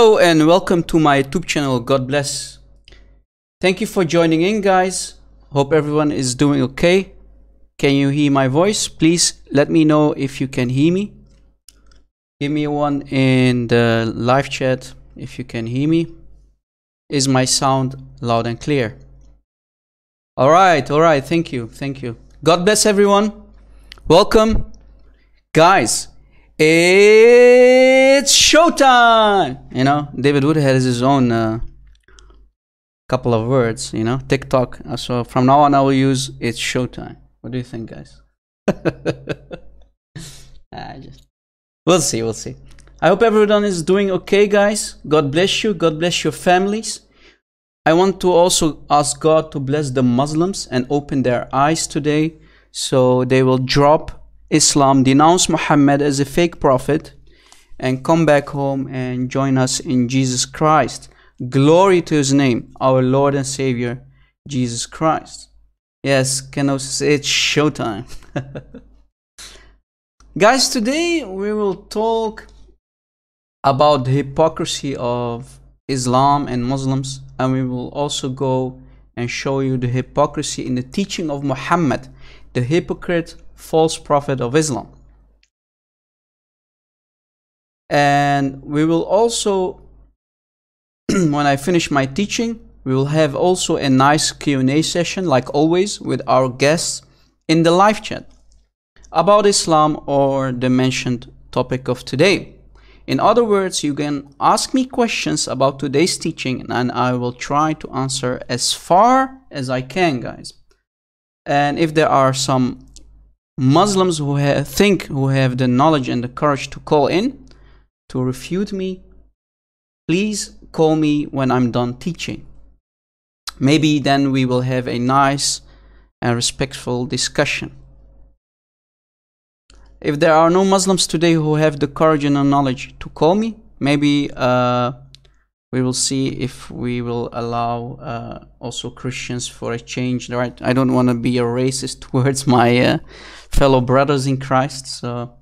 Hello and welcome to my YouTube channel. God bless. Thank you for joining in, guys. Hope everyone is doing okay. Can you hear my voice? Please let me know if you can hear me. Give me one in the live chat if you can hear me. Is my sound loud and clear? All right, all right. Thank you, thank you. God bless everyone. Welcome, guys. It's showtime. You know, David Wood has his own uh, couple of words. You know, TikTok. Uh, So from now on, I will use "It's showtime." What do you think, guys? Ah, just we'll see. We'll see. I hope everyone is doing okay, guys. God bless you. God bless your families. I want to also ask God to bless the Muslims and open their eyes today so they will drop Islam, denounce Muhammad as a fake prophet, and come back home and join us in Jesus Christ. Glory to his name, our Lord and Savior, Jesus Christ. Yes, can I say it's showtime? Guys, today we will talk about the hypocrisy of Islam and Muslims, and we will also go and show you the hypocrisy in the teaching of Muhammad, the hypocrite, false prophet of Islam. And we will also, when I finish my teaching, we will have also a nice Q&A session, like always, with our guests in the live chat about Islam or the mentioned topic of today. In other words, you can ask me questions about today's teaching and I will try to answer as far as I can, guys. And if there are some Muslims who think who have the knowledge and the courage to call in to refute me, please call me when I'm done teaching. Maybe then we will have a nice and respectful discussion. If there are no Muslims today who have the courage and the knowledge to call me, maybe uh, we will see if we will allow uh, also Christians for a change. Right? I don't want to be a racist towards my uh, fellow brothers in Christ. So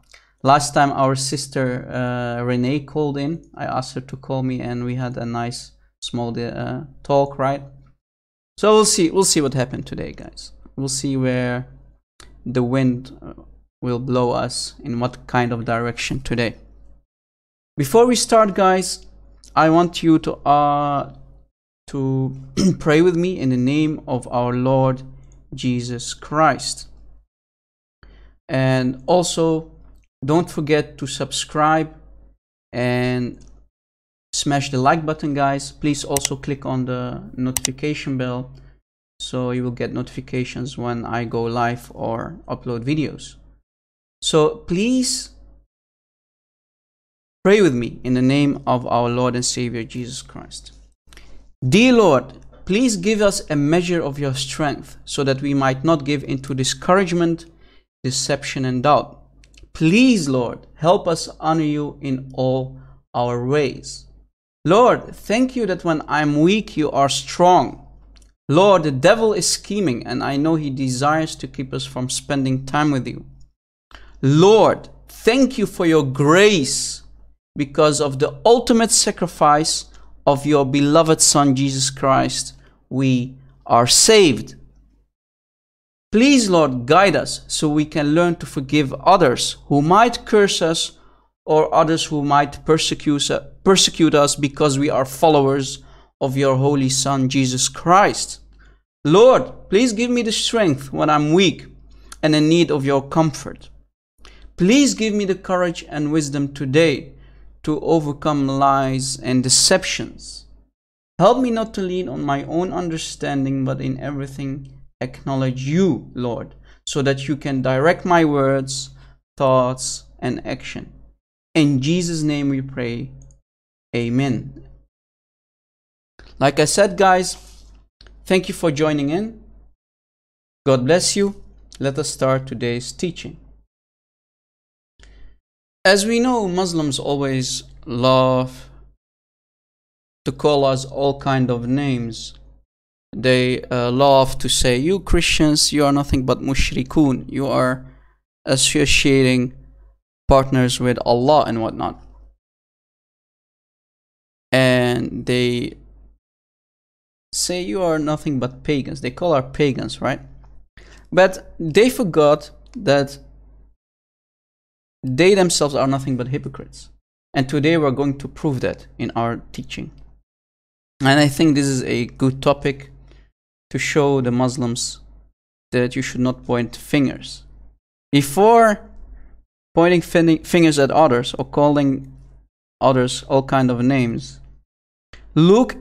last time our sister uh, Renee called in, I asked her to call me, and we had a nice small uh, talk. Right? So we'll see. We'll see what happened today, guys. We'll see where the wind uh, will blow us in what kind of direction today. Before we start, guys, I want you to uh, to pray with me in the name of our Lord Jesus Christ. And also, don't forget to subscribe and smash the like button, guys. Please also click on the notification bell so you will get notifications when I go live or upload videos. So please pray with me in the name of our Lord and Savior Jesus Christ. Dear Lord, please give us a measure of your strength so that we might not give into discouragement, deception, and doubt. Please, Lord, help us honor you in all our ways. Lord, thank you that when I'm weak, you are strong. Lord, the devil is scheming, and I know he desires to keep us from spending time with you. Lord, thank you for your grace because of the ultimate sacrifice of your beloved Son, Jesus Christ. We are saved. Please, Lord, guide us so we can learn to forgive others who might curse us or others who might persecute, persecute us because we are followers of your Holy Son, Jesus Christ. Lord, please give me the strength when I'm weak and in need of your comfort. Please give me the courage and wisdom today to overcome lies and deceptions. Help me not to lean on my own understanding, but in everything acknowledge you, Lord, so that you can direct my words, thoughts, and action. In Jesus' name we pray. Amen. Like I said, guys, thank you for joining in. God bless you. Let us start today's teaching. As we know, Muslims always love to call us all kind of names. They uh, love to say, "You Christians, you are nothing but mushrikun. You are associating partners with Allah and whatnot." and they say you are nothing but pagans. They call our pagans, right? But they forgot that they themselves are nothing but hypocrites. And today we're going to prove that in our teaching. And I think this is a good topic to show the Muslims that you should not point fingers. Before pointing fingers at others or calling others all kind of names, look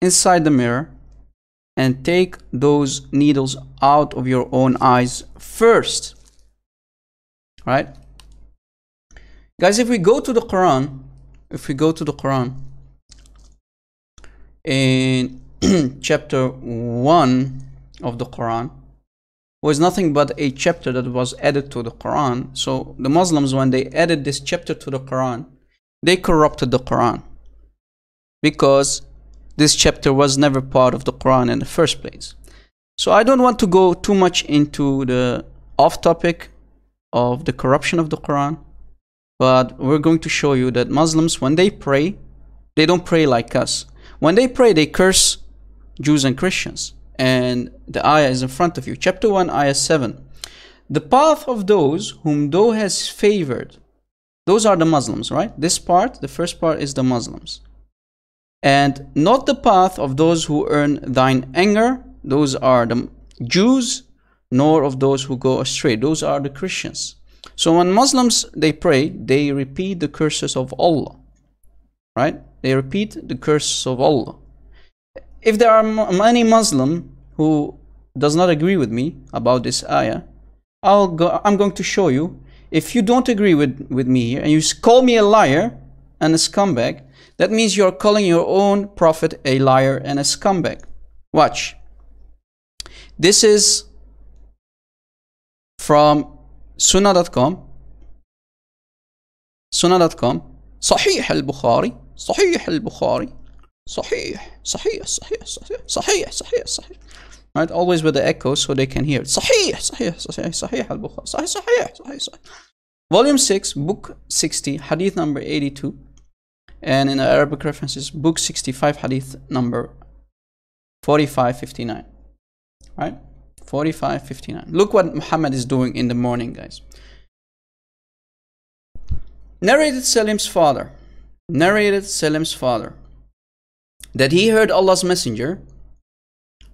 inside the mirror and take those needles out of your own eyes first. Right? Guys, if we go to the Quran, if we go to the Quran, in chapter 1 of the Quran, was nothing but a chapter that was added to the Quran. So the Muslims, when they added this chapter to the Quran, they corrupted the Quran because this chapter was never part of the Quran in the first place. So I don't want to go too much into the off topic of the corruption of the Quran, but we're going to show you that Muslims, when they pray, they don't pray like us. When they pray, they curse Jews and Christians. And the ayah is in front of you. Chapter 1, ayah 7. The path of those whom thou hast favored. Those are the Muslims, right? This part, the first part is the Muslims and not the path of those who earn thine anger, those are the Jews, nor of those who go astray, those are the Christians. So when Muslims they pray, they repeat the curses of Allah, right? They repeat the curses of Allah. If there are many Muslim who does not agree with me about this ayah, I'll go, I'm going to show you. If you don't agree with, with me here and you call me a liar and a scumbag, that means you're calling your own prophet a liar and a scumbag. Watch. This is from Sunnah.com, Sunnah.com. صحيح البخاري صحيح البخاري. صحيح صحيح صحيح صحيح صحيح صحيح صحيح. Right? Always with the echo so they can hear. صحيح صحيح صحيح صحيح البخاري. صحيح صحيح صحيح صحيح. Volume 6 book 60 hadith number 82 and in the Arabic references book 65 hadith number 4559 right? 4559. Look what Muhammad is doing in the morning, guys. Narrated Salim's father, narrated Salim's father, that he heard Allah's messenger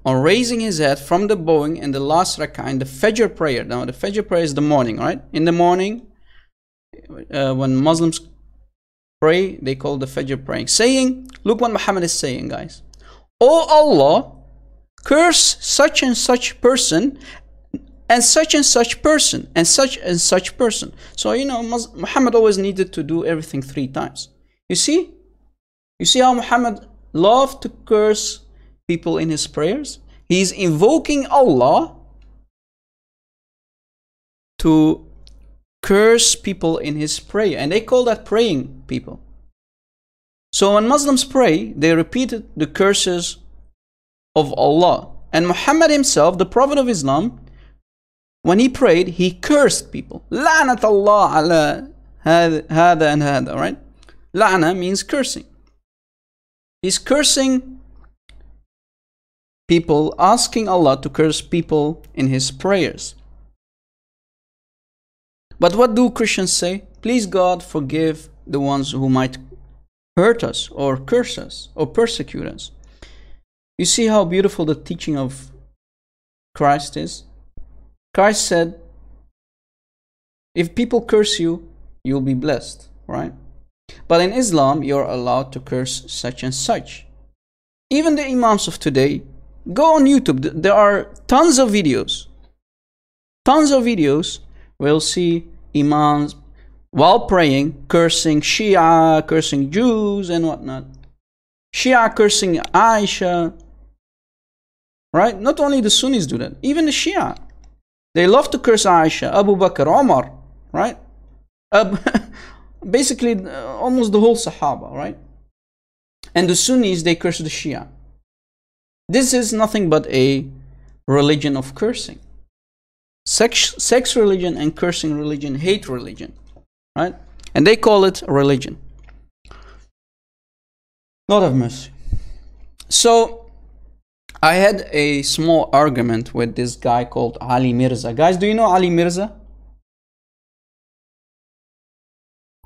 on raising his head from the bowing in the last rak'ah in the Fajr prayer. Now, the Fajr prayer is the morning, right? In the morning, uh, when Muslims pray, they call the Fajr praying, saying, look what Muhammad is saying, guys. Oh Allah, curse such and such person and such and such person and such and such person. So, you know, Muhammad always needed to do everything three times. You see? You see how Muhammad loved to curse people in his prayers? He's invoking Allah to curse people in his prayer. And they call that praying people. So when Muslims pray, they repeated the curses of Allah. And Muhammad himself, the Prophet of Islam, when he prayed, he cursed people. La'nat Allah ala hada and hada, right? La'na means cursing. He's cursing people, asking Allah to curse people in his prayers. But what do Christians say? Please God forgive the ones who might hurt us or curse us or persecute us. You see how beautiful the teaching of Christ is? Christ said, if people curse you, you'll be blessed, right? But in Islam, you're allowed to curse such and such. Even the Imams of today, go on YouTube. There are tons of videos. Tons of videos where you'll see imams while praying cursing Shia, cursing Jews and whatnot. Shia cursing Aisha. Right? Not only the Sunnis do that, even the Shia. They love to curse Aisha, Abu Bakr, Omar, right? basically, uh, almost the whole Sahaba, right? And the Sunnis, they curse the Shia. This is nothing but a religion of cursing sex, sex religion and cursing religion hate religion right and they call it religion Lord of mercy. So, I had a small argument with this guy called Ali Mirza. Guys, do you know Ali Mirza?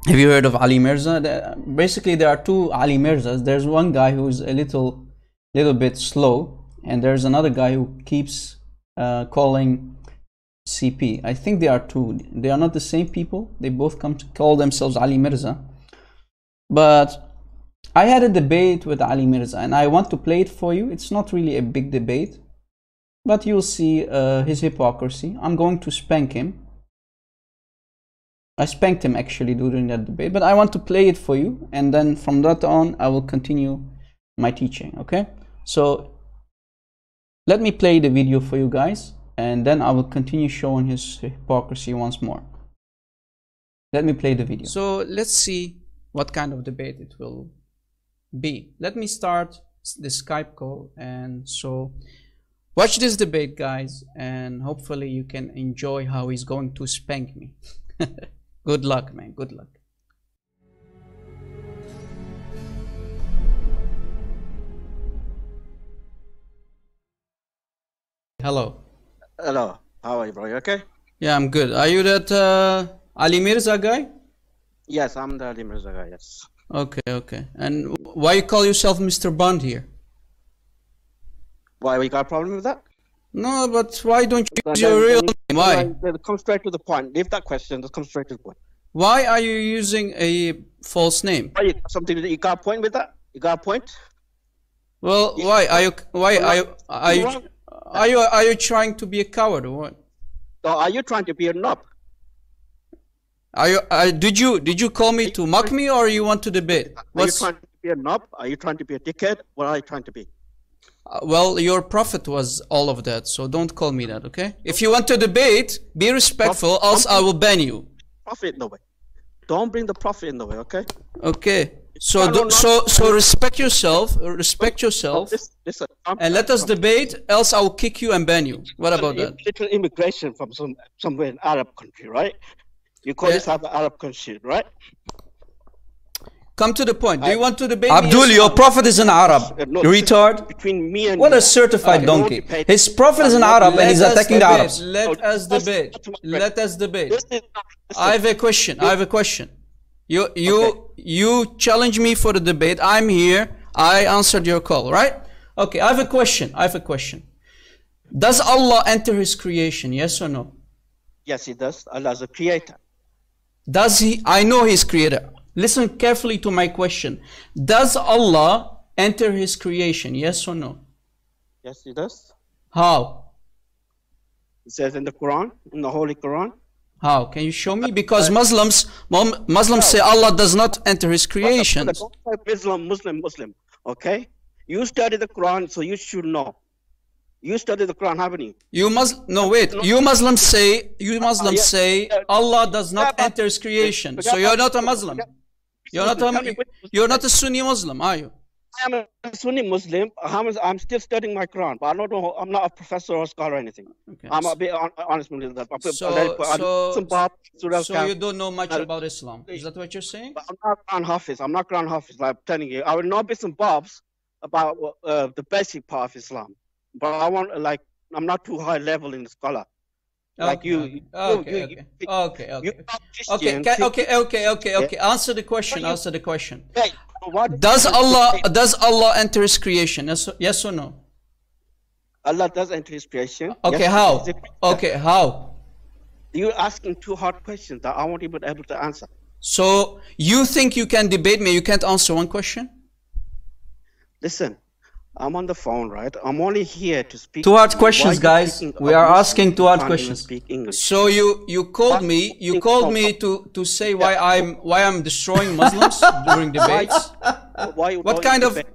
Have you heard of Ali Mirza? Basically, there are two Ali Mirzas. There's one guy who's a little, little bit slow, and there's another guy who keeps uh, calling CP. I think they are two. They are not the same people. They both come to call themselves Ali Mirza. But I had a debate with Ali Mirza, and I want to play it for you. It's not really a big debate, but you'll see uh, his hypocrisy. I'm going to spank him. I spanked him actually during that debate, but I want to play it for you, and then from that on, I will continue my teaching. Okay? So let me play the video for you guys, and then I will continue showing his hypocrisy once more. Let me play the video. So let's see what kind of debate it will be. Let me start the Skype call, and so watch this debate, guys, and hopefully you can enjoy how he's going to spank me. Good luck, man. Good luck. Hello. Hello, how are you, bro? You okay? Yeah, I'm good. Are you that uh, Ali Mirza guy? Yes, I'm the Ali Mirza guy, yes. Okay, okay. And why you call yourself Mr. Bond here? Why, we got a problem with that? No, but why don't you use your real name? Why? Come straight to the point. Leave that question, just come straight to the point. Why are you using a false name? Why you, something that you got a point with that? You got a point? Well, why are you? Why are you? Are you? Are you? Are you trying to be a coward or what? Or are you trying to be a knob? Are you? Uh, did you? Did you call me to mock me or you want to debate? Are you What's? trying to be a knob? Are you trying to be a dickhead? What are you trying to be? Uh, well, your prophet was all of that, so don't call me that, okay? If you want to debate, be respectful, else I will ban you. Prophet in the way. Don't bring the prophet in the way, okay? Okay. So, do, no, so, so respect yourself. Respect yourself. Listen, listen, and let us debate, else I will kick you and ban you. What about that? little immigration from some somewhere in Arab country, right? You call Yeah. this Arab Arab country, right? Come to the point. Do you want to debate? Abdul, me? your prophet is an Arab. Uh, no, You this is retard. Between me and What you. a certified Okay, donkey. His prophet is an I'm Arab and he's us attacking the. Arabs. Let us debate. Let us debate. This is not- listen, I have a question. I have a question. You you you challenge me for the debate. I'm here. I answered your call, right? Okay, I have a question. I have a question. Does Allah enter his creation? Yes or no? Yes, he does. Allah is a creator. Does he I know he's creator. Listen carefully to my question. Does Allah enter his creation? Yes or no? Yes, he does. How? It says in the Quran, in the Holy Quran. How? Can you show me? Because uh, Muslims Mum- Muslims say Allah does not enter his creation. Muslim, Muslim, Muslim. Okay? You study the Quran, so you should know. You study the Quran, haven't you? You must no wait. You Muslims say you Muslims say. Allah does not enter His creation. So you're not a Muslim. You're not a you're not a Sunni Muslim, are you? I'm a Sunni Muslim. I'm, I'm still studying my Quran, but I don't know. I'm not a professor or scholar or anything. Okay. I'm a bit hon- honest with that. I put- So- I let it put- I so- some So you don't know much about Islam. Is that what you're saying? but I'm not Quran Hafiz. I'm not Quran Hafiz. Like I'm telling you, I will know bits and bobs about uh, the basic part of Islam, but I want like I'm not too high level in the scholar. Like Okay, you, okay, you- okay, you- okay, you- okay, okay. Okay, Christian- okay, okay, okay, okay. Answer the question. Answer the question. Hey, what- Does Allah does Allah enter His creation? Yes, yes or no? Allah does enter His creation. Okay, Yes, how? Okay, how? You're asking two hard questions that I won't even able to answer. So you think you can debate me? You can't answer one question? Listen, I'm on the phone, right? I'm only here to speak. Two hard to you. questions, guys. We are asking two You hard questions. Speak English. So you you called me you called me to to say why I'm why I'm destroying Muslims during debates. Why, What kind of- debate-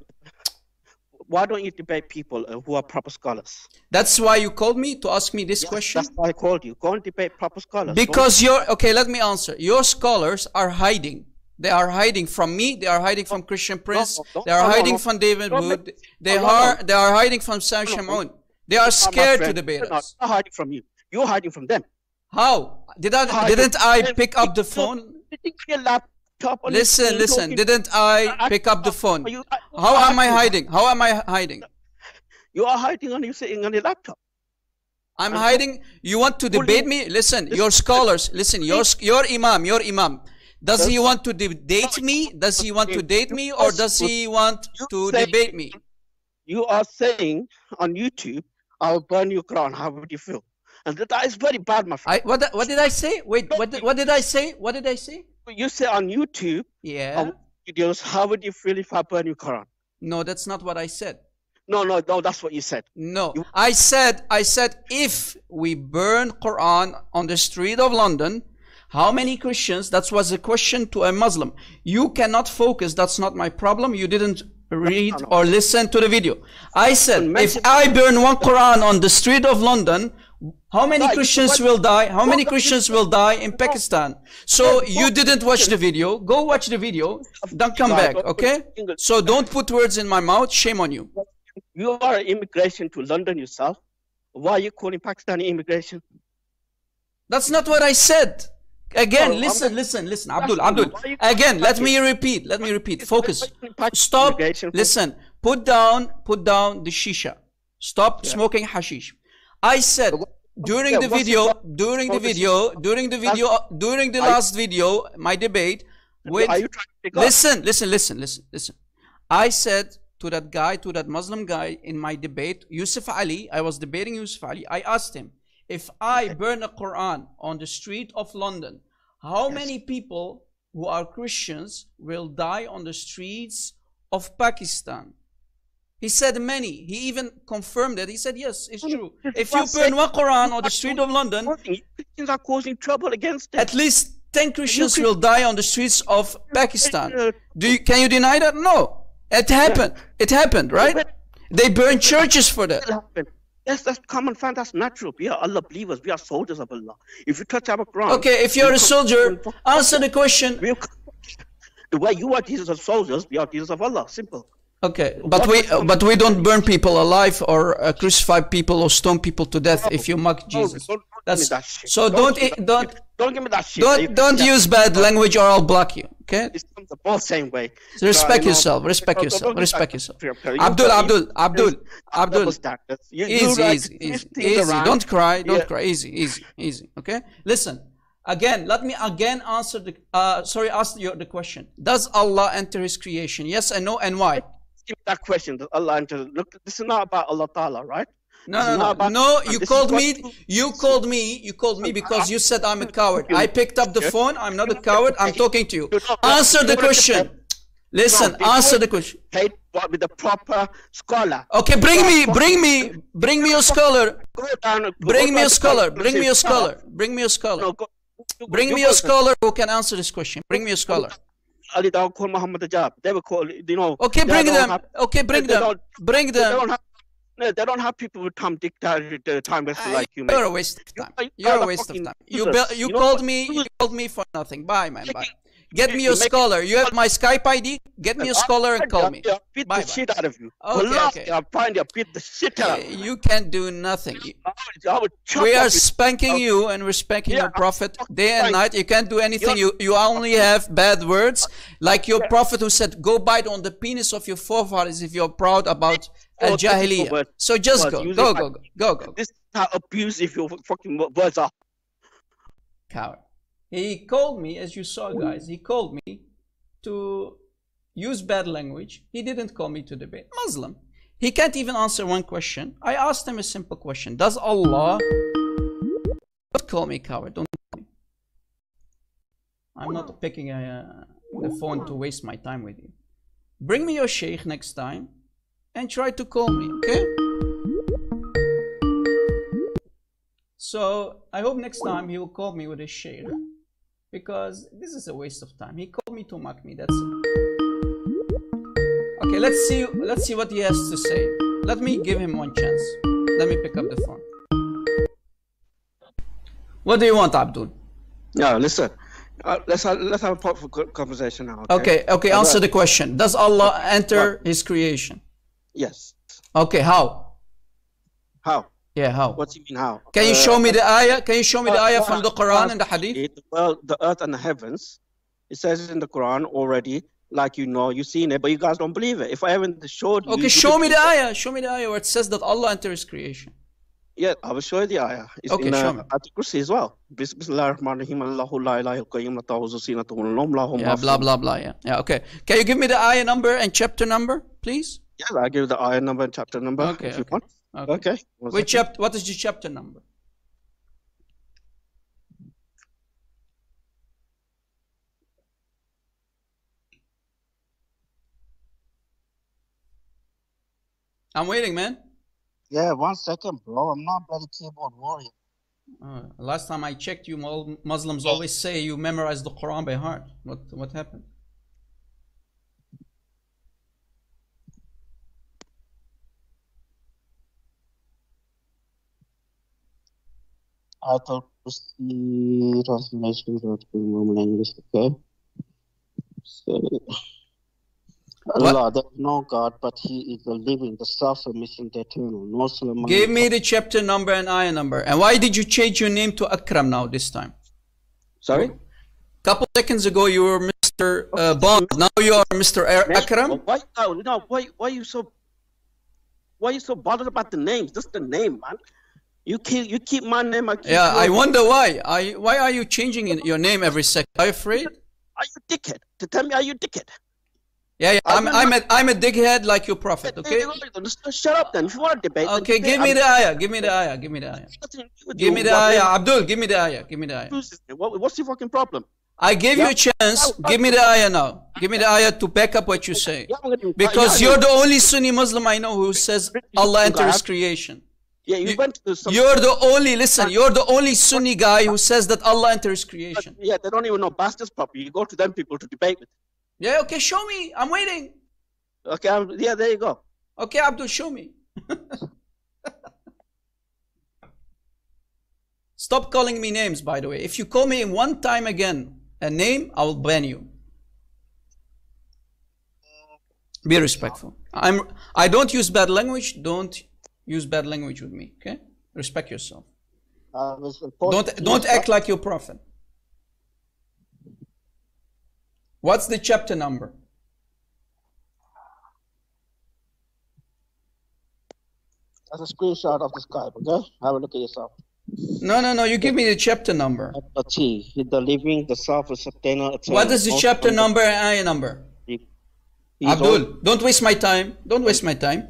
Why don't you debate people uh, who are proper scholars? That's why you called me to ask me this Yes, question. That's why I called you. Go and debate proper scholars. Because you're okay. Let me answer. Your scholars are hiding. They are hiding from me. They are hiding from Christian Prince. They are hiding from David Wood. They are they are hiding from Sam. Shamoun. They are Are scared to debate us. not hiding from you. You're hiding from them. How did I? Didn't I pick up the phone? you take laptop Listen, listen. Didn't I pick up the phone? How am I hiding? How am I hiding? You are hiding on you sitting on your laptop. I'm I'm hiding. You want to debate me? Listen, your scholars. Listen, your your imam, your imam. Does he want to de- date me? Does he want to date me, or does he want to debate me? You are saying on YouTube, "I'll burn your Quran." How would you feel? And that is very bad, my friend. I what what did I say? Wait, what did, what did I say? What did I say? you say on YouTube Yeah. on videos, "How would you feel if I burn your Quran?" No, that's not what I said. No, no, no. That's what you said. No, You- I said, I said, if we burn Quran on the street of London, how many Christians? That was a question to a Muslim. You cannot focus. That's not my problem. You didn't read or listen to the video. I said, if I burn one Quran on the street of London, how many Christians will die? How many Christians will die in Pakistan? So you didn't watch the video. Go watch the video. Don't come back, okay? So don't put words in my mouth. Shame on you. You are immigration to London yourself. Why are you calling Pakistani immigration? That's not what I said. Again, listen, not- listen, listen. Abdul, Abdul. Again, let me repeat. Let me repeat. Focus. Stop. Listen. Put down, put down the shisha. Stop smoking hashish. I said during the video, during the video, during the video, during the last video, my debate with Are you trying to listen, listen, listen, listen, listen. I said to that guy, to that Muslim guy in my debate, Yusuf Ali, I was debating Yusuf Ali. I asked him, if I burn a Quran on the street of London, how Yes. many people who are Christians will die on the streets of Pakistan? He said many. He even confirmed that. He said, yes, it's true. If you burn one Quran on the street of London, Christians are causing trouble against them. at least 10 Christians will die on the streets of Pakistan. Do you, can you deny that? No. It happened. It happened, right? They burned churches for that. Yes, that's common fact. That's natural. We are Allah believers. We are soldiers of Allah. If you touch our Quran, Okay, if you're a soldier, answer the question. The way you are Jesus of soldiers, we are Jesus of Allah. Simple. Okay, but we but we don't burn people alive or uh, crucify people or stone people to death if you mock Jesus. don't, don't give me That's that shit. so don't give me i- that don't shit. don't give me that shit. don't don't yeah, use bad language or I'll block you. Okay? It's the both same way. So respect know, yourself. Respect don't- yourself. don't Respect that- yourself. Abdul, Abdul, Abdul, Abdul. You- Easy, like easy, easy, easy. around. Don't cry. Don't Yeah. cry. Easy, easy, easy. Okay. Listen. Again, let me again answer the. Uh, sorry, ask you the question. Does Allah enter His creation? Yes and no, and why? Give me that question. Does Allah enter? Look, this is not about Allah Ta'ala, right? No, This no, no, no. You called me. you- called me. You called me because you said I'm a coward. I picked up the phone. I'm not a coward. I'm talking to you. Answer the question. Listen. Answer the question. Paid with the proper scholar. Okay, bring me, bring me, bring me a scholar. Go down. go Bring me a scholar. Bring me a scholar. Bring me a scholar. No, Bring me a scholar who can answer this question. Bring me a scholar. Ali, call Muhammad Hijab. They you know. Okay, bring them. Okay, bring them. Bring them. No, they don't have people with time dictator, uh, time wasters like you, You're a waste of time. You- You're a waste of time. You you You called me. You called me for nothing. Bye, man. Bye. Get me you a scholar. You have my Skype ID. Get me a scholar and call me. Beat the shit out of you. Okay, okay. I'll find you, beat the shit out of you. You can do nothing. You- I would- I would chop We are spanking you and we're spanking your prophet day and night. You can't do anything. You You're- only have bad words, like your prophet who said, "Go bite on the penis of your forefathers if you're proud about al technical jahiliyyah." So just go, go, go, go, go, go. This is how abusive your fucking words are. Coward. He called me, as you saw, guys. He called me to use bad language. He didn't call me to debate. Muslim. He can't even answer one question. I asked him a simple question: Does Allah? Don't call me coward. Don't. Call me. I'm not picking uh, the phone to waste my time with you. Bring me your sheikh next time, and try to call me. Okay. So I hope next time he will call me with a sheikh because this is a waste of time. He called me to mock me. That's it. Okay, let's see. Let's see what he has to say. Let me give him one chance. Let me pick up the phone. What do you want, Abdul? No, listen. Uh, let's have, let's have a proper conversation now. Okay, okay. All Answer the question. Does Allah enter His creation? Yes. Okay, how? How? Yeah, how? What do you mean how? Can you Uh, show me the ayah? Can you show me the uh, ayah from the Quran and the uh, Hadith? The world, the earth and the heavens. It says in the Quran already. like you know, you've seen it, but you guys don't believe it. If I haven't showed you, Okay, show me the ayah. Show me the ayah where it says that Allah enters creation. Yeah, I will show you the ayah. It's Okay, in uh. Ayatul Kursi as well. Bis- Bismillah ar-Rahman ar-Rahim. Allahu la ilaha illa qayyum la ta'khudhuhu sinatun wa la nawm, Yeah, blah blah blah. Yeah, yeah. Okay. Can you give me the ayah number and chapter number, please? Yes, I'll give the ayah number and chapter number Okay, if you okay. want. Okay. Okay. Which chapter? What is the chapter number? I'm waiting, man. Yeah, one second, bro. I'm not bloody keyboard warrior. Uh, last time I checked, you Mul- Muslims always say you memorize the Quran by heart. What what happened? I Ayatul Kursi translation to normal English. Okay. So, Allah, there is no God, but He is the living, the self-submission, the eternal. No Solomon. Give me the chapter number and ayah number. And why did you change your name to Akram now this time? Sorry. A Couple seconds ago you were Mr. Uh, Bond. Now you are Mr. Ar- Akram. Why? No, no. Why? Why are you so? Why are you so bothered about the names? Just the name, man. You keep you keep my name. I keep Yeah, I yours. wonder why. I why are you changing your name every second? Are you afraid? Are you dickhead? To tell me, are you dickhead? Yeah, yeah. I'm I'm a I'm a dighead like your prophet. Okay. Shut up then. If you want to debate. Okay. Give me the ayah. Give me the ayah. Give me the ayah. nothing to do with Give me the ayah. Abdul, give me the ayah. Give me the ayah. who's this name? What, what's your fucking problem? I gave you a chance. Give me the ayah now. Give me the ayah to back up what you say. Yeah, I'm gonna- Because you're the only Sunni Muslim I know who says Allah enters creation. Yeah, you, you- went to some. You're the only, listen, you're the only Sunni guy who says that Allah enters creation. Yeah, they don't even know bastards properly. You go to them people to debate with. Yeah, okay, show me. I'm waiting. Okay, I'm, yeah, there you go. Okay, Abdul, show me. Stop calling me names, by the way. If you call me one time again a name, I will ban you. Be respectful. I'm. I don't use bad language. Don't use bad language with me. Okay? Respect yourself. Uh, Was Don't don't act like your prophet. What's the chapter number? That's a screenshot of the Skype. Okay, have a look at yourself. No, no, no. You give me the chapter number. The T, the living, the self, the sustainer. What is the chapter number and ayah number? Abdul, don't waste my time. Don't waste my time.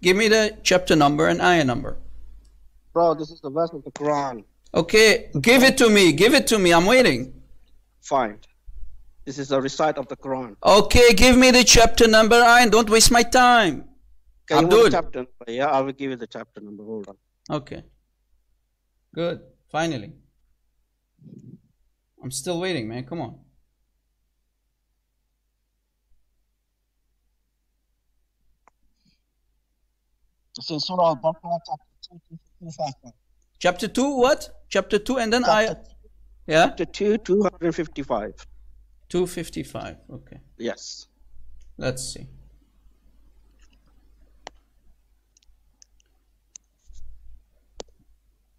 Give me the chapter number and ayah number. Bro, this is the verse of the Quran. Okay, give it to me. Give it to me. I'm waiting. Fine. This is a recite of the Quran. Okay, give me the chapter number ayah and don't waste my time. Can you Abdul. want chapter number? Yeah, I will give you the chapter number. Hold on. Okay. Good. Finally. I'm still waiting, man. Come on. It's in Surah Al-Baqarah, chapter 2, 255. Chapter 2, what? Chapter 2 and then I. Chapter, Yeah? chapter 2, 255. 255. Okay. Yes. Let's see.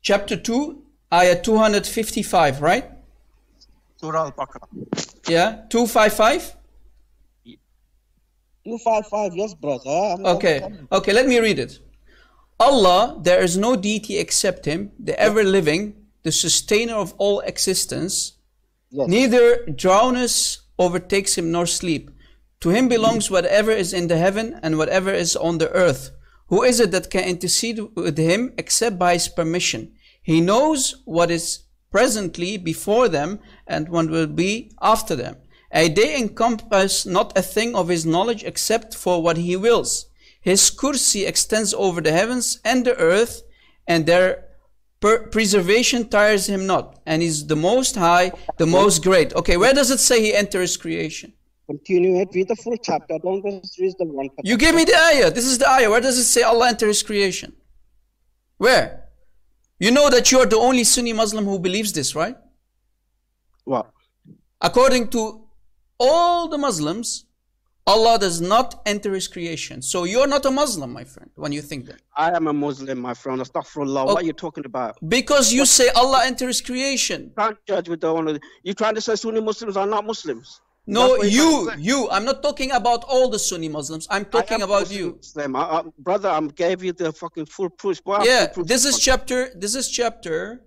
Chapter 2, ayah 255, right? Surah Al-Baqarah. Yeah? 255? 255, yes, brother. I'm Okay. Okay, let me read it. Allah, there is no deity except Him, the ever living, the sustainer of all existence. Yes. Neither drownness overtakes him nor sleep. To him belongs whatever is in the heaven and whatever is on the earth. Who is it that can intercede with him except by his permission? He knows what is presently before them and what will be after them. A day encompass not a thing of his knowledge except for what he wills. His kursi extends over the heavens and the earth, and their per- preservation tires him not, and is the most high, the most great. Okay, where does it say he enters creation? Continue it. Read the full chapter. Don't just read the one. You give me the ayah. This is the ayah. Where does it say Allah enters creation? Where? You know that you are the only Sunni Muslim who believes this, right? What? According to all the Muslims, Allah does not enter his creation. So you're not a Muslim, my friend, when you think that. I am a Muslim, my friend. Astaghfirullah. Oh. What are you talking about? Because you say Allah enters creation. You can't judge with the one. You trying to say Sunni Muslims are not Muslims? No, you, you. I'm not talking about all the Sunni Muslims. I'm talking about Muslim, you. Muslim. I, I, brother, I gave you the fucking full proof. What Yeah, full proof this is chapter. This is chapter.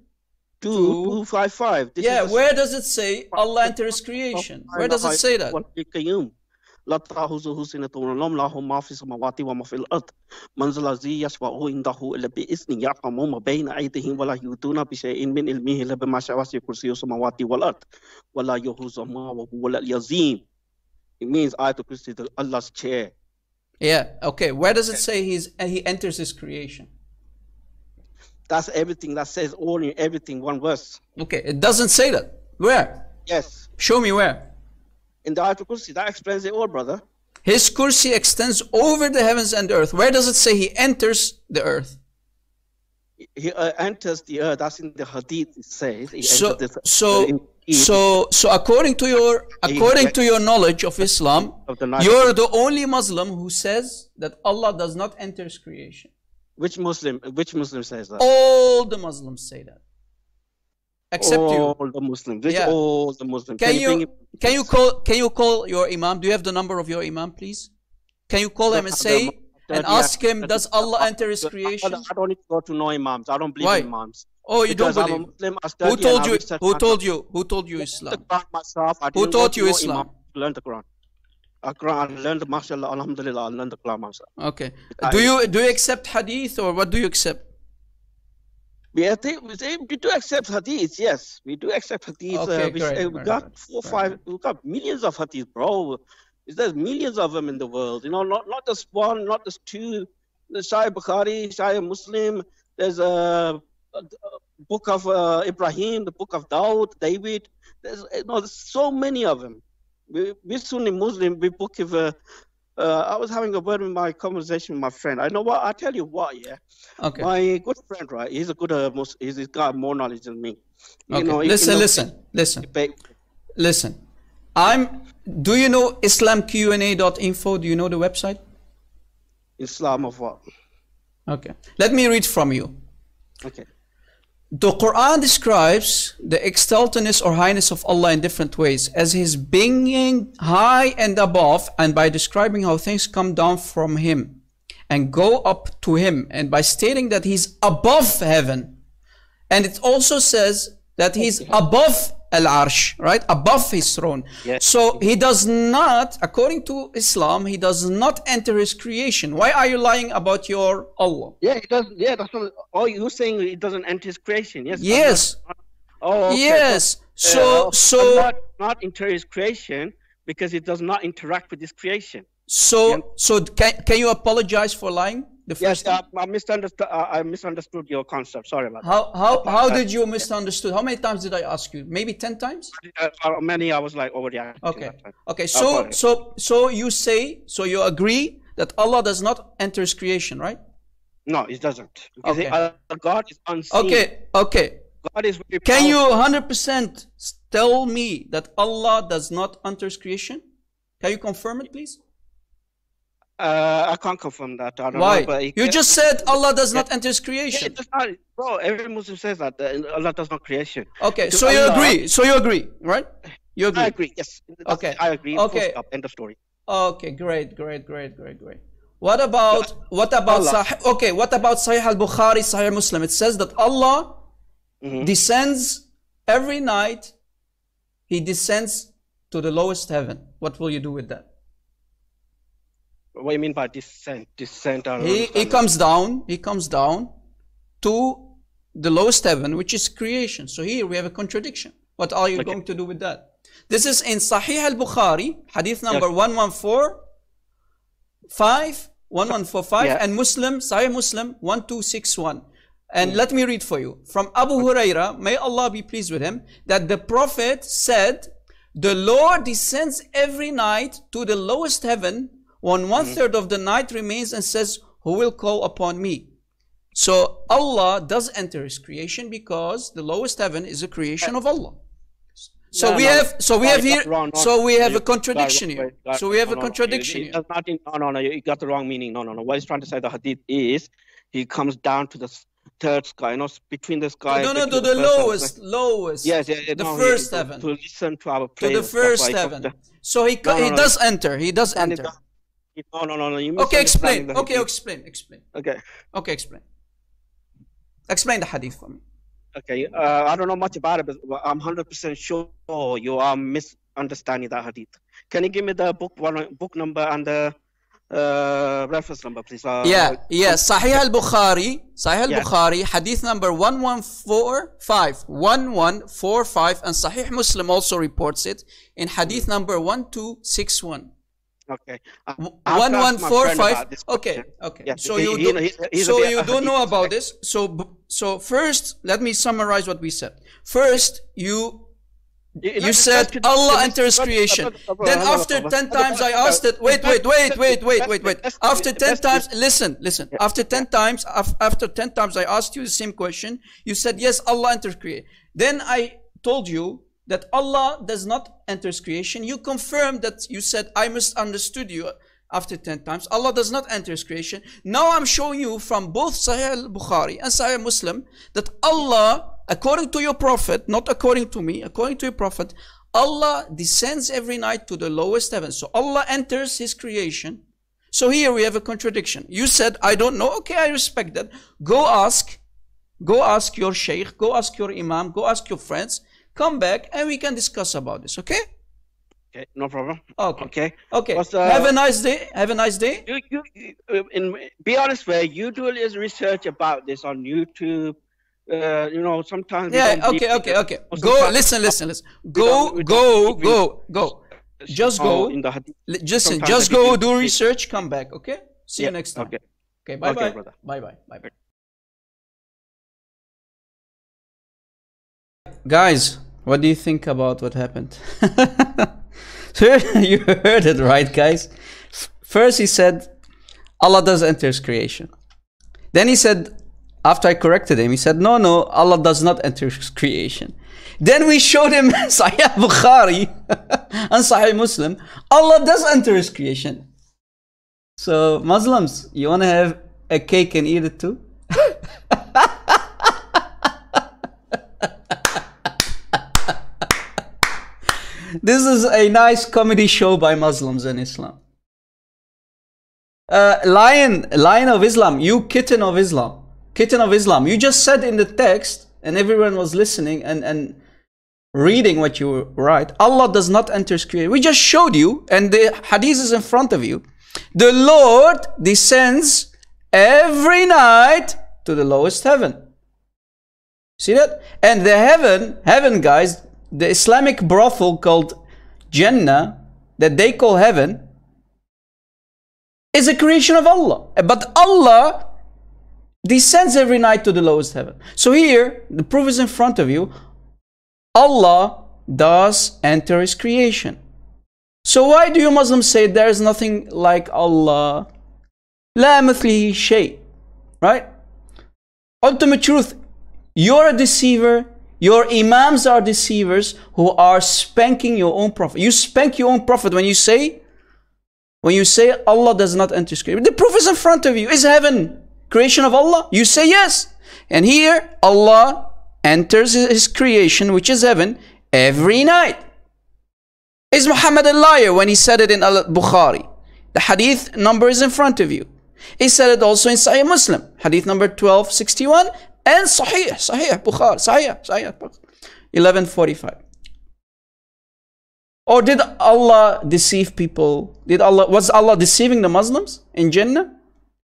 two two. two five five. This Yeah, is where does it say Allah enters creation? Where does it say that? لا تأخذه سنة ولا نوم له ما في السماوات وما في الأرض من ذا الذي يشفع عنده إلا بإذنه يعلم ما بين أيديهم ولا يحيطون بشيء من علمه إلا بما شاء وسع كرسيه السماوات والأرض ولا يؤوده ما وهو العظيم It means Ayatul Kursi is Allah's chair. Yeah. Okay. Where does it say he's he enters his creation? That's everything that says all in everything, one verse. Okay. It doesn't say that. Where? Yes. Show me where. In the Ayatul Kursi, that explains it all, brother. His kursi extends over the heavens and earth. Where does it say he enters the earth? He uh, enters the earth. That's in the Hadith. It says. He So, the- so, in- so, so, according to your, according to your knowledge of Islam, of the you're the only Muslim who says that Allah does not enter His creation. Which Muslim? Which Muslim says that? All the Muslims say that, except you. all the Muslims. Which Yeah. all the Muslims? Can bring you it- can you call can you call your Imam? Do you have the number of your Imam, please? Can you call him and say and ask him, does Allah enter His creation? I don't need to go to no imams. I don't believe Why? in imams. Oh, you don't Because a believe? Muslim, Who told you? Who told you? Who told you the Islam? Myself. Who taught you Islam? imam to learn the Quran. I Quran, I learned, mashallah, alhamdulillah, I learned the Quran myself. Okay. Do you do you accept hadith or what do you accept? We, think, we, say, we do accept hadith, yes. We do accept hadith. Okay, uh, we, great, we got four, five, we got millions of hadith, bro. There's millions of them in the world, you know, not, not just one, not just two. The Sahih Bukhari, Sahih Muslim, there's a, a, a book of uh, Ibrahim, the book of Daud, David. There's, you know, there's so many of them. We, we Sunni Muslim, we book of, uh, I was having a word with my conversation with my friend. I know what, I tell you what, yeah. Okay. My good friend, right? He's a good, uh, most, he's, he's got more knowledge than me. You Okay. know, listen, you know, listen, listen, debate. listen. I'm. Do you know IslamQNA.info? Do you know the website? Islam of what? Okay. Let me read from you. Okay. The Quran describes the exaltedness or highness of Allah in different ways, as His being high and above, and by describing how things come down from Him and go up to Him, and by stating that He's above heaven. And it also says that He's above Al Arsh, right? Above His throne. Yes. So He does not, according to Islam, He does not enter His creation. Why are you lying about your Allah? Yeah, it doesn't. Yeah, that's not. Oh, you're saying it doesn't enter his creation? Yes. Yes. Oh, okay. Yes. So, So, uh, so, not not enter his creation because it does not interact with his creation. So, so can, can you apologize for lying? The Yes, first time? uh, I misunderstood. Uh, I misunderstood your concept. Sorry about How, how, how did you misunderstood? How many times did I ask you? Maybe 10 times? Uh, many I was like overreacting. Okay. Okay. So, so, so you say, so you agree that Allah does not enter his creation, right? No, it doesn't. Because Okay. uh, God is unseen. Okay. Okay. God is Can you 100% tell me that Allah does not enter his creation? Can you confirm it, please? Uh, I can't confirm that. I don't Why? know. But You can- just said Allah does not enter his creation. does not, bro. Every Muslim says that uh, Allah does not creation. Okay. To So you agree. So you agree, right? You agree. I agree. Yes. That's- Okay. I agree. Okay. stop. End of story. Okay, great, great, great, great, great. What about what about Allah. Sahih, okay? What about Sahih al-Bukhari, Sahih Muslim? It says that Allah Mhm. descends every night. He descends to the lowest heaven. What will you do with that? What do you mean by descent? Descent. He he comes down. He comes down to the lowest heaven, which is creation. So here we have a contradiction. What are you Okay. going to do with that? This is in Sahih al-Bukhari, hadith number 114. 5 1145 Yeah. and Muslim Sahih Muslim 1261 and hmm. let me read for you from Abu Huraira may Allah be pleased with him that the prophet said the Lord descends every night to the lowest heaven when Mm-hmm. one third of the night remains and says who will call upon me so Allah does enter his creation because the lowest heaven is a creation of Allah so No, we no, have so we have here got wrong, so we have you a contradiction wrong, here so we have no, a no, no, contradiction it- here it does not no, no, no, you got the wrong meaning. No, no, no. What he's trying to say, the hadith is, he comes down to the third sky, you know, between the sky. No, no, to the the lowest, second. lowest. Yes, yeah, yeah, the no, first yeah, heaven. To listen to our To the first heaven. So he No, no, he does enter. He does and enter. does- No, no, no, no. You Okay, explain. the Okay, explain. Explain. Okay. Okay, explain. Explain the hadith for me. Okay, uh, I don't know much about it, but I'm 100% sure you are misunderstanding that hadith. Can you give me the book one, book number and the uh, reference number, please? Uh, Yeah, yeah. Sahih al-Bukhari, Sahih al-Bukhari, hadith number 1145, 1145, and Sahih Muslim also reports it in hadith number 1261. Okay. I- W- I have to ask my friend 1145. Okay, okay. Yeah, so he- you he- do, he's a so you don't know about this. So so first, let me summarize what we said. First, you you said Allah enters creation. Then after 10 times I asked it, wait, wait, wait, wait, wait, wait, wait. After 10 times, listen, listen. After 10 times, after 10 times I asked you the same question. You said, yes, Allah enters creation. Then I told you that Allah does not enter his creation. You confirmed that you said, I misunderstood you after 10 times. Allah does not enter his creation. Now I'm showing you from both Sahih al-Bukhari and Sahih Muslim that Allah, according to your prophet, not according to me, according to your prophet, Allah descends every night to the lowest heaven. So Allah enters his creation. So here we have a contradiction. You said, I don't know. Okay, I respect that. Go ask. Go ask your sheikh. Go ask your imam. Go ask your friends. Come back and we can discuss about this. Okay? Okay, no problem. Okay. Okay. Okay. The- Have a nice day. Have a nice day. You, you, you uh, in be honest, where you do is research about this on YouTube. Uh, you know, sometimes. Yeah, okay, okay, okay. Go, listen, listen, listen. Go, we go, go, go. Just go. in the Listen, sometimes just go, do research, come back, okay? See you next time. okay. Okay, bye Okay, bye. brother. Bye bye. Bye bye. Guys, what do you think about what happened? So you heard it right, guys. First, he said, Allah does enter his creation. Then he said, after I corrected him, he said, no, no, Allah does not enter his creation. Then we showed him Sahih Bukhari and Sahih Muslim. Allah does enter his creation. So, Muslims, you want to have a cake and eat it too? This is a nice comedy show by Muslims in Islam. Uh, lion, lion of Islam, you kitten of Islam, kitten of Islam. You just said in the text, and everyone was listening and, and reading what you write. Allah does not enter creation. We just showed you, and the hadith is in front of you. The Lord descends every night to the lowest heaven. See that? And the heaven, heaven, guys, the Islamic brothel called Jannah that they call heaven is a creation of Allah. But Allah descends every night to the lowest heaven. So here, the proof is in front of you. Allah does enter his creation. So why do you Muslims say there is nothing like Allah? La mithlihi shay. Right? Ultimate truth, you're a deceiver your imams are deceivers who are spanking your own prophet. You spank your own prophet when you say, when you say Allah does not enter creation. The proof is in front of you. Is heaven creation of Allah? You say yes. And here Allah enters his creation, which is heaven, every night. Is Muhammad a liar when he said it in Al Bukhari? The hadith number is in front of you. He said it also in Sahih Muslim, hadith number 1261, and Sahih, Sahih Bukhari, Sahih, Sahih, 1145. Or did Allah deceive people? Did Allah was Allah deceiving the Muslims in Jannah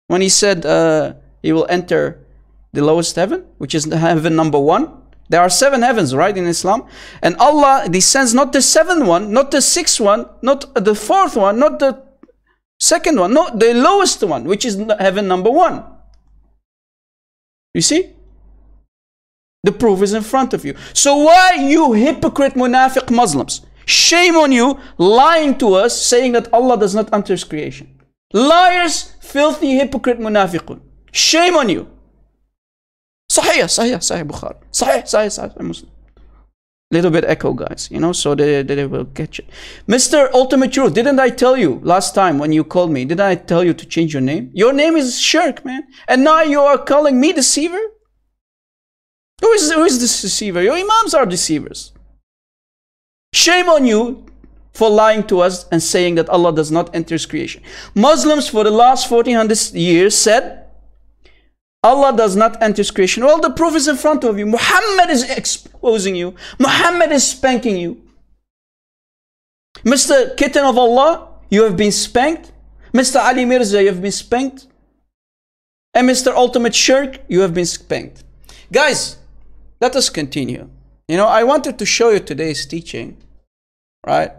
when He said uh, He will enter the lowest heaven, which is heaven number one? There are seven heavens, right, in Islam, and Allah descends not the seventh one, not the sixth one, not the fourth one, not the second one, no, the lowest one, which is heaven number one. You see? The proof is in front of you. So why you hypocrite munafiq Muslims? Shame on you lying to us saying that Allah does not enter his creation. Liars, filthy hypocrite munafiqun. Shame on you. Sahih, Sahih, Sahih Bukhari. Sahih, Sahih, Sahih Muslim. Little bit echo, guys, you know, so they, they will catch it. Mr. Ultimate Truth, didn't I tell you last time when you called me? Didn't I tell you to change your name? Your name is Shirk, man. And now you are calling me deceiver? Who is, who is this deceiver? Your imams are deceivers. Shame on you for lying to us and saying that Allah does not enter His creation. Muslims for the last 1400 years said Allah does not enter His creation. Well, the proof is in front of you. Muhammad is exposing you. Muhammad is spanking you. Mr. Kitten of Allah, you have been spanked. Mr. Ali Mirza, you have been spanked. And Mr. Ultimate Shirk, you have been spanked. Guys, let us continue. You know, I wanted to show you today's teaching right?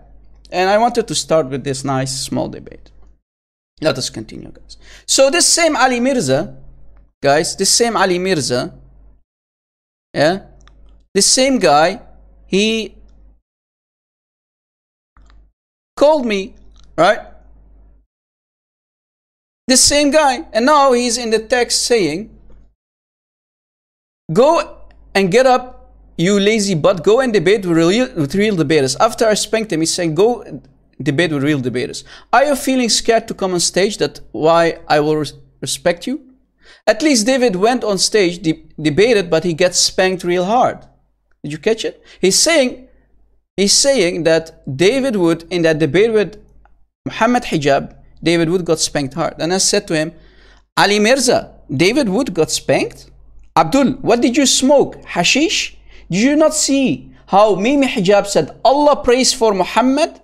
And I wanted to start with this nice small debate. Let us continue, guys. So this same Ali Mirza, guys, this same Ali Mirza, yeah, this same guy, he called me, right? This same guy, and now he's in the text saying, Go and get up you lazy butt, go and debate with real, with real debaters. After I spanked him, he's saying, go debate with real debaters. Are you feeling scared to come on stage that why I will res respect you? At least David went on stage, de debated, but he gets spanked real hard. Did you catch it? He's saying, he's saying that David Wood, in that debate with Muhammad Hijab, David Wood got spanked hard. And I said to him, Ali Mirza, David Wood got spanked? Abdul, what did you smoke? Hashish? Did you not see how Mimi Hijab said, Allah prays for Muhammad?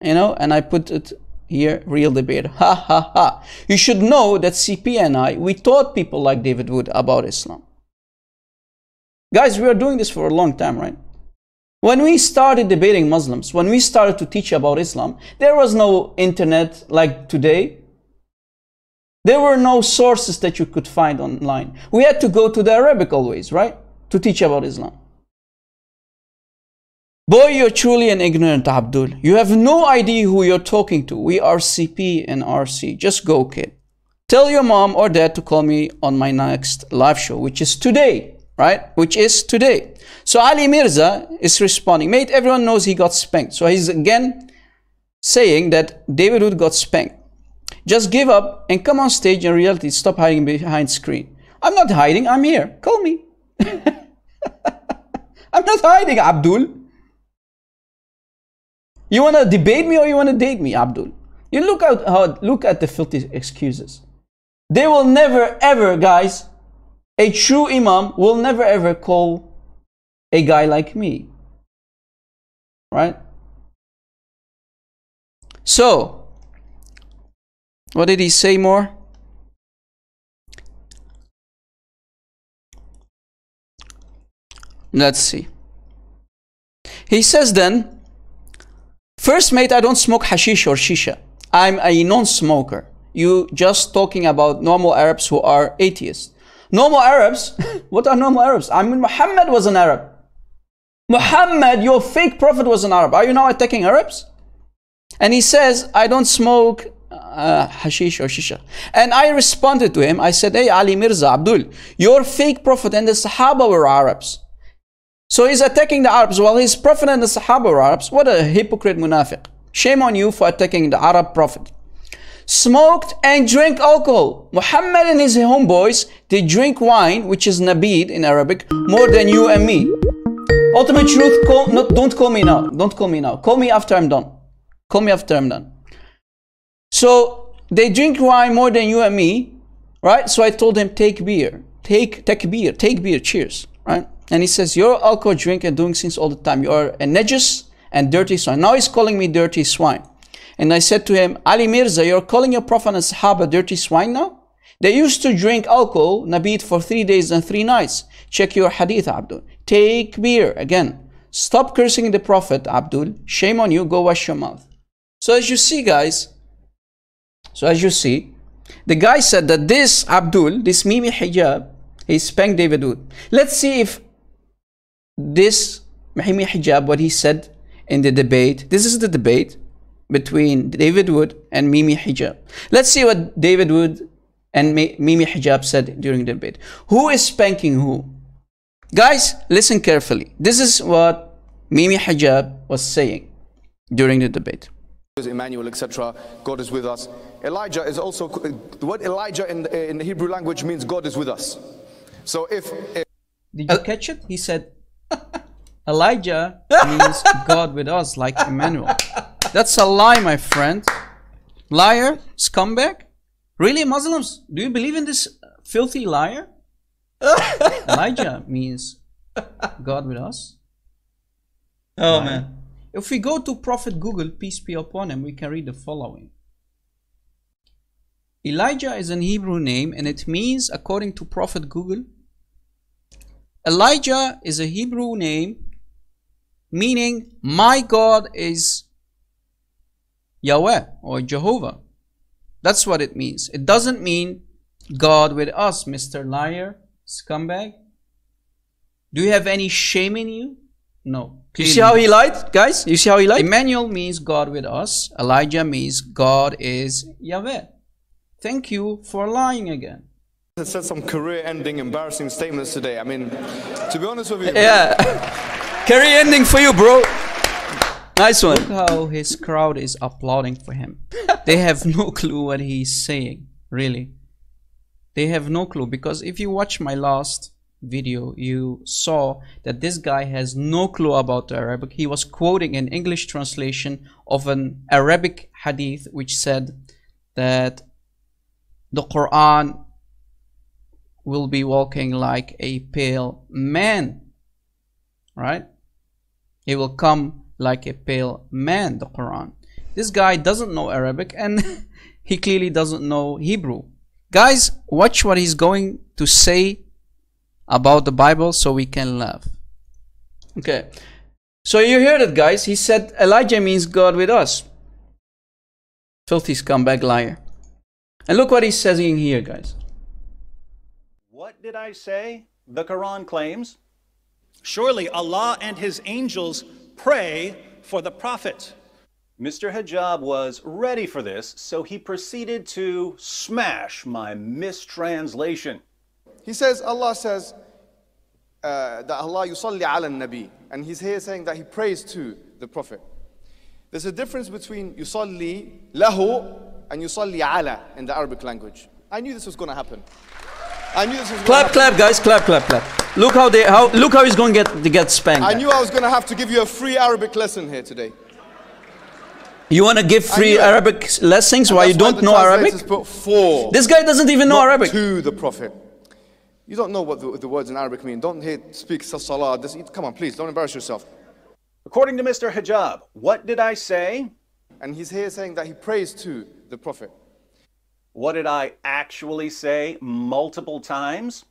You know, and I put it here, real debate. Ha ha ha. You should know that CP and I, we taught people like David Wood about Islam. Guys, we are doing this for a long time, right? When we started debating Muslims, when we started to teach about Islam, there was no internet like today. There were no sources that you could find online. We had to go to the Arabic always, right? to teach about Islam. Boy, you're truly an ignorant Abdul. You have no idea who you're talking to. We are CP and RC. Just go, kid. Tell your mom or dad to call me on my next live show, which is today, right? Which is today. So Ali Mirza is responding. Mate, everyone knows he got spanked. So he's again saying that David Wood got spanked. Just give up and come on stage in reality. Stop hiding behind screen. I'm not hiding. I'm here. Call me. I'm not hiding, Abdul. You want to debate me or you want to date me, Abdul? You look at how uh, look at the filthy excuses. They will never ever, guys. A true imam will never ever call a guy like me. Right? So, what did he say more? Let's see. He says then, first mate, I don't smoke hashish or shisha. I'm a non-smoker. You just talking about normal Arabs who are atheists. Normal Arabs? what are normal Arabs? I mean, Muhammad was an Arab. Muhammad, your fake prophet was an Arab. Are you now attacking Arabs? And he says, I don't smoke uh, hashish or shisha. And I responded to him. I said, Hey, Ali Mirza, Abdul, your fake prophet and the Sahaba were Arabs. So he's attacking the Arabs while his prophet and the Sahaba were Arabs. What a hypocrite munafiq. Shame on you for attacking the Arab prophet. Smoked and drank alcohol. Muhammad and his homeboys, they drink wine, which is nabid in Arabic, more than you and me. Ultimate truth, call, don't call me now. Don't call me now. Call me after I'm done. Call me after I'm done. So they drink wine more than you and me, right? So I told him, take beer. Take, take beer. Take beer. Cheers, right? And he says, You're alcohol drinking and doing things all the time. You are a najis and dirty swine. Now he's calling me dirty swine. And I said to him, Ali Mirza, you're calling your Prophet and Sahaba dirty swine now? They used to drink alcohol, nabit, for three days and three nights. Check your hadith, Abdul. Take beer. Again, stop cursing the Prophet, Abdul. Shame on you. Go wash your mouth. So as you see, guys, so as you see, the guy said that this Abdul, this Mimi hijab, he spanked David Wood. Let's see if this Mimi Hijab, what he said in the debate, this is the debate between David Wood and Mimi Hijab. Let's see what David Wood and Mimi Hijab said during the debate. Who is spanking who? Guys, listen carefully. This is what Mimi Hijab was saying during the debate. Emmanuel, etc. God is with us. Elijah is also, the word Elijah in, in the Hebrew language means God is with us. So if, if Did you catch it? He said, Elijah means God with us, like Emmanuel. That's a lie, my friend. Liar, scumbag. Really, Muslims? Do you believe in this filthy liar? Elijah means God with us. Oh Liar. man. If we go to Prophet Google, peace be upon him, we can read the following. Elijah is an Hebrew name and it means, according to Prophet Google, Elijah is a Hebrew name meaning my God is Yahweh or Jehovah. That's what it means. It doesn't mean God with us, Mr. Liar, scumbag. Do you have any shame in you? No. You see how he lied, guys? You see how he lied? Emmanuel means God with us. Elijah means God is Yahweh. Thank you for lying again. Has said some career-ending, embarrassing statements today. I mean, to be honest with you, Yeah. Career ending for you, bro. Nice one. Look one. how his crowd is applauding for him. they have no clue what he's saying, really. They have no clue because if you watch my last video, you saw that this guy has no clue about Arabic. He was quoting an English translation of an Arabic hadith which said that the Quran will be walking like a pale man, right? He will come like a pale man, the Quran. This guy doesn't know Arabic and he clearly doesn't know Hebrew. Guys, watch what he's going to say about the Bible so we can laugh. Okay. So you heard it, guys. He said Elijah means God with us. Filthy scumbag liar. And look what he's saying here, guys. What did I say? The Quran claims. Surely Allah and His angels pray for the Prophet. Mr. Hijab was ready for this, so he proceeded to smash my mistranslation. he says, Allah says uh, that Allah yusalli ala nabi, and he's here saying that he prays to the Prophet. There's a difference between yusalli lahu and you yusalli ala in the Arabic language. I knew this was going to happen. I knew this was going Clap, clap, guys. Clap, clap, clap. Look how they how look how he's going to get to get spanked. I knew I was going to have to give you a free Arabic lesson here today. You want to give free knew it. Arabic lessons And while you don't the know Arabic? translators Put for. This guy doesn't even know Arabic. To the Prophet. You don't know what the, the words in Arabic mean. Don't here speak salah. This, come on, please, don't embarrass yourself. According to Mr. Hijab, what did I say? And he's here saying that he prays to the Prophet. What did I actually say multiple times?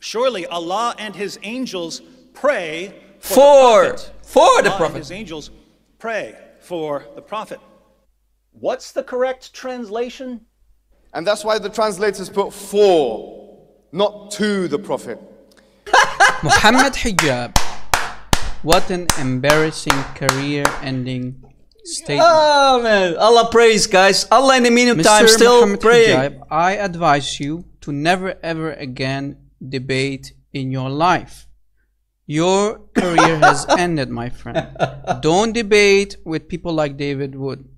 Surely Allah and His angels pray for, For the Prophet. for the Allah and prophet. His angels pray for the Prophet. What's the correct translation? And that's why the translators put for, not to the Prophet. Muhammad Hijab. What an embarrassing career ending statement. Oh ah, man, Allah praise, guys. Allah in the meantime Mr. still Muhammad praying. Hijab, I advise you to never ever again debate in your life. Your career has ended, my friend. Don't debate with people like David Wood.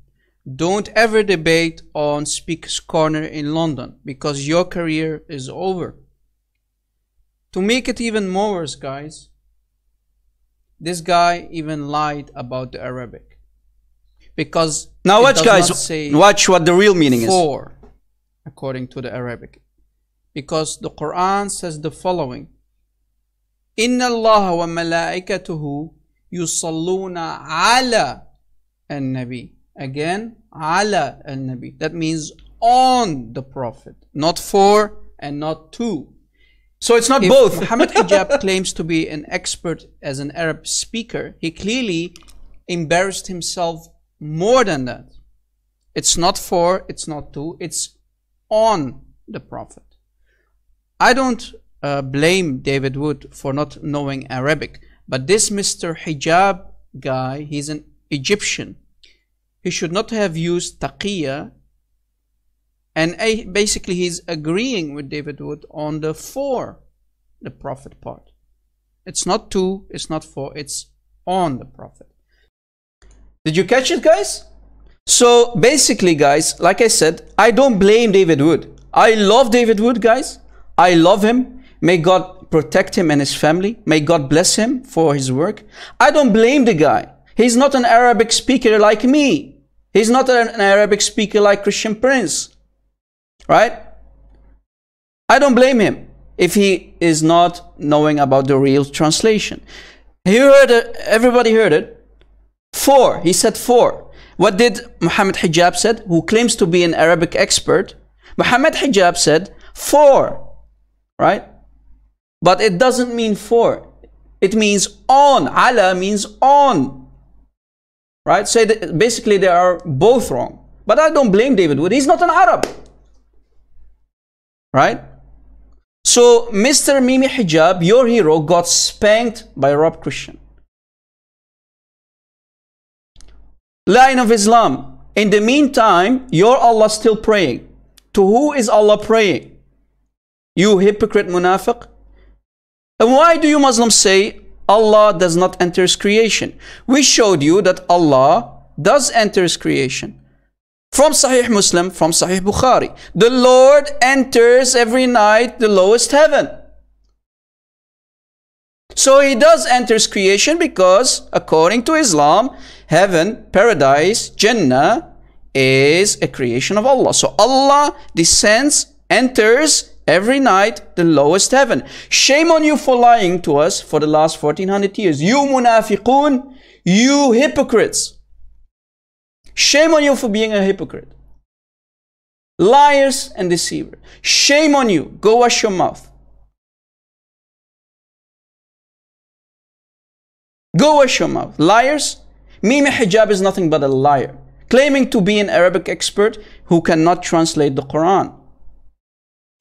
Don't ever debate on Speaker's Corner in London because your career is over. To make it even more worse, guys, this guy even lied about the Arabic Because Now it watch, does guys. not say Watch what the real meaning is. four, according to the Arabic. Because the Quran says the following إن الله وملائكته يصلون على النبي Again, على النبي That means on the Prophet, not for and not to. So it's not If both. Muhammad Hijab claims to be an expert as an Arab speaker, he clearly embarrassed himself more than that. It's not for, it's not to, it's on the Prophet. I don't uh, blame David Wood for not knowing Arabic, but this Mr. Hijab guy, he's an Egyptian. He should not have used taqiyya and basically he's agreeing with David Wood on the for the prophet part. It's not to, it's not for, it's on the prophet. Did you catch it, guys? So basically, guys, like I said, I don't blame David Wood. I love David Wood, guys. I love him. May God protect him and his family. May God bless him for his work. I don't blame the guy. He's not an Arabic speaker like me. He's not an Arabic speaker like Christian Prince. Right? I don't blame him if he is not knowing about the real translation. He heard it, everybody heard it. For, he said for. What did Muhammad Hijab said, who claims to be an Arabic expert? Muhammad Hijab said for, right? But it doesn't mean for. It means on. Ala means on. Right? So basically they are both wrong. But I don't blame David Wood. He's not an Arab. Right? So Mr. Mimi Hijab, your hero, got spanked by Rob Christian. Lion of Islam. In the meantime, your Allah still praying. To who is Allah praying? You hypocrite munafiq. And why do you Muslims say Allah does not enter his creation? We showed you that Allah does enter his creation. From Sahih Muslim, from Sahih Bukhari. The Lord enters every night the lowest heaven. So he does enter his creation because according to Islam, heaven, paradise, Jannah is a creation of Allah. So Allah descends, enters every night the lowest heaven. Shame on you for lying to us for the last 1400 years. You munafiqun, you hypocrites. Shame on you for being a hypocrite. Liars and deceiver. Shame on you. Go wash your mouth. Go wash your mouth. Liars. Mimi Hijab is nothing but a liar. Claiming to be an Arabic expert who cannot translate the Quran.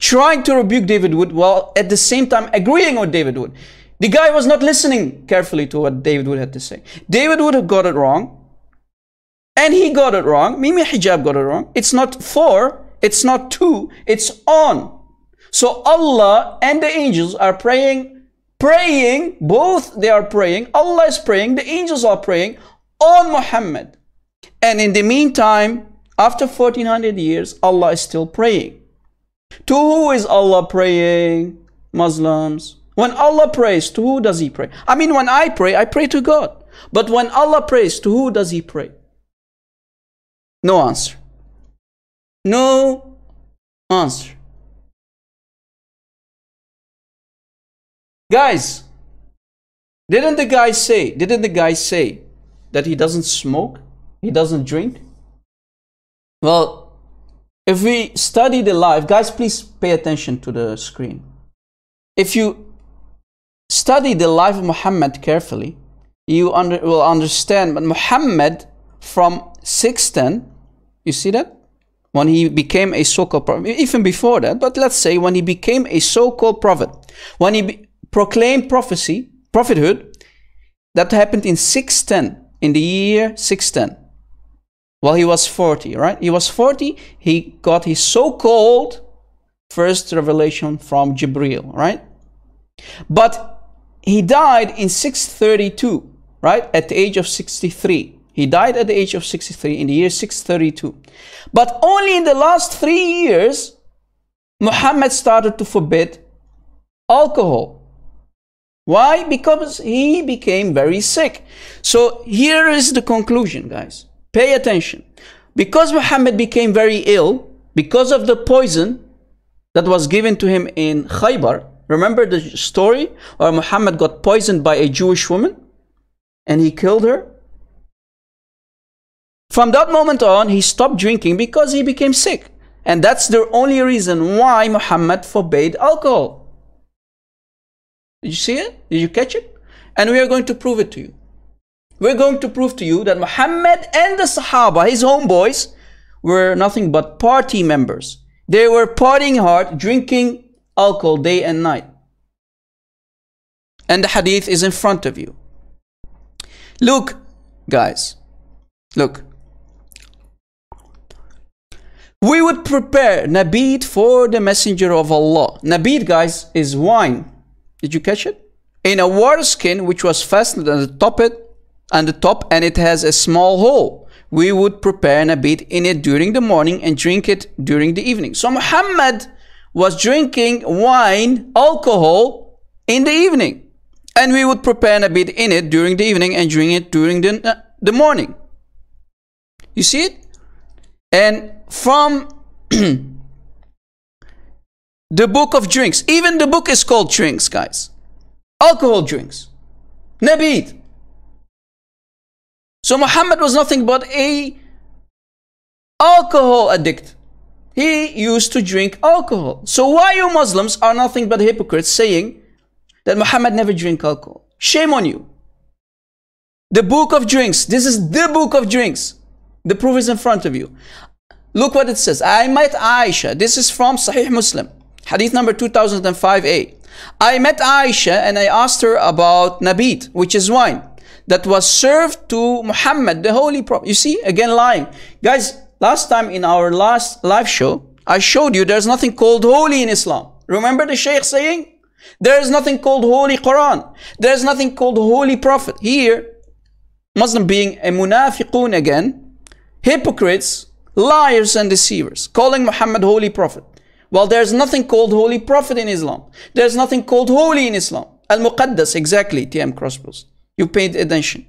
Trying to rebuke David Wood while at the same time agreeing with David Wood. The guy was not listening carefully to what David Wood had to say. David Wood got it wrong. And he got it wrong. Mimi Hijab got it wrong. It's not for, it's not to, it's on. So Allah and the angels are praying, praying, both they are praying. Allah is praying, the angels are praying on Muhammad. And in the meantime, after 1400 years, Allah is still praying. To who is Allah praying? Muslims. When Allah prays, to who does He pray? I mean, when I pray, I pray to God. But when Allah prays, to who does He pray? No answer. No answer. Guys, didn't the guy say, didn't the guy say that he doesn't smoke? He doesn't drink? Well, if we study the life, guys, please pay attention to the screen. If you study the life of Muhammad carefully, you under, will understand. But Muhammad from 610 you see that? When he became a so-called prophet, even before that, but let's say when he became a so-called prophet, when he proclaimed prophecy, prophethood, that happened in 610, in the year 610. well he was 40, right? He was 40, he got his so-called first revelation from Jibril, right? But he died in 632, right? At the age of 63. He died at the age of 63 in the year 632. But only in the last three years, Muhammad started to forbid alcohol. Why? Because he became very sick. So here is the conclusion, guys. Pay attention. Because Muhammad became very ill, because of the poison that was given to him in Khaybar, remember the story where Muhammad got poisoned by a Jewish woman and he killed her? From that moment on, he stopped drinking because he became sick. And that's the only reason why Muhammad forbade alcohol. Did you see it? Did you catch it? And we are going to prove it to you. We're going to prove to you that Muhammad and the Sahaba, his homeboys, were nothing but party members. They were partying hard, drinking alcohol day and night. And the hadith is in front of you. Look, guys, look. We would prepare nabid for the messenger of Allah. Nabid, guys, is wine. Did you catch it? In a water skin which was fastened on the top it on the top and it has a small hole. We would prepare nabid in it during the morning and drink it during the evening. So Muhammad was drinking wine, alcohol, in the evening. And we would prepare nabid in it during the evening and drink it during the, uh, the morning. You see it? And from the book of drinks, even the book is called drinks, guys. Alcohol drinks. Nabid. So Muhammad was nothing but a alcohol addict. He used to drink alcohol. So why you Muslims are nothing but hypocrites saying that Muhammad never drank alcohol? Shame on you. The book of drinks. This is the book of drinks. The proof is in front of you. Look what it says. I met Aisha. This is from Sahih Muslim. Hadith number 2005a. I met Aisha and I asked her about Nabit, which is wine, that was served to Muhammad, the holy prophet. You see, again lying. Guys, Last time in our last live show, I showed you there's nothing called holy in Islam. Remember the Shaykh saying? There is nothing called holy Quran. There is nothing called holy prophet. Here, Muslim being a munafiqun again, hypocrites, liars and deceivers, calling Muhammad holy prophet. Well, there's nothing called holy prophet in Islam. There's nothing called holy in Islam. Al-Muqaddas, exactly, TM Crosspost. You paid attention.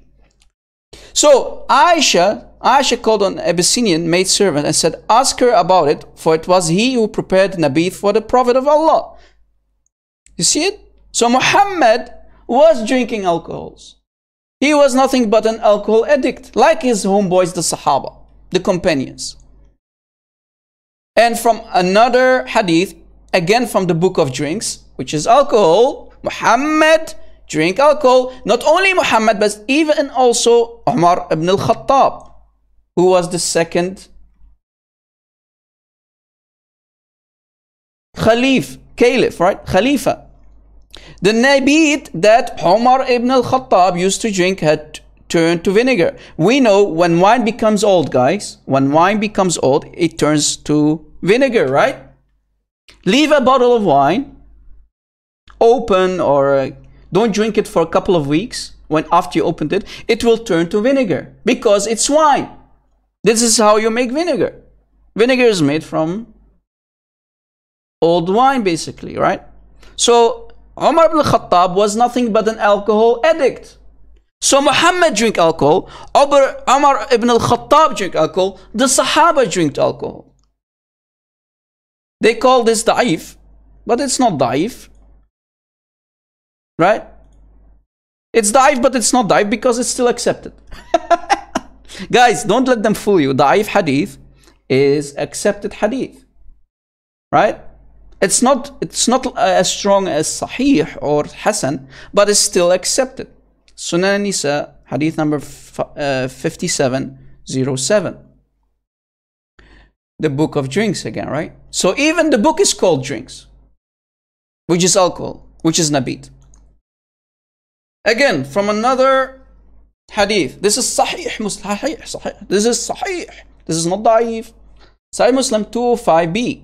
So Aisha, Aisha called on Abyssinian maid servant and said, Ask her about it, for it was he who prepared Nabith for the Prophet of Allah. You see it? So Muhammad was drinking alcohols. He was nothing but an alcohol addict, like his homeboys, the Sahaba, the companions. And from another hadith, again from the book of drinks, which is alcohol, Muhammad drink alcohol. Not only Muhammad, but even also Umar ibn al-Khattab, who was the second Khalif, Caliph, right? Khalifa. The nabit that Umar ibn al-Khattab used to drink had turned to vinegar. We know when wine becomes old, guys, when wine becomes old, it turns to vinegar, right? Leave a bottle of wine open or uh, don't drink it for a couple of weeks. When after you opened it, it will turn to vinegar because it's wine. This is how you make vinegar. Vinegar is made from old wine, basically, right? So Umar ibn Khattab was nothing but an alcohol addict. So Muhammad drink alcohol, Umar ibn al-Khattab drink alcohol, the Sahaba drink alcohol. They call this da'if, but it's not da'if. Right? It's da'if, but it's not da'if because it's still accepted. Guys, don't let them fool you. Da'if hadith is accepted hadith. Right? It's not it's not as strong as Sahih or Hasan, but it's still accepted. Sunan Nasa'i, hadith number uh, 5707. The book of drinks again, right? So even the book is called drinks, which is alcohol, which is nabit. Again, from another hadith. This is Sahih, Sahih, Sahih. This is Sahih. This is not Da'if. Sahih Muslim 205b.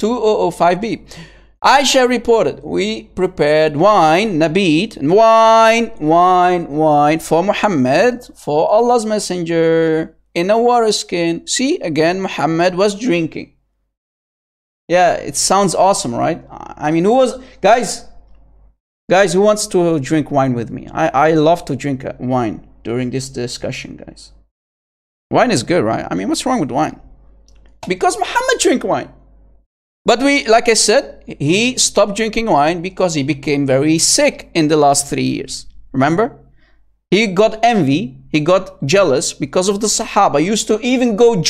2005b. Aisha reported, we prepared wine, nabit, wine, wine, wine for Muhammad, for Allah's messenger, in a water skin. See, again, Muhammad was drinking. Yeah, it sounds awesome, right? I mean, who was, guys, Guys, who wants to drink wine with me? I, I love to drink uh, wine during this discussion, guys. Wine is good, right? I mean, what's wrong with wine? Because Muhammad drank wine. But we, like I said, he stopped drinking wine because he became very sick in the last three years. Remember? He got envy, he got jealous because of the Sahaba. Used to even go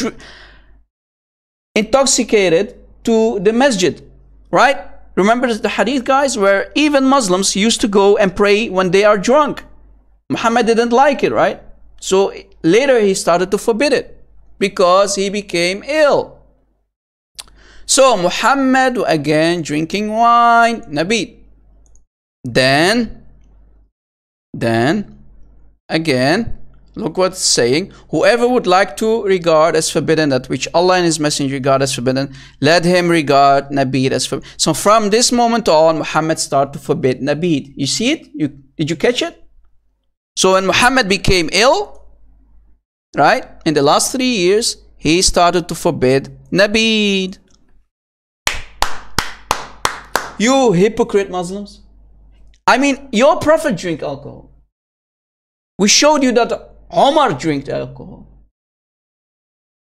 intoxicated to the masjid, right? Remember the hadith, guys, where even Muslims used to go and pray when they are drunk. Muhammad didn't like it, right? So later he started to forbid it because he became ill. So Muhammad again drinking wine, Nabi. Then, then again, Look what's saying. Whoever would like to regard as forbidden that which Allah and His Messenger regard as forbidden, let him regard Nabid as forbidden. So from this moment on, Muhammad started to forbid Nabid. You see it? You, did you catch it? So when Muhammad became ill, right, in the last three years, he started to forbid Nabid. You hypocrite Muslims, I mean, your prophet drink alcohol. We showed you that Omar drank alcohol.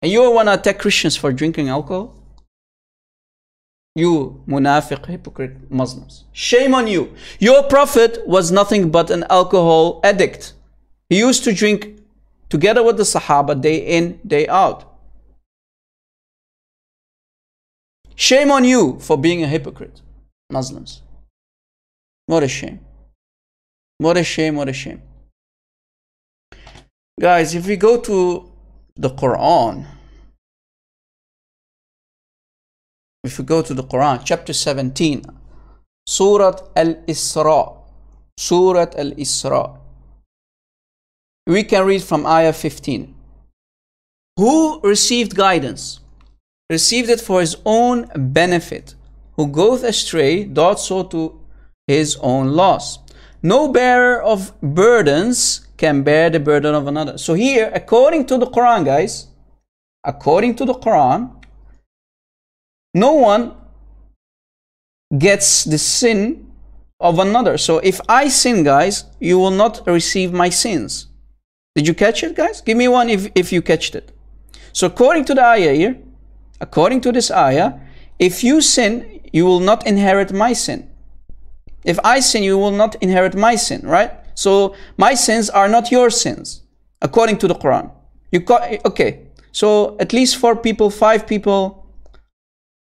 And you want to attack Christians for drinking alcohol? You munafiq, hypocrite Muslims. Shame on you. Your prophet was nothing but an alcohol addict. He used to drink together with the Sahaba day in, day out. Shame on you for being a hypocrite, Muslims. What a shame. What a shame, what a shame. Guys, if we go to the Quran, if we go to the Quran, chapter 17, Surah Al Isra, Surah Al Isra, we can read from Ayah 15. Who received guidance? Received it for his own benefit. Who goeth astray doth so to his own loss. No bearer of burdens can bear the burden of another. So here, according to the Quran, guys, according to the Quran, no one gets the sin of another. So if I sin, guys, you will not receive my sins. Did you catch it, guys? Give me one if, if you catched it. So according to the ayah here, according to this ayah, if you sin, you will not inherit my sin. If I sin, you will not inherit my sin, right? So my sins are not your sins, according to the Quran. You okay? So at least four people, five people.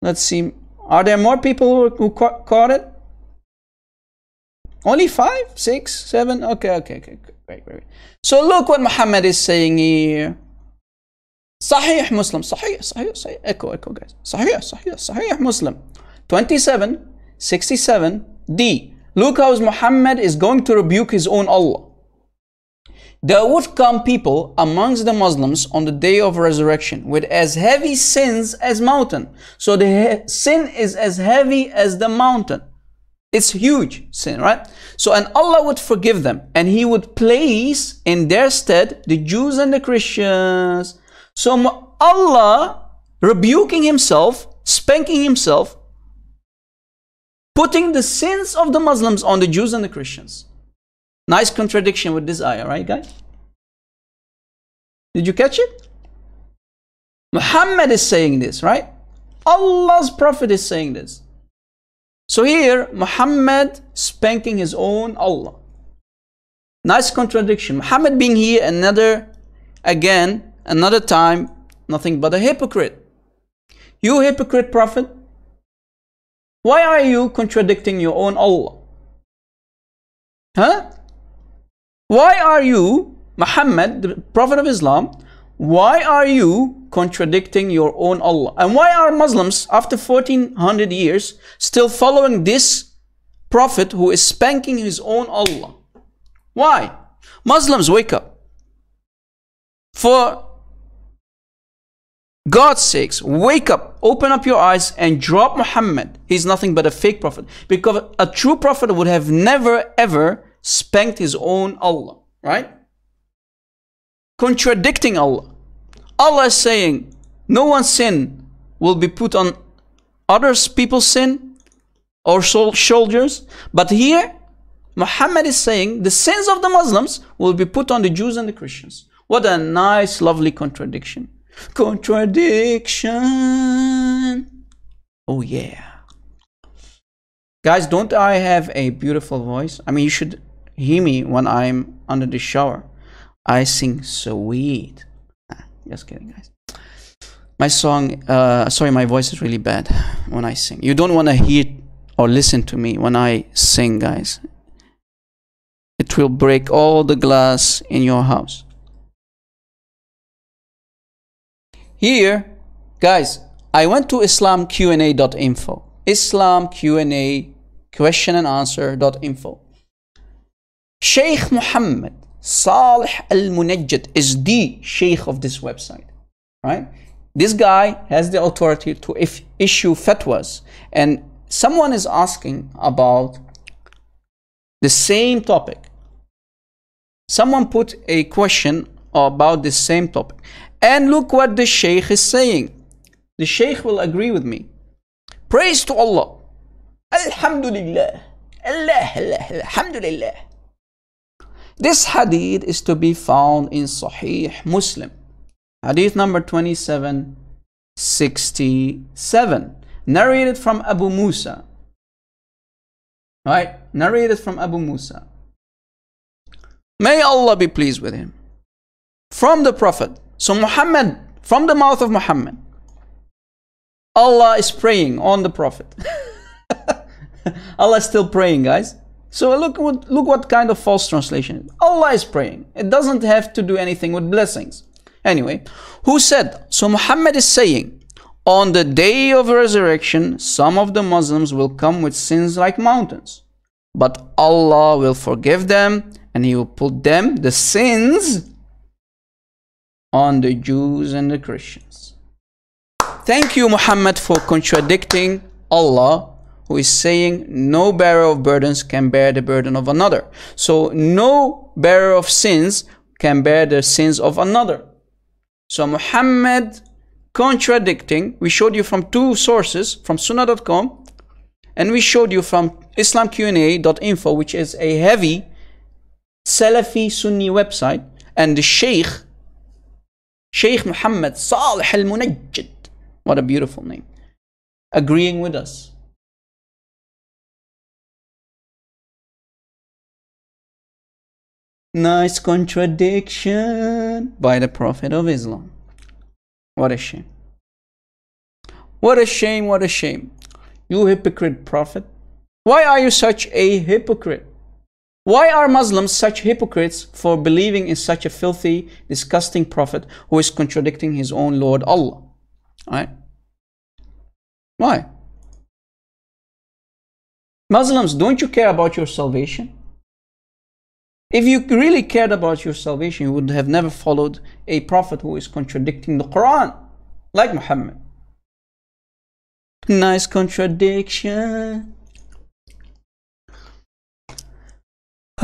Let's see. Are there more people who caught it? Only five, six, seven. Okay, okay, okay. Great, great. So look what Muhammad is saying here. Sahih Muslim. Sahih, Sahih, Sahih. Echo, echo, guys. Sahih, Sahih, Sahih Muslim. 27, 67, D. Look how Muhammad is going to rebuke his own Allah. There would come people amongst the Muslims on the day of resurrection with as heavy sins as mountain. So the sin is as heavy as the mountain. It's huge sin, right? So, and Allah would forgive them and He would place in their stead the Jews and the Christians. So Allah rebuking Himself, spanking Himself, putting the sins of the Muslims on the Jews and the Christians. Nice contradiction with this ayah, right, guys? Did you catch it? Muhammad is saying this, right? Allah's Prophet is saying this. So here, Muhammad spanking his own Allah. Nice contradiction. Muhammad being here another, again, another time, nothing but a hypocrite. You hypocrite prophet, why are you contradicting your own Allah? Huh? Why are you, Muhammad, the Prophet of Islam, why are you contradicting your own Allah? And why are Muslims, after 1400 years, still following this Prophet who is spanking his own Allah? Why? Muslims, wake up. For God's sakes, wake up, open up your eyes and drop Muhammad. He's nothing but a fake prophet. Because a true prophet would have never ever spanked his own Allah, right? Contradicting Allah. Allah is saying, no one's sin will be put on others people's sin or soldiers. But here, Muhammad is saying the sins of the Muslims will be put on the Jews and the Christians. What a nice, lovely contradiction. Contradiction. Oh, yeah. Guys, don't I have a beautiful voice? I mean, you should hear me when I'm under the shower. I sing sweet. just kidding, guys. My song, uh, sorry, my voice is really bad when I sing. You don't want to hear or listen to me when I sing, guys. It will break all the glass in your house. Here, guys, I went to islamqna.info. Islamqna question and answer.info. Sheikh Muhammad Salih Al Munajjid is the Sheikh of this website, right? This guy has the authority to if, issue fatwas, and someone is asking about the same topic. Someone put a question about the same topic, and look what the Shaykh is saying. The Shaykh will agree with me. Praise to Allah. Alhamdulillah. Allah, Allah, Alhamdulillah. This hadith is to be found in Sahih Muslim. Hadith number 2767. Narrated from Abu Musa. Right? Narrated from Abu Musa. May Allah be pleased with him. From the Prophet. So Muhammad, from the mouth of Muhammad. Allah is praying on the Prophet. Allah is still praying, guys. So look what look what kind of false translation. Allah is praying. It doesn't have to do anything with blessings. Anyway, who said? So Muhammad is saying, on the day of resurrection, some of the Muslims will come with sins like mountains. But Allah will forgive them and He will put them, the sins, on the Jews and the Christians. Thank you, Muhammad, for contradicting Allah who is saying no bearer of burdens can bear the burden of another. So no bearer of sins can bear the sins of another. So Muhammad contradicting, we showed you from two sources, from sunnah.com, and we showed you from islamqna.info, which is a heavy Salafi Sunni website, and the Sheikh, Sheikh Muhammad Salih al-Munajjid, what a beautiful name, agreeing with us. Nice contradiction by the Prophet of Islam. What a shame. What a shame, what a shame. You hypocrite Prophet. Why are you such a hypocrite? Why are Muslims such hypocrites for believing in such a filthy, disgusting Prophet who is contradicting his own Lord Allah? Right? Why? Muslims, don't you care about your salvation? If you really cared about your salvation, you would have never followed a prophet who is contradicting the Quran, like Muhammad. Nice contradiction.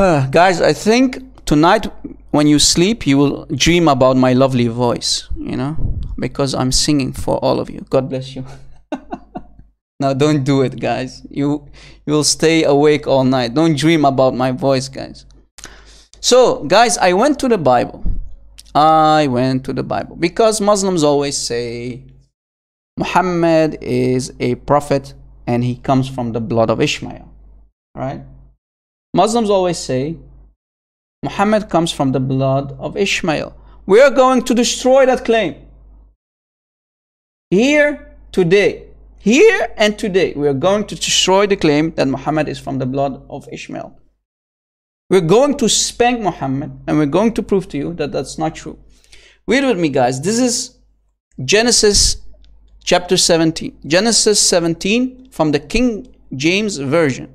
Uh, guys, I think tonight when you sleep, you will dream about my lovely voice, you know, because I'm singing for all of you. God bless you. now, don't do it, guys. You, you will stay awake all night. Don't dream about my voice, guys. So, guys, I went to the Bible. I went to the Bible because Muslims always say Muhammad is a prophet and he comes from the blood of Ishmael. Right? Muslims always say Muhammad comes from the blood of Ishmael. We are going to destroy that claim. Here, today, here and today, we are going to destroy the claim that Muhammad is from the blood of Ishmael. We're going to spank Muhammad and we're going to prove to you that that's not true. Read with me, guys. This is Genesis chapter 17. Genesis 17 from the King James Version.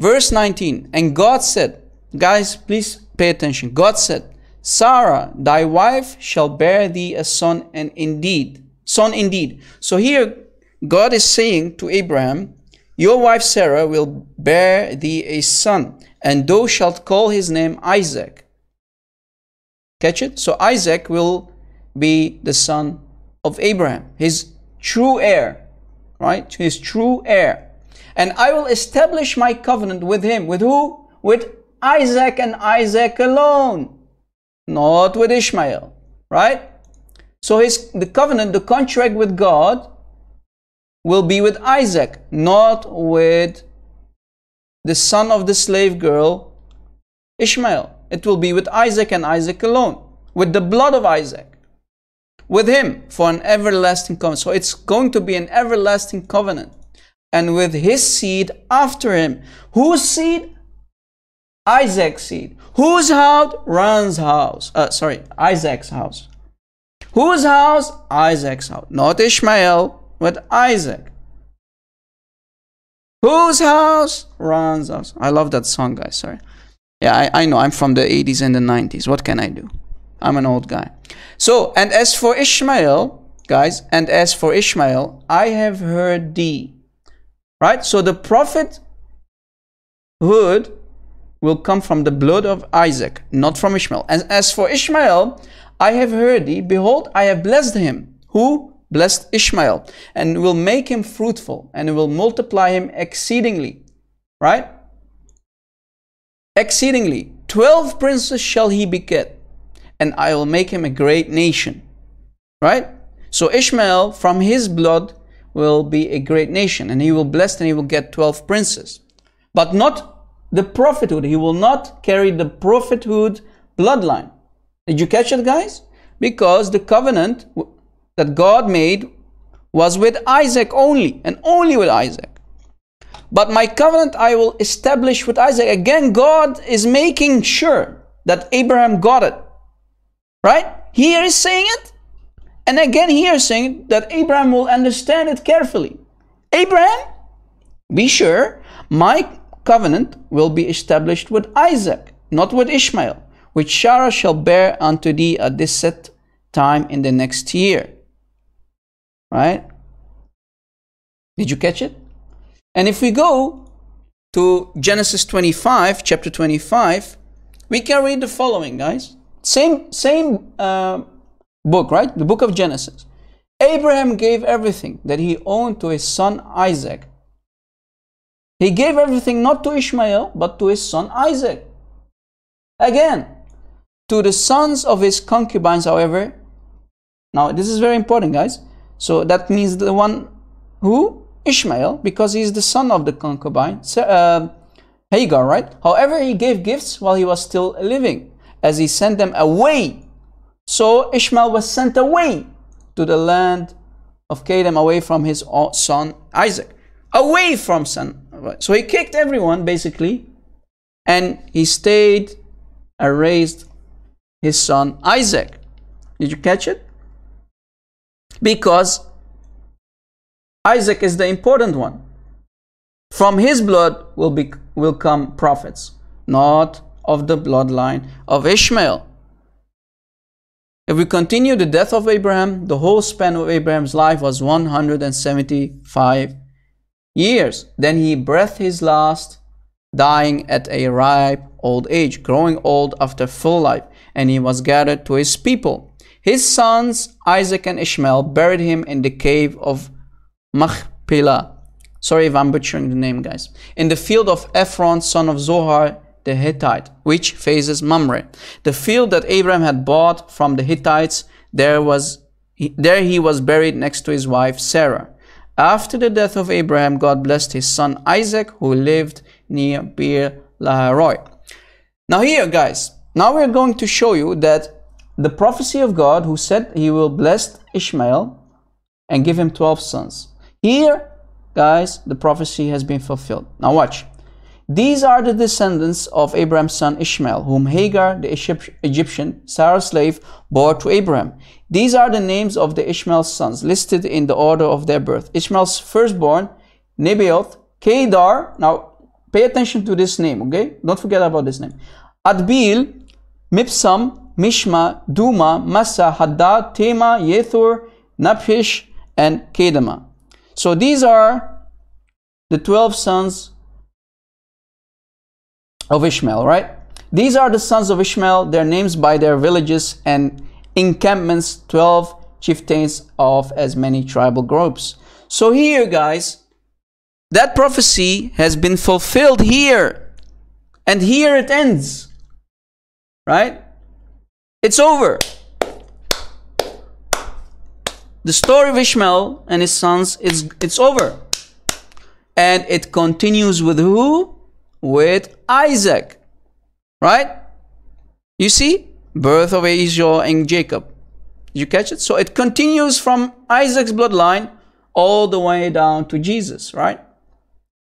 Verse 19. And God said, guys, please pay attention. God said, Sarah, thy wife, shall bear thee a son, and indeed, son indeed. So here, God is saying to Abraham, Your wife Sarah will bear thee a son and thou shalt call his name Isaac. Catch it? So Isaac will be the son of Abraham, his true heir, right? His true heir. And I will establish my covenant with him. With who? With Isaac and Isaac alone, not with Ishmael, right? So his the covenant, the contract with God will be with Isaac, not with the son of the slave girl, Ishmael. It will be with Isaac and Isaac alone, with the blood of Isaac, with him for an everlasting covenant. So it's going to be an everlasting covenant. And with his seed after him. Whose seed? Isaac's seed. Whose house? Runs house. Uh, sorry, Isaac's house. Whose house? Isaac's house. Not Ishmael, but Isaac. Whose house runs house. I love that song, guys. Sorry. Yeah, I, I know. I'm from the 80s and the 90s. What can I do? I'm an old guy. So, and as for Ishmael, guys, and as for Ishmael, I have heard thee. Right? So the prophet hood will come from the blood of Isaac, not from Ishmael. And as for Ishmael, I have heard thee. Behold, I have blessed him. Who? blessed Ishmael, and will make him fruitful, and will multiply him exceedingly. right? Exceedingly, 12 princes shall he beget, and I will make him a great nation, right? So Ishmael, from his blood, will be a great nation, and he will bless and he will get 12 princes. But not the prophethood. He will not carry the prophethood bloodline. Did you catch it, guys? Because the covenant that God made was with Isaac only, and only with Isaac. But my covenant I will establish with Isaac. Again, God is making sure that Abraham got it. Right? Here is saying it. And again, here saying that Abraham will understand it carefully. Abraham, be sure, my covenant will be established with Isaac, not with Ishmael, which Sarah shall bear unto thee at this set time in the next year. Right? Did you catch it? And if we go to Genesis 25, chapter 25, we can read the following, guys. Same, same uh, book, right? The book of Genesis. Abraham gave everything that he owned to his son Isaac. He gave everything not to Ishmael, but to his son Isaac. Again, to the sons of his concubines, however. Now, this is very important, guys. So that means the one who Ishmael because he is the son of the concubine, uh, Hagar, right? However, he gave gifts while he was still living, as he sent them away. So Ishmael was sent away to the land of Canaan, away from his son Isaac, away from son. So he kicked everyone basically, and he stayed and raised his son Isaac. Did you catch it? Because Isaac is the important one. From his blood will, be, will come prophets, not of the bloodline of Ishmael. If we continue the death of Abraham, the whole span of Abraham's life was 175 years. Then he breathed his last, dying at a ripe old age, growing old after full life, and he was gathered to his people. His sons, Isaac and Ishmael, buried him in the cave of Machpelah. Sorry if I'm butchering the name, guys. In the field of Ephron, son of Zohar, the Hittite, which faces Mamre. The field that Abraham had bought from the Hittites, there was there he was buried next to his wife Sarah. After the death of Abraham, God blessed his son Isaac, who lived near Beer Laharoi. Now here, guys, now we're going to show you that the prophecy of God, who said he will bless Ishmael and give him 12 sons. Here, guys, the prophecy has been fulfilled. Now watch. These are the descendants of Abraham's son Ishmael, whom Hagar, the Egyptian, Sarah's slave, bore to Abraham. These are the names of the Ishmael's sons, listed in the order of their birth. Ishmael's firstborn, Nebaioth, Kedar. Now, pay attention to this name, okay? Don't forget about this name. Adbeel, Mibsam, Mishma, Duma, Massa, Haddad, Tema, Yethur, Naphish, and Kedema. So these are the 12 sons of Ishmael, right? These are the sons of Ishmael, their names by their villages and encampments, 12 chieftains of as many tribal groups. So here, guys, that prophecy has been fulfilled here. And here it ends. Right? It's over. The story of Ishmael and his sons, is it's over. And it continues with who? With Isaac. Right? You see? Birth of Israel and Jacob. You catch it? So it continues from Isaac's bloodline all the way down to Jesus, right?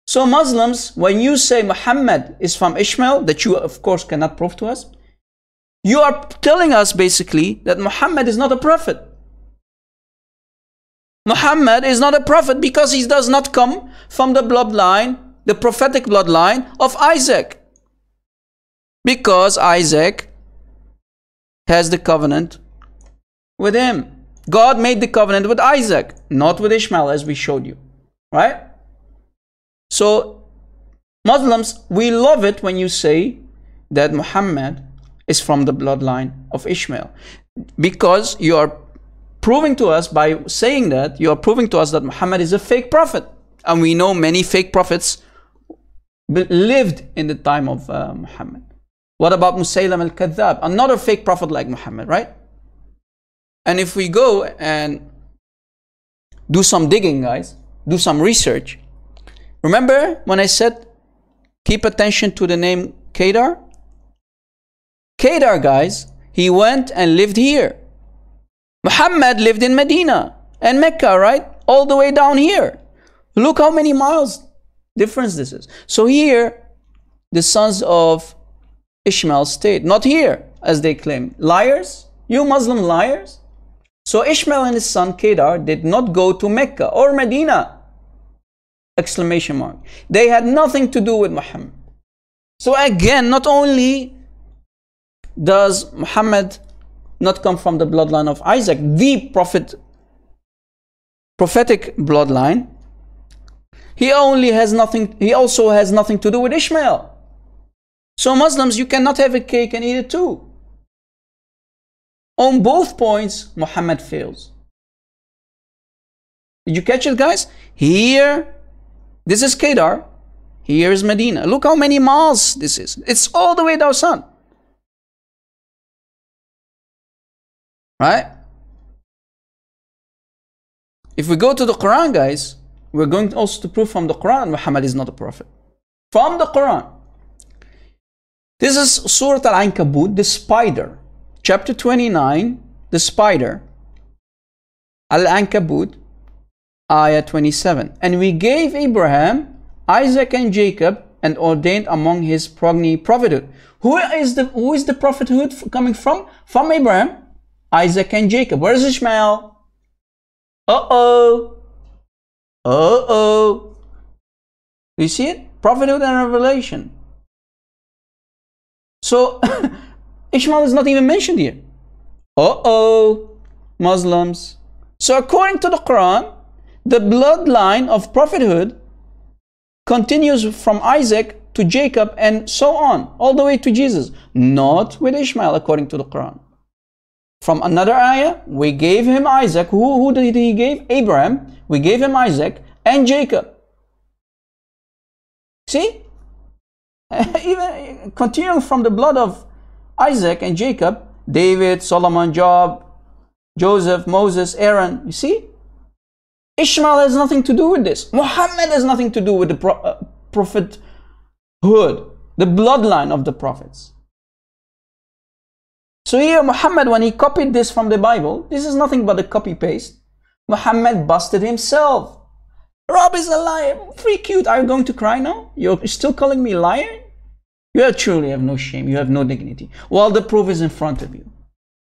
So Muslims, when you say Muhammad is from Ishmael, that you of course cannot prove to us, you are telling us basically that Muhammad is not a prophet. Muhammad is not a prophet because he does not come from the bloodline, the prophetic bloodline of Isaac. Because Isaac has the covenant with him. God made the covenant with Isaac, not with Ishmael, as we showed you. Right? So, Muslims, we love it when you say that Muhammad is from the bloodline of Ishmael because you are proving to us by saying that you are proving to us that Muhammad is a fake prophet. And we know many fake prophets lived in the time of uh, Muhammad. What about Musaylam al Kadhab? Another fake prophet like Muhammad, right? And if we go and do some digging, guys, do some research. Remember when I said keep attention to the name Kedar? Kedar, guys, he went and lived here. Muhammad lived in Medina and Mecca, right? All the way down here. Look how many miles difference this is. So here, the sons of Ishmael stayed. Not here, as they claim. Liars? You Muslim liars? So Ishmael and his son Kedar did not go to Mecca or Medina. Exclamation mark. They had nothing to do with Muhammad. So again, not only does Muhammad not come from the bloodline of Isaac, the prophet, prophetic bloodline, he only has nothing, he also has nothing to do with Ishmael. So Muslims, you cannot have a cake and eat it too. On both points, Muhammad fails. Did you catch it, guys? Here, this is Kedar. Here is Medina. Look how many miles this is. It's all the way down sun. Right? If we go to the Quran, guys, we're going also to prove from the Quran Muhammad is not a prophet. From the Quran. This is Surah Al Ankabut, the spider. Chapter 29, the spider. Al Ankabut, ayah 27. And we gave Abraham, Isaac, and Jacob and ordained among his progeny prophethood. Who is the who is the prophethood coming from? From Abraham, Isaac, and Jacob. Where is Ishmael? Uh oh. Uh oh. You see it? Prophethood and revelation. So Ishmael is not even mentioned here. Uh oh. Muslims. So according to the Quran, the bloodline of prophethood continues from Isaac to Jacob and so on, all the way to Jesus. Not with Ishmael, according to the Quran. From another ayah, we gave him Isaac. Who, who did he give? Abraham. We gave him Isaac and Jacob. See? Even continuing from the blood of Isaac and Jacob, David, Solomon, Job, Joseph, Moses, Aaron. You see? Ishmael has nothing to do with this. Muhammad has nothing to do with the pro- uh, prophethood, the bloodline of the prophets. So here, Muhammad, when he copied this from the Bible, this is nothing but a copy paste. Muhammad busted himself. Rob is a liar. Free cute. Are you going to cry now? You're still calling me liar? You truly have no shame. You have no dignity. While the proof is in front of you.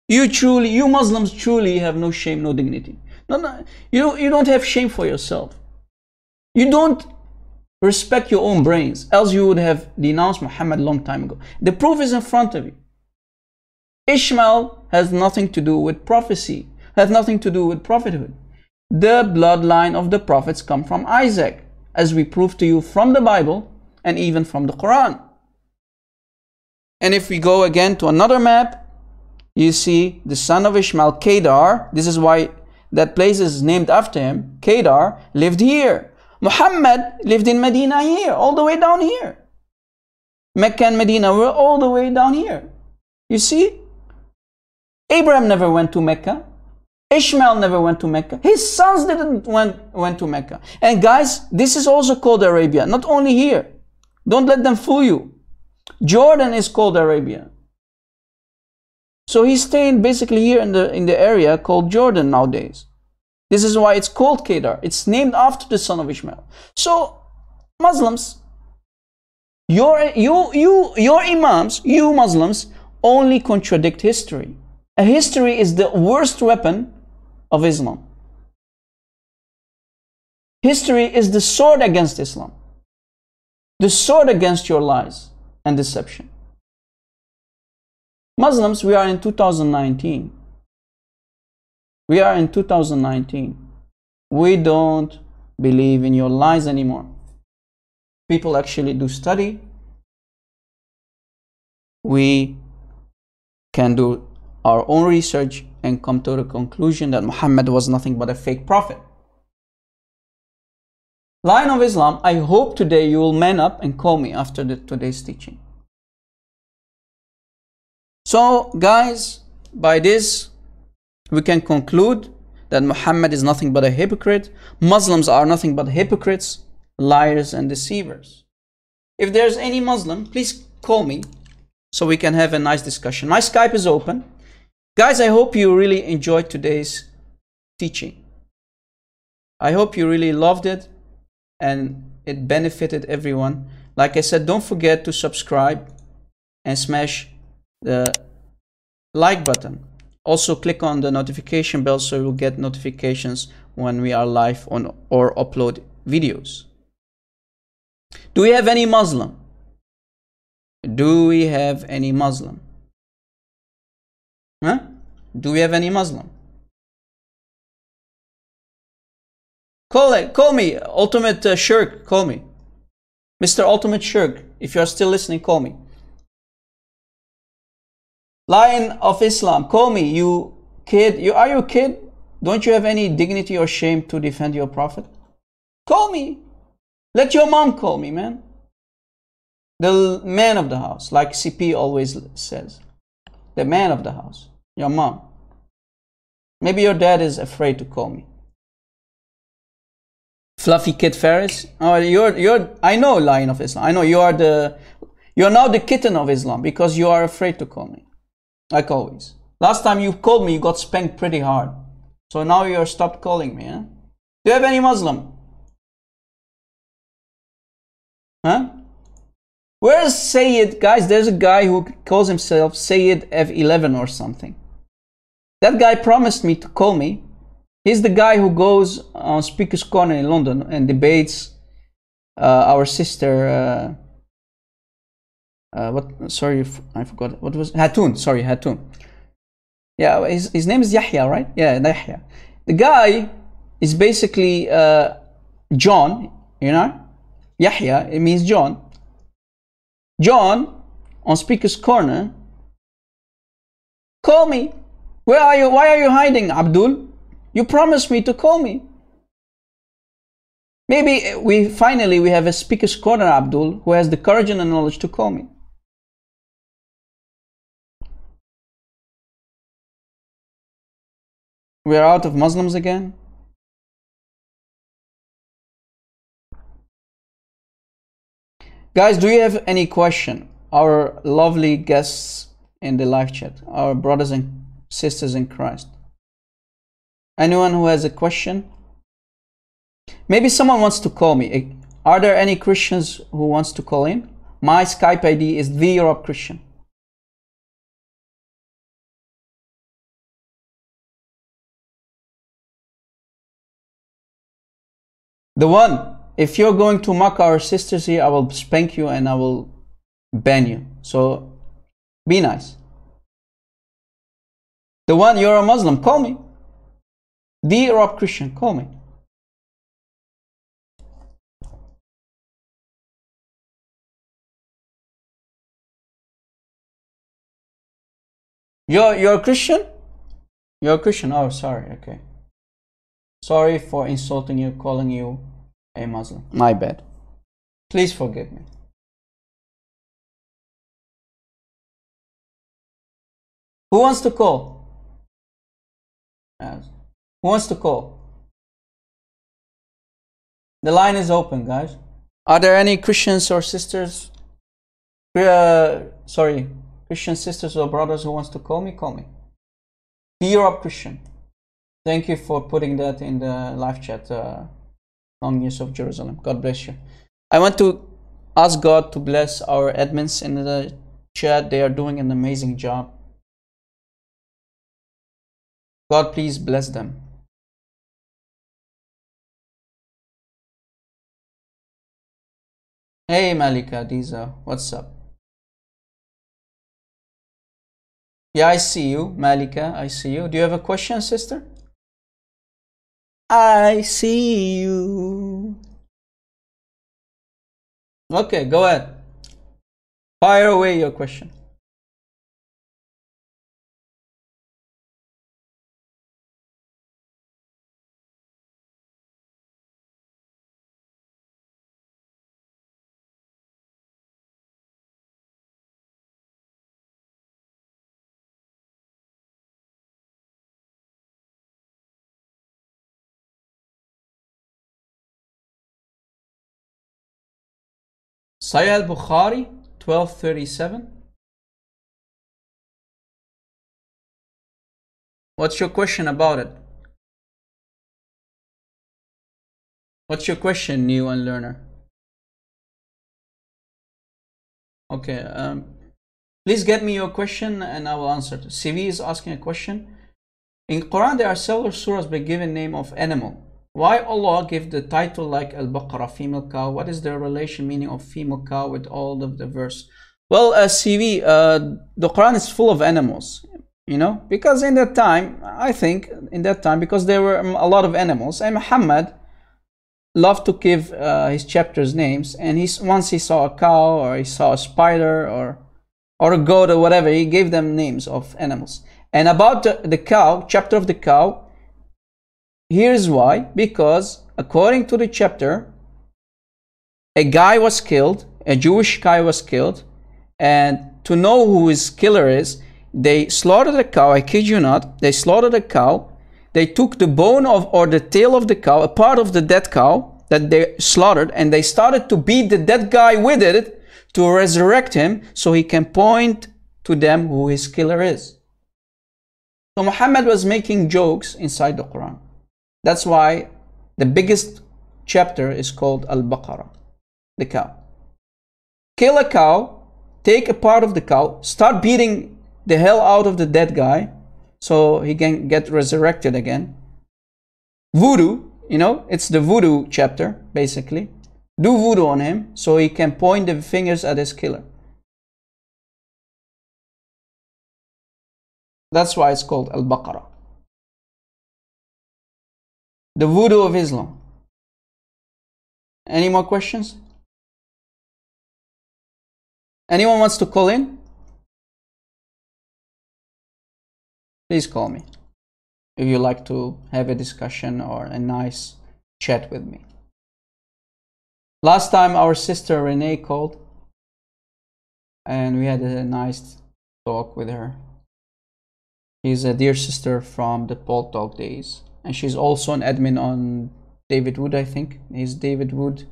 You truly, you Muslims truly have no shame, no dignity. No, no, you, you don't have shame for yourself. You don't respect your own brains, else you would have denounced Muhammad long time ago. The proof is in front of you. Ishmael has nothing to do with prophecy, has nothing to do with prophethood. The bloodline of the prophets come from Isaac, as we prove to you from the Bible and even from the Quran. And if we go again to another map, you see the son of Ishmael, Kedar. This is why that place is named after him. Kedar lived here. Muhammad lived in Medina here, all the way down here. Mecca and Medina were all the way down here. You see? Abraham never went to Mecca. Ishmael never went to Mecca. His sons didn't went, went to Mecca. And guys, this is also called Arabia, not only here. Don't let them fool you. Jordan is called Arabia. So he's staying basically here in the in the area called Jordan nowadays. This is why it's called Kedar. It's named after the son of Ishmael. So Muslims, your you you your imams, you Muslims only contradict history. A history is the worst weapon of Islam. History is the sword against Islam. The sword against your lies and deception. Muslims, we are in 2019. We are in 2019. We don't believe in your lies anymore. People actually do study. We can do our own research and come to the conclusion that Muhammad was nothing but a fake prophet. Lion of Islam, I hope today you will man up and call me after the, today's teaching. So, guys, by this, we can conclude that Muhammad is nothing but a hypocrite. Muslims are nothing but hypocrites, liars, and deceivers. If there's any Muslim, please call me so we can have a nice discussion. My Skype is open. Guys, I hope you really enjoyed today's teaching. I hope you really loved it and it benefited everyone. Like I said, don't forget to subscribe and smash the like button. Also click on the notification bell so you'll get notifications when we are live on or upload videos. Do we have any Muslim? Do we have any Muslim? Huh? Do we have any Muslim? Call it, call me, Ultimate uh, Shirk, call me. Mr. Ultimate Shirk, if you are still listening, call me. Lion of Islam, call me, you kid. You are you a kid? Don't you have any dignity or shame to defend your prophet? Call me. Let your mom call me, man. The man of the house, like CP always says. The man of the house. Your mom. Maybe your dad is afraid to call me. Fluffy Kid Ferris. Oh, you're you're. I know, Lion of Islam. I know you are the. You are now the kitten of Islam because you are afraid to call me, like always. Last time you called me, you got spanked pretty hard. So now you're stopped calling me. Huh? Do you have any Muslim? Huh? Where's Sayyid? Guys, there's a guy who calls himself Sayyid F11 or something. That guy promised me to call me. He's the guy who goes on Speaker's Corner in London and debates uh, our sister. Uh, uh, what? Sorry, I forgot. What was Hatun? Sorry, Hatun. Yeah, his, his name is Yahya, right? Yeah, Yahya. The guy is basically uh, John. You know, Yahya. It means John. John on Speaker's Corner. Call me. Where are you? Why are you hiding, Abdul? You promised me to call me. Maybe we finally we have a speaker's corner, Abdul, who has the courage and the knowledge to call me. We are out of Muslims again. Guys, do you have any question? Our lovely guests in the live chat, our brothers and sisters in Christ. Anyone who has a question? Maybe someone wants to call me. Are there any Christians who wants to call in? My Skype ID is the Rob Christian. The one, if you're going to mock our sisters here, I will spank you and I will ban you. So be nice. The one, you're a Muslim, call me. The Arab Christian, call me. You're, you're a Christian? You're a Christian. Oh, sorry. Okay. Sorry for insulting you, calling you a Muslim. My bad. Please forgive me. Who wants to call? Who wants to call? The line is open, guys. Are there any Christians or sisters? Uh, sorry, Christian sisters or brothers who wants to call me? Call me. Rob Christian. Thank you for putting that in the live chat. Uh, long news of Jerusalem. God bless you. I want to ask God to bless our admins in the chat. They are doing an amazing job. God, please bless them. Hey Malika Diza, what's up? Yeah, I see you, Malika. I see you. Do you have a question, sister? I see you. Okay, go ahead. Fire away your question. Sahih al-Bukhari 1237. What's your question about it? What's your question, new and learner? Okay, um, please get me your question and I will answer it. CV is asking a question. In Quran, there are several surahs by given name of animal. Why Allah give the title like Al-Baqarah, female cow? What is the relation meaning of female cow with all of the verse? Well, uh, CV, uh, the Quran is full of animals, you know, because in that time, I think in that time, because there were um, a lot of animals, and Muhammad loved to give uh, his chapters names, and once he saw a cow or he saw a spider or or a goat or whatever, he gave them names of animals. And about the, the cow, chapter of the cow, here's why: because according to the chapter, a guy was killed, a Jewish guy was killed, and to know who his killer is, they slaughtered a cow. I kid you not, they slaughtered a cow they took the bone of or the tail of the cow, a part of the dead cow that they slaughtered, and they started to beat the dead guy with it to resurrect him so he can point to them who his killer is. So Muhammad was making jokes inside the Quran. That's why the biggest chapter is called Al Baqarah, the cow. Kill a cow, take a part of the cow, start beating the hell out of the dead guy, so he can get resurrected again. Voodoo, you know, it's the voodoo chapter, basically. Do voodoo on him so he can point the fingers at his killer. That's why it's called Al Baqarah. The voodoo of Islam. Any more questions? Anyone wants to call in? please call me if you like to have a discussion or a nice chat with me. Last time our sister Renee called and we had a nice talk with her. She's a dear sister from the PalTalk days and she's also an admin on David Wood, I think. Is David Wood,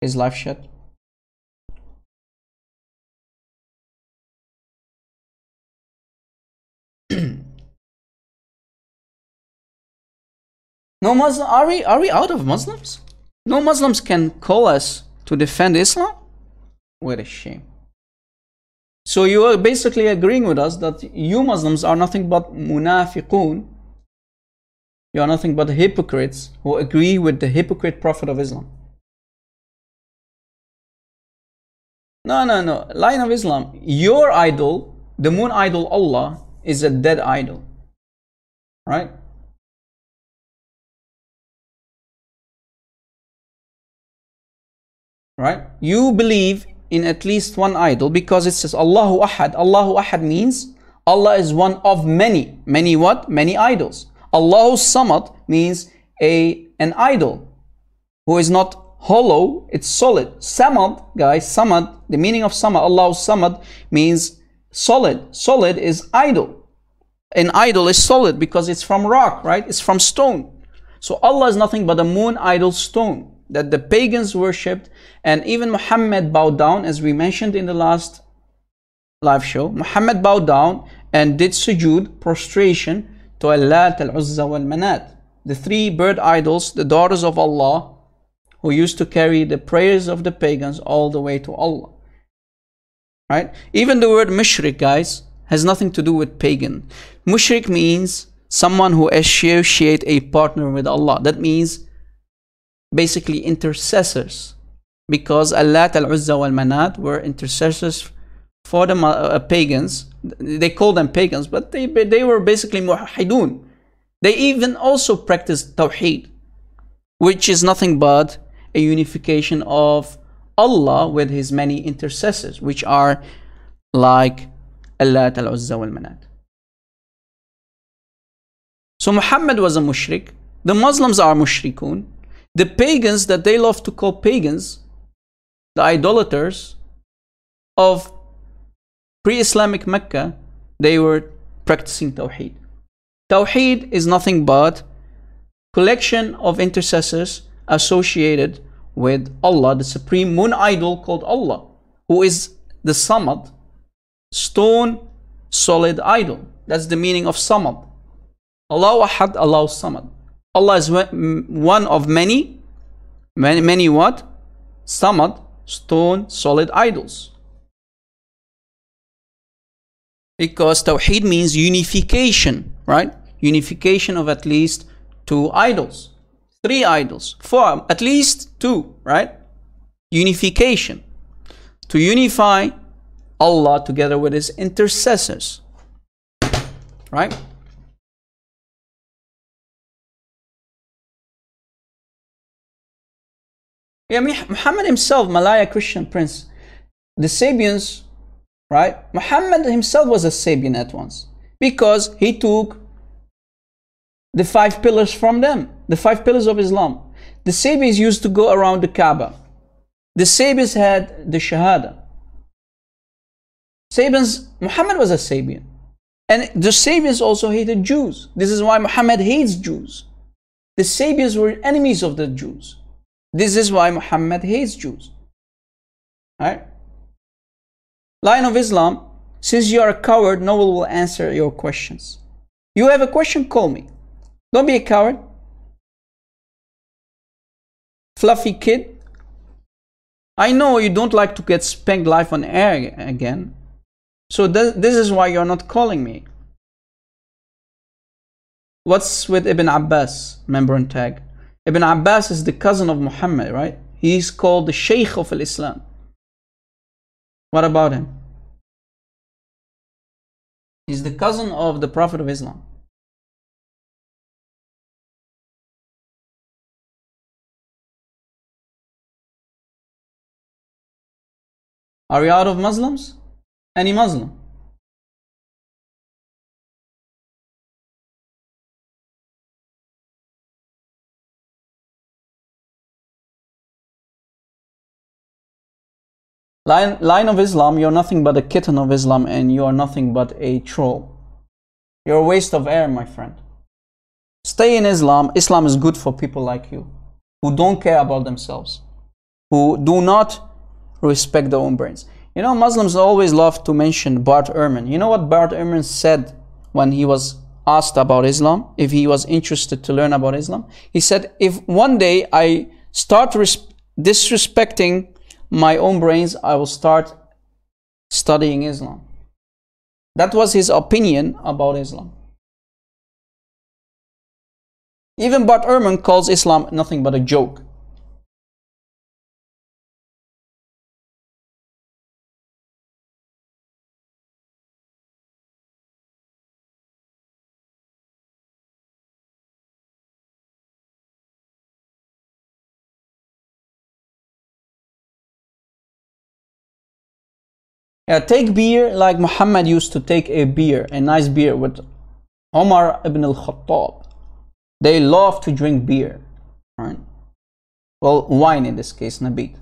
his live chat. No Muslim are we are we out of Muslims? No Muslims can call us to defend Islam? What a shame. So you are basically agreeing with us that you Muslims are nothing but munafiqun. You are nothing but hypocrites who agree with the hypocrite Prophet of Islam. No, no, no. Lion of Islam. Your idol, the moon idol Allah, is a dead idol. Right? right? You believe in at least one idol because it says Allahu Ahad. Allahu Ahad means Allah is one of many. Many what? Many idols. Allahu Samad means a an idol who is not hollow, it's solid. Samad, guys, Samad, the meaning of Samad, Allahu Samad means solid. Solid is idol. An idol is solid because it's from rock, right? It's from stone. So Allah is nothing but a moon idol stone that the pagans worshipped and even Muhammad bowed down as we mentioned in the last live show. Muhammad bowed down and did sujood, prostration to Allat al-Uzza wal-Manat. The three bird idols, the daughters of Allah, who used to carry the prayers of the pagans all the way to Allah. Right? Even the word mushrik, guys, has nothing to do with pagan. Mushrik means someone who associate a partner with Allah. That means basically intercessors because Allat al-Uzza wal-Manat were intercessors for the uh, pagans. They call them pagans, but they, they were basically muwahidun. They even also practiced tawheed, which is nothing but a unification of Allah with his many intercessors, which are like Allat al-Uzza wal-Manat. So Muhammad was a mushrik. The Muslims are mushrikun. The pagans that they love to call pagans, the idolaters of pre-Islamic Mecca, they were practicing Tawheed. Tawheed is nothing but collection of intercessors associated with Allah, the supreme moon idol called Allah. who is the Samad, stone, solid idol. That's the meaning of Samad. Allah Ahad, Allah Samad. Allah is one of many, many, many what? Samad, stone, solid idols. Because Tawheed means unification, right? Unification of at least two idols, three idols, four, at least two, right? Unification. To unify Allah together with His intercessors, right? Yeah, Muhammad himself, Malaya Christian prince, the Sabians, right? Muhammad himself was a Sabian at once because he took the five pillars from them, the five pillars of Islam. The Sabians used to go around the Kaaba. The Sabians had the Shahada. Sabians, Muhammad was a Sabian. And the Sabians also hated Jews. This is why Muhammad hates Jews. The Sabians were enemies of the Jews. This is why Muhammad hates Jews. Right? Lion of Islam, since you are a coward, no one will answer your questions. You have a question, call me. Don't be a coward. Fluffy kid. I know you don't like to get spanked live on air again. So th this is why you're not calling me. What's with Ibn Abbas, member and tag? Ibn Abbas is the cousin of Muhammad, right? He's called the Sheikh of Islam. What about him? He's the cousin of the Prophet of Islam. Are you out of Muslims? Any Muslim? Lion, Lion of Islam, you're nothing but a kitten of Islam and you are nothing but a troll. You're a waste of air, my friend. Stay in Islam. Islam is good for people like you who don't care about themselves, who do not respect their own brains. You know, Muslims always love to mention Bart Ehrman. You know what Bart Ehrman said when he was asked about Islam, if he was interested to learn about Islam? He said, if one day I start disrespecting my own brains, I will start studying Islam. That was his opinion about Islam. Even Bart Ehrman calls Islam nothing but a joke. Yeah, take beer like Muhammad used to take a beer, a nice beer with Omar ibn al-Khattab. They love to drink beer, right? Well, wine in this case, Nabit.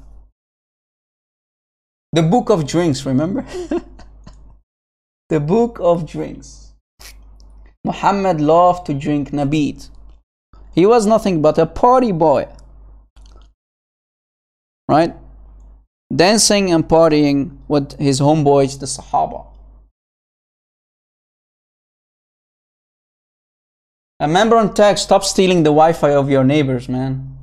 The book of drinks, remember? the book of drinks. Muhammad loved to drink Nabit. He was nothing but a party boy. Right? Dancing and partying with his homeboys, the Sahaba. Remember on tag, stop stealing the Wi Fi of your neighbors, man.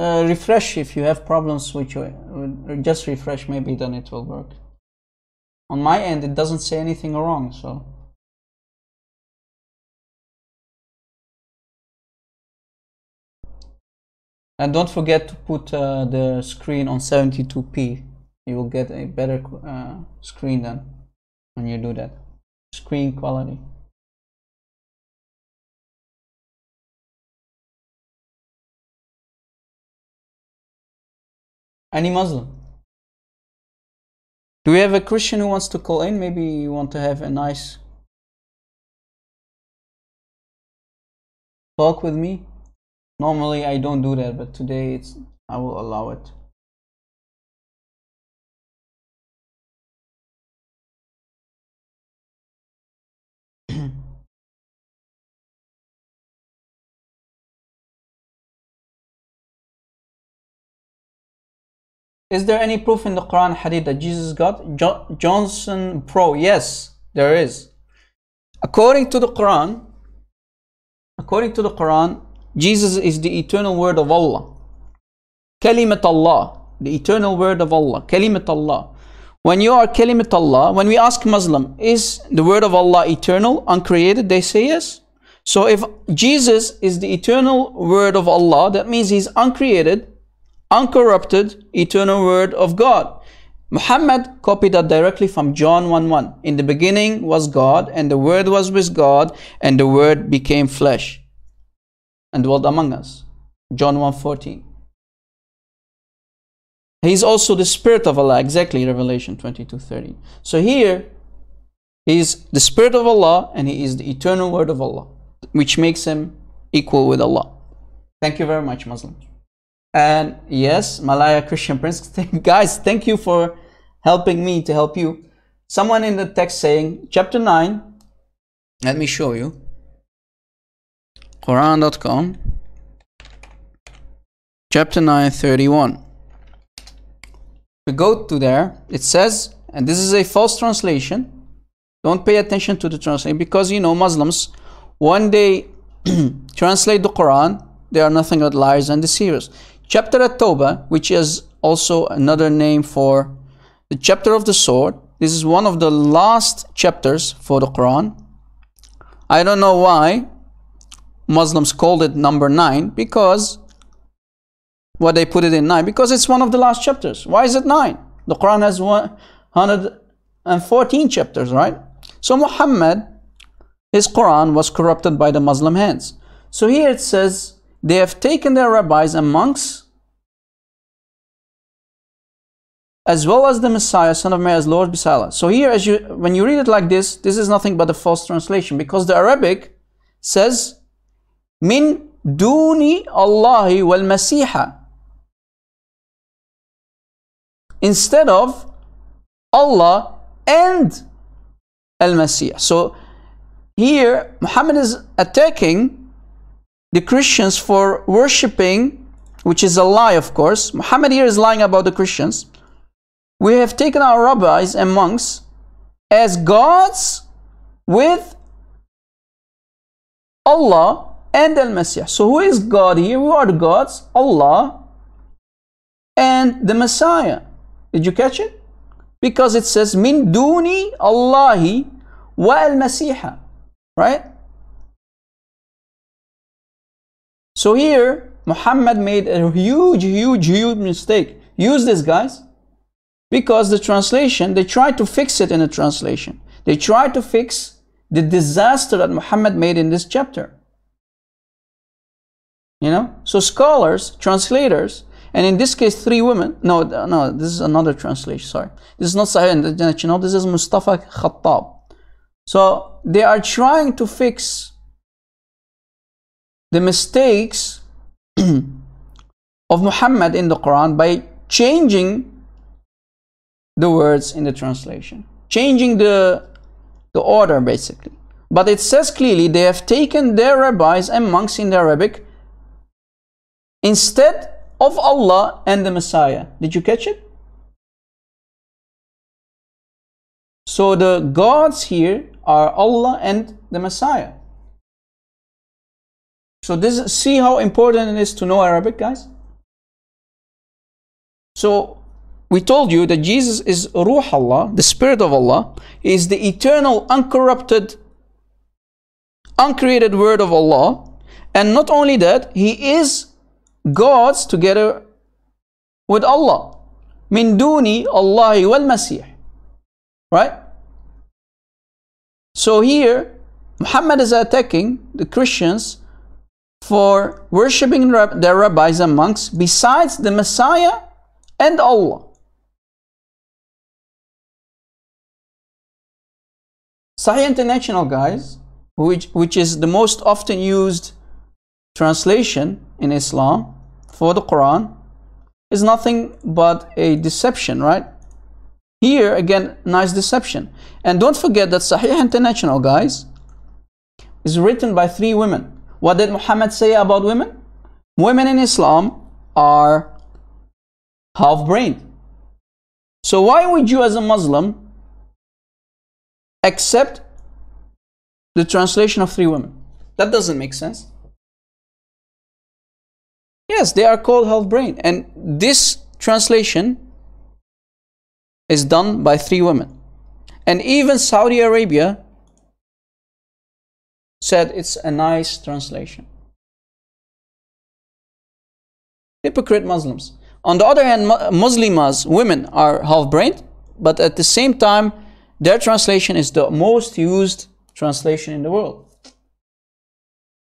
Uh, refresh if you have problems with your just refresh maybe then it will work. On my end it doesn't say anything wrong so. And don't forget to put uh, the screen on 72p you will get a better uh, screen then when you do that. Screen quality Any Muslim? Do we have a Christian who wants to call in? Maybe you want to have a nice talk with me? Normally I don't do that, but today it's I will allow it. Is there any proof in the Quran Hadith that Jesus got? Jo Johnson Pro, yes, there is. According to the Quran, according to the Quran, Jesus is the eternal word of Allah. Kalimat Allah, the eternal word of Allah. Kalimat Allah. When you are Kalimat Allah, when we ask Muslim, is the word of Allah eternal, uncreated? They say yes. So if Jesus is the eternal word of Allah, that means he's uncreated, uncorrupted, eternal word of God. Muhammad copied that directly from John 1:1. In the beginning was God, and the Word was with God, and the Word became flesh and dwelt among us. John 1:14. He's also the Spirit of Allah, exactly Revelation 22:30. So here, he is the Spirit of Allah and he is the eternal Word of Allah, which makes him equal with Allah. Thank you very much, Muslims. And yes, Malaya Christian Prince, guys, thank you for helping me to help you. Someone in the text saying, chapter 9, let me show you. Quran.com, chapter 9, 31. We go to there, it says, and this is a false translation. Don't pay attention to the translation because you know Muslims, when they translate the Quran, they are nothing but liars and deceivers. Chapter at-Tawbah, which is also another name for the chapter of the sword. This is one of the last chapters for the Quran. I don't know why Muslims called it number 9 because what they put it in 9 because it's one of the last chapters. Why is it 9? The Quran has 114 chapters, right? So Muhammad his Quran was corrupted by the Muslim hands. So here it says they have taken their rabbis and monks as well as the Messiah, son of Mary, as Lord beside So here, as you when you read it like this, this is nothing but a false translation because the Arabic says min duni Allahi wal Masiha instead of Allah and Al Masih. So here Muhammad is attacking the Christians for worshipping, which is a lie, of course. Muhammad here is lying about the Christians. We have taken our rabbis and monks as gods with Allah and Al Messiah. So, who is God here? Who are the gods? Allah and the Messiah. Did you catch it? Because it says, Min duni Allahi wa al. Right? So here, Muhammad made a huge, huge, huge mistake. Use this, guys. Because the translation, they try to fix it in a translation. They try to fix the disaster that Muhammad made in this chapter. You know? So scholars, translators, and in this case, three women. No, no, this is another translation, sorry. This is not Sahih International, this is Mustafa Khattab. So they are trying to fix the mistakes of Muhammad in the Quran by changing the words in the translation, changing the, the order basically. But it says clearly they have taken their rabbis and monks in the Arabic instead of Allah and the Messiah. Did you catch it? So the gods here are Allah and the Messiah. So this is see how important it is to know Arabic, guys? So we told you that Jesus is Ruh Allah, the Spirit of Allah, is the eternal, uncorrupted, uncreated Word of Allah. And not only that, He is God's together with Allah. Min duni Allahi wal Masih. Right? So here, Muhammad is attacking the Christians for worshipping their rabbis and monks besides the Messiah and Allah. Sahih International, guys, which, which is the most often used translation in Islam for the Quran is nothing but a deception, right? Here again, nice deception. And don't forget that Sahih International, guys, is written by three women. What did Muhammad say about women? Women in Islam are half brained. So why would you as a Muslim accept the translation of three women? That doesn't make sense. Yes, they are called half brain. And this translation is done by three women. And even Saudi Arabia said it's a nice translation. Hypocrite Muslims. On the other hand, Muslimas, women are half brained, but at the same time, their translation is the most used translation in the world.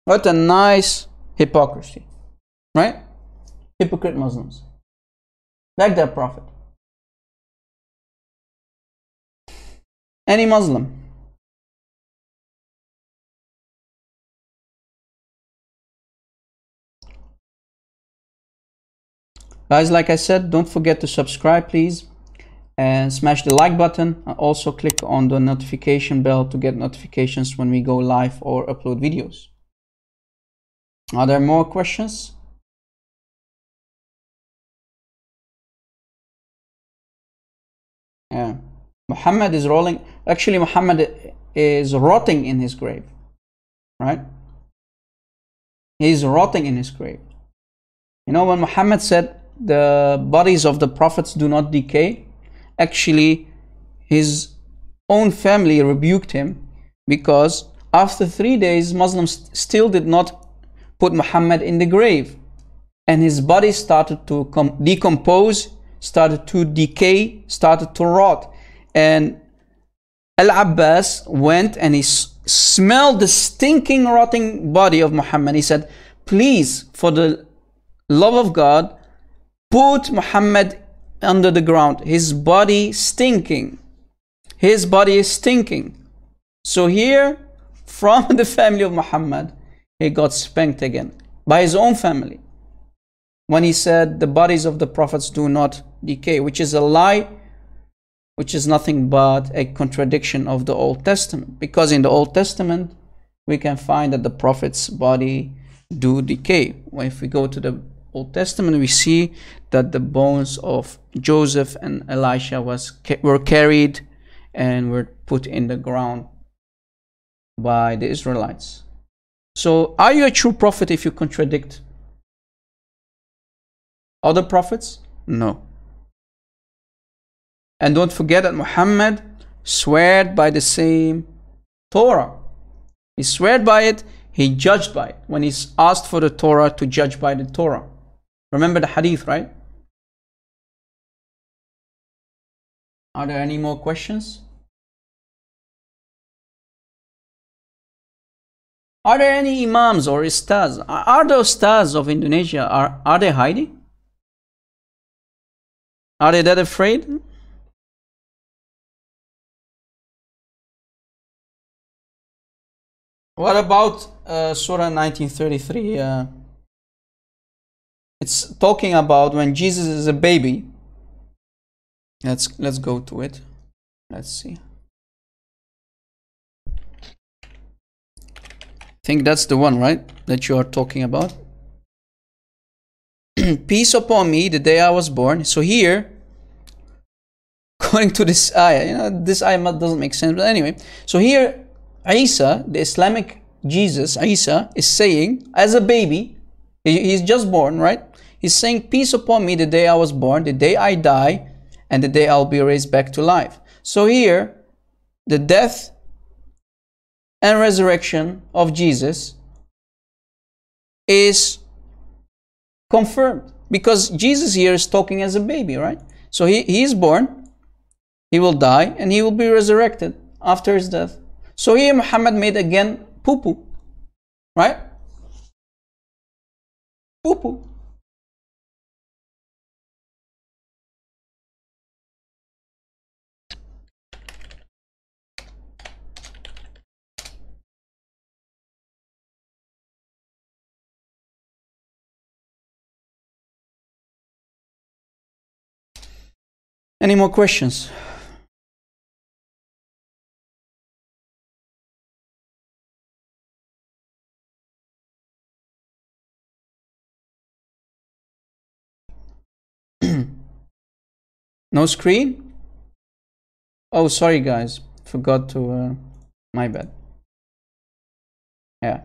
What a nice hypocrisy, right? Hypocrite Muslims, like their Prophet. Any Muslim Guys, like I said, don't forget to subscribe, please. And smash the like button. Uh, also click on the notification bell to get notifications when we go live or upload videos. Are there more questions? Yeah. Muhammad is rolling. Actually, Muhammad is rotting in his grave. Right? He's rotting in his grave. You know, when Muhammad said, the bodies of the prophets do not decay. Actually, his own family rebuked him because after three days, Muslims still did not put Muhammad in the grave. And his body started to decompose, started to decay, started to rot. And Al Abbas went and he smelled the stinking, rotting body of Muhammad. He said, Please, for the love of God, put Muhammad under the ground, his body stinking. His body is stinking. So here, from the family of Muhammad, he got spanked again by his own family when he said the bodies of the prophets do not decay, which is a lie, which is nothing but a contradiction of the Old Testament. Because in the Old Testament, we can find that the prophet's body do decay. If we go to the Old Testament, we see that the bones of Joseph and Elisha was were carried and were put in the ground by the Israelites. So, are you a true prophet if you contradict other prophets? No. And don't forget that Muhammad swore by the same Torah. He swore by it, he judged by it when he's asked for the Torah to judge by the Torah. Remember the hadith, right? Are there any more questions? Are there any imams or ustaz? Are those stars of Indonesia, are, are they hiding? Are they that afraid? What about uh, Surah 1933? Uh, it's talking about when Jesus is a baby. Let's let's go to it. Let's see. I think that's the one, right? That you are talking about. Peace upon me the day I was born. So here, according to this ayah, you know, this ayah doesn't make sense, but anyway. So here, Isa, the Islamic Jesus, Isa, is saying, as a baby, he's just born, right? He's saying, Peace upon me the day I was born, the day I die, and the day I'll be raised back to life. So here, the death and resurrection of Jesus is confirmed because Jesus here is talking as a baby, right? So he, he is born, he will die, and he will be resurrected after his death. So here Muhammad made again poo poo, right? purple Any more questions? No screen? Oh, sorry guys. Forgot to, uh, my bad. Yeah.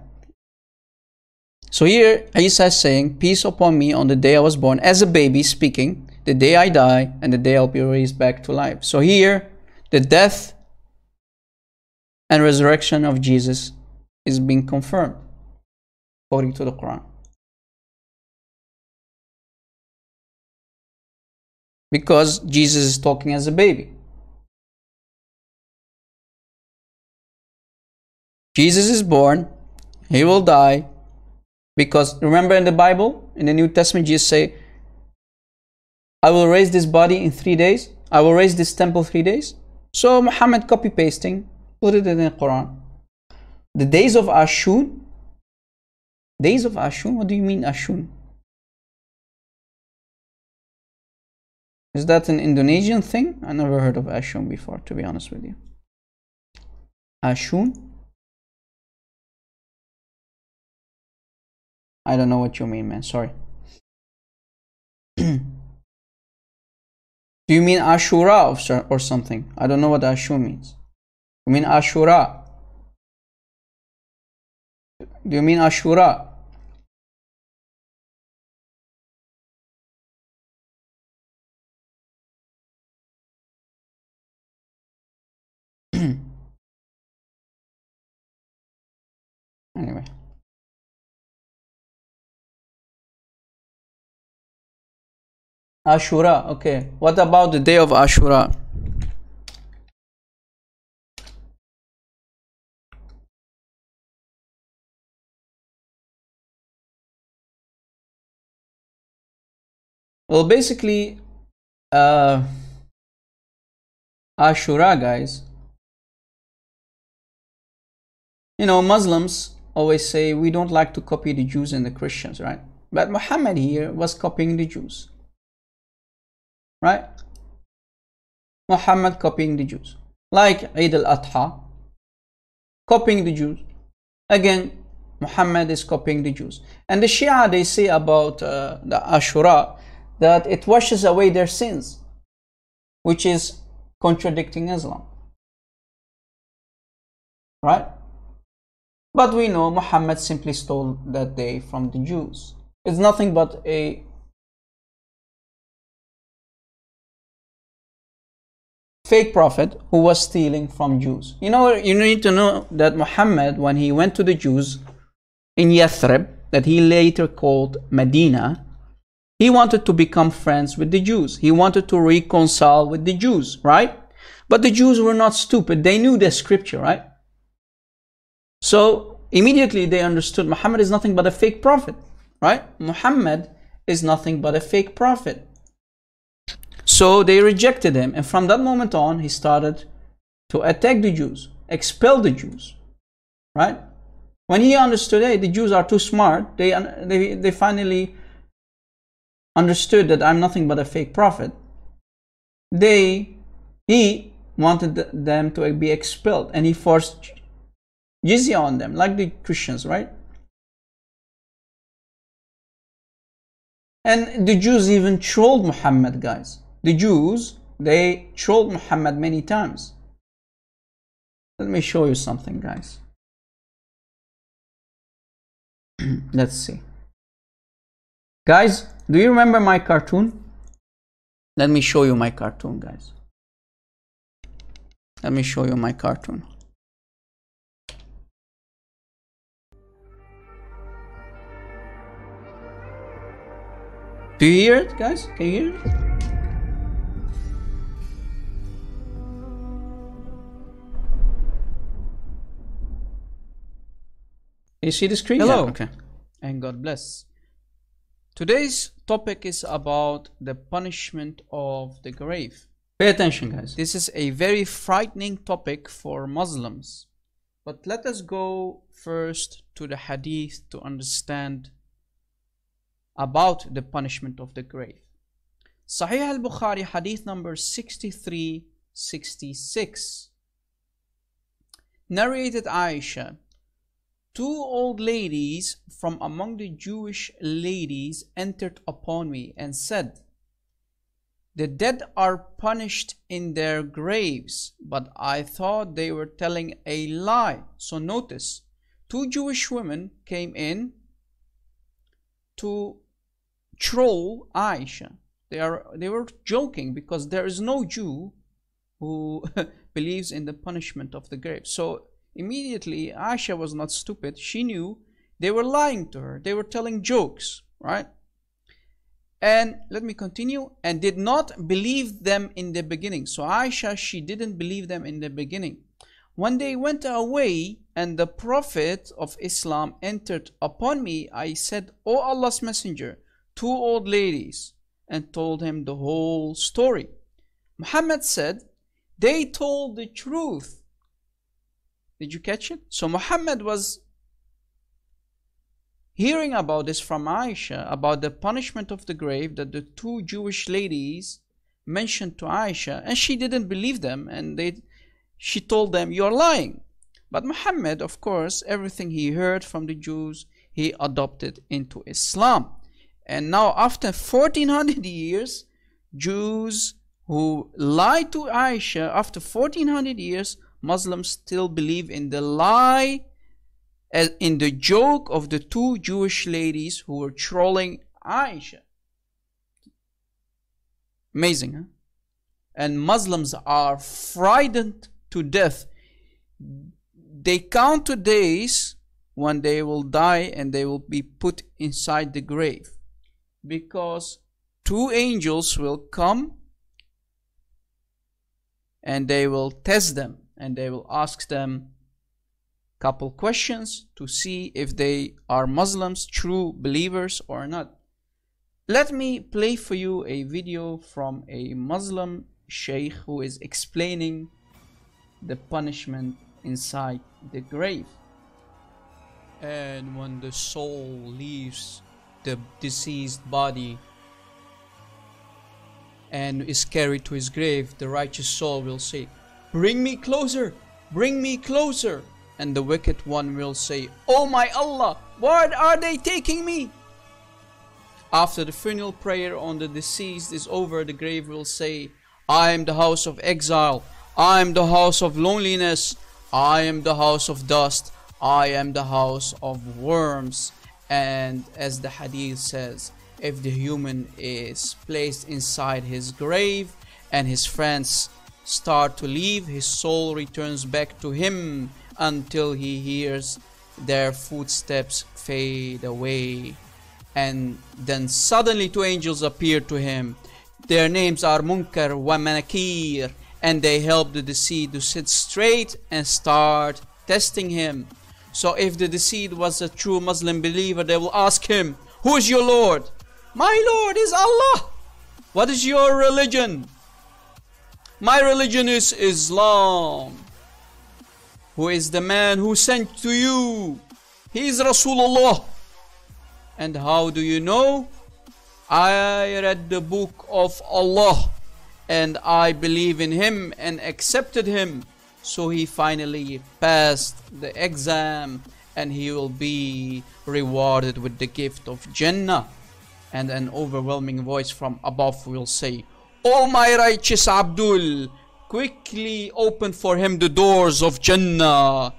So here Isa is saying, Peace upon me on the day I was born, as a baby speaking, the day I die, and the day I'll be raised back to life. So here, the death and resurrection of Jesus is being confirmed according to the Quran. Because Jesus is talking as a baby. Jesus is born, he will die, because remember in the Bible, in the New Testament, Jesus say, I will raise this body in three days. I will raise this temple three days. So Muhammad copy pasting, put it in the Quran. The days of Ashun. Days of Ashun? What do you mean Ashun? Is that an Indonesian thing? I never heard of Ashun before, to be honest with you. Ashun? I don't know what you mean, man. Sorry. Do you mean Ashura or something? I don't know what Ashur means. You mean Ashura? Do you mean Ashura? Ashura, okay. What about the day of Ashura? Well, basically, uh, Ashura, guys, you know, Muslims always say we don't like to copy the Jews and the Christians, right? But Muhammad here was copying the Jews right? Muhammad copying the Jews. Like Eid al-Adha, copying the Jews. Again, Muhammad is copying the Jews. And the Shia, they say about uh, the Ashura, that it washes away their sins, which is contradicting Islam. Right? But we know Muhammad simply stole that day from the Jews. It's nothing but a fake prophet who was stealing from Jews. You know, you need to know that Muhammad, when he went to the Jews in Yathrib, that he later called Medina, he wanted to become friends with the Jews. He wanted to reconcile with the Jews, right? But the Jews were not stupid. They knew the scripture, right? So immediately they understood Muhammad is nothing but a fake prophet, right? Muhammad is nothing but a fake prophet. So they rejected him, and from that moment on, he started to attack the Jews, expel the Jews. Right? When he understood, hey, the Jews are too smart, they, they, they finally understood that I'm nothing but a fake prophet. They, he wanted them to be expelled, and he forced jizya on them, like the Christians, right? And the Jews even trolled Muhammad, guys the Jews, they trolled Muhammad many times. Let me show you something, guys. Let's see. Guys, do you remember my cartoon? Let me show you my cartoon, guys. Let me show you my cartoon. Do you hear it, guys? Can you hear it? You see the screen? Hello. Yeah, okay. And God bless. Today's topic is about the punishment of the grave. Pay attention, guys. This is a very frightening topic for Muslims. But let us go first to the hadith to understand about the punishment of the grave. Sahih al-Bukhari, hadith number 6366. Narrated Aisha, two old ladies from among the Jewish ladies entered upon me and said, the dead are punished in their graves, but I thought they were telling a lie. So notice, two Jewish women came in to troll Aisha. They are they were joking because there is no Jew who believes in the punishment of the grave. So immediately Aisha was not stupid. She knew they were lying to her. They were telling jokes, right? And let me continue. And did not believe them in the beginning. So Aisha, she didn't believe them in the beginning. When they went away and the Prophet of Islam entered upon me, I said, O Allah's Messenger, two old ladies, and told him the whole story. Muhammad said, they told the truth. Did you catch it? So Muhammad was hearing about this from Aisha, about the punishment of the grave that the two Jewish ladies mentioned to Aisha, and she didn't believe them, and they, she told them, You're lying. But Muhammad, of course, everything he heard from the Jews, he adopted into Islam. And now, after 1400 years, Jews who lied to Aisha, after 1400 years, Muslims still believe in the lie in the joke of the two Jewish ladies who were trolling Aisha. Amazing, huh? And Muslims are frightened to death. They count the days when they will die and they will be put inside the grave because two angels will come and they will test them and they will ask them couple questions to see if they are Muslims, true believers or not. Let me play for you a video from a Muslim sheikh who is explaining the punishment inside the grave. And when the soul leaves the deceased body and is carried to his grave, the righteous soul will say, Bring me closer! Bring me closer! And the wicked one will say, Oh my Allah, where are they taking me? After the funeral prayer on the deceased is over, the grave will say, I am the house of exile, I am the house of loneliness, I am the house of dust, I am the house of worms. And as the hadith says, if the human is placed inside his grave and his friends start to leave, his soul returns back to him until he hears their footsteps fade away. And then suddenly two angels appear to him. Their names are Munkar wa Manakir, and they help the deceased to sit straight and start testing him. So if the deceased was a true Muslim believer, they will ask him, Who is your Lord? My Lord is Allah. What is your religion? My religion is Islam who is the man who sent to you. He is Rasulullah. And how do you know? I read the book of Allah and I believe in him and accepted him. So he finally passed the exam and he will be rewarded with the gift of Jannah. And an overwhelming voice from above will say, O my righteous Abdul, quickly open for him the doors of Jannah.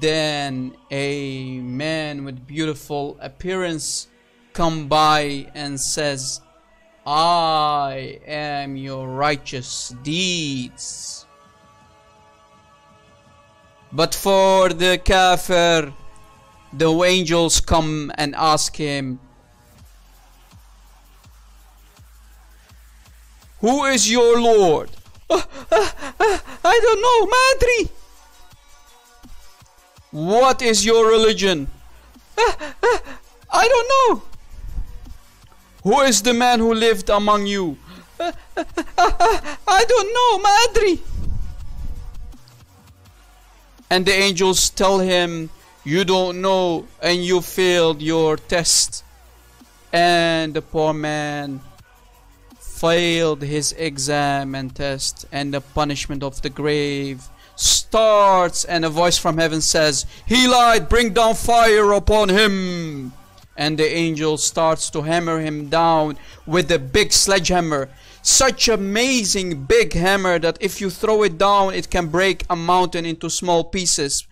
Then a man with beautiful appearance come by and says, I am your righteous deeds. But for the kafir, the angels come and ask him, Who is your Lord? Uh, uh, uh, I don't know, Madri. What is your religion? I don't know. Who is the man who lived among you? I don't know, Madri. And the angels tell him, You don't know, and you failed your test. And the poor man failed his exam and test, and the punishment of the grave starts, and a voice from heaven says, He lied, bring down fire upon him. And the angel starts to hammer him down with a big sledgehammer. Such amazing big hammer that if you throw it down, it can break a mountain into small pieces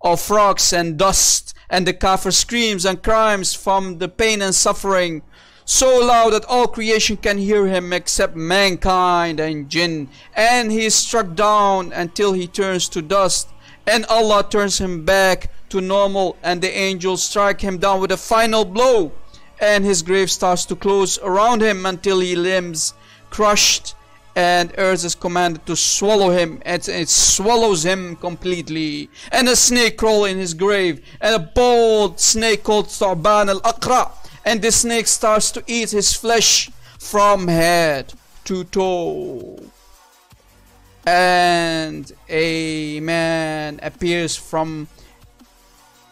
of rocks and dust. And the kafir screams and cries from the pain and suffering so loud that all creation can hear him except mankind and jinn. And he is struck down until he turns to dust. And Allah turns him back to normal and the angels strike him down with a final blow. And his grave starts to close around him until he limbs crushed and earth is commanded to swallow him and it swallows him completely and a snake crawl in his grave and a bold snake called Tha'ban al-Aqra and the snake starts to eat his flesh from head to toe. And a man appears from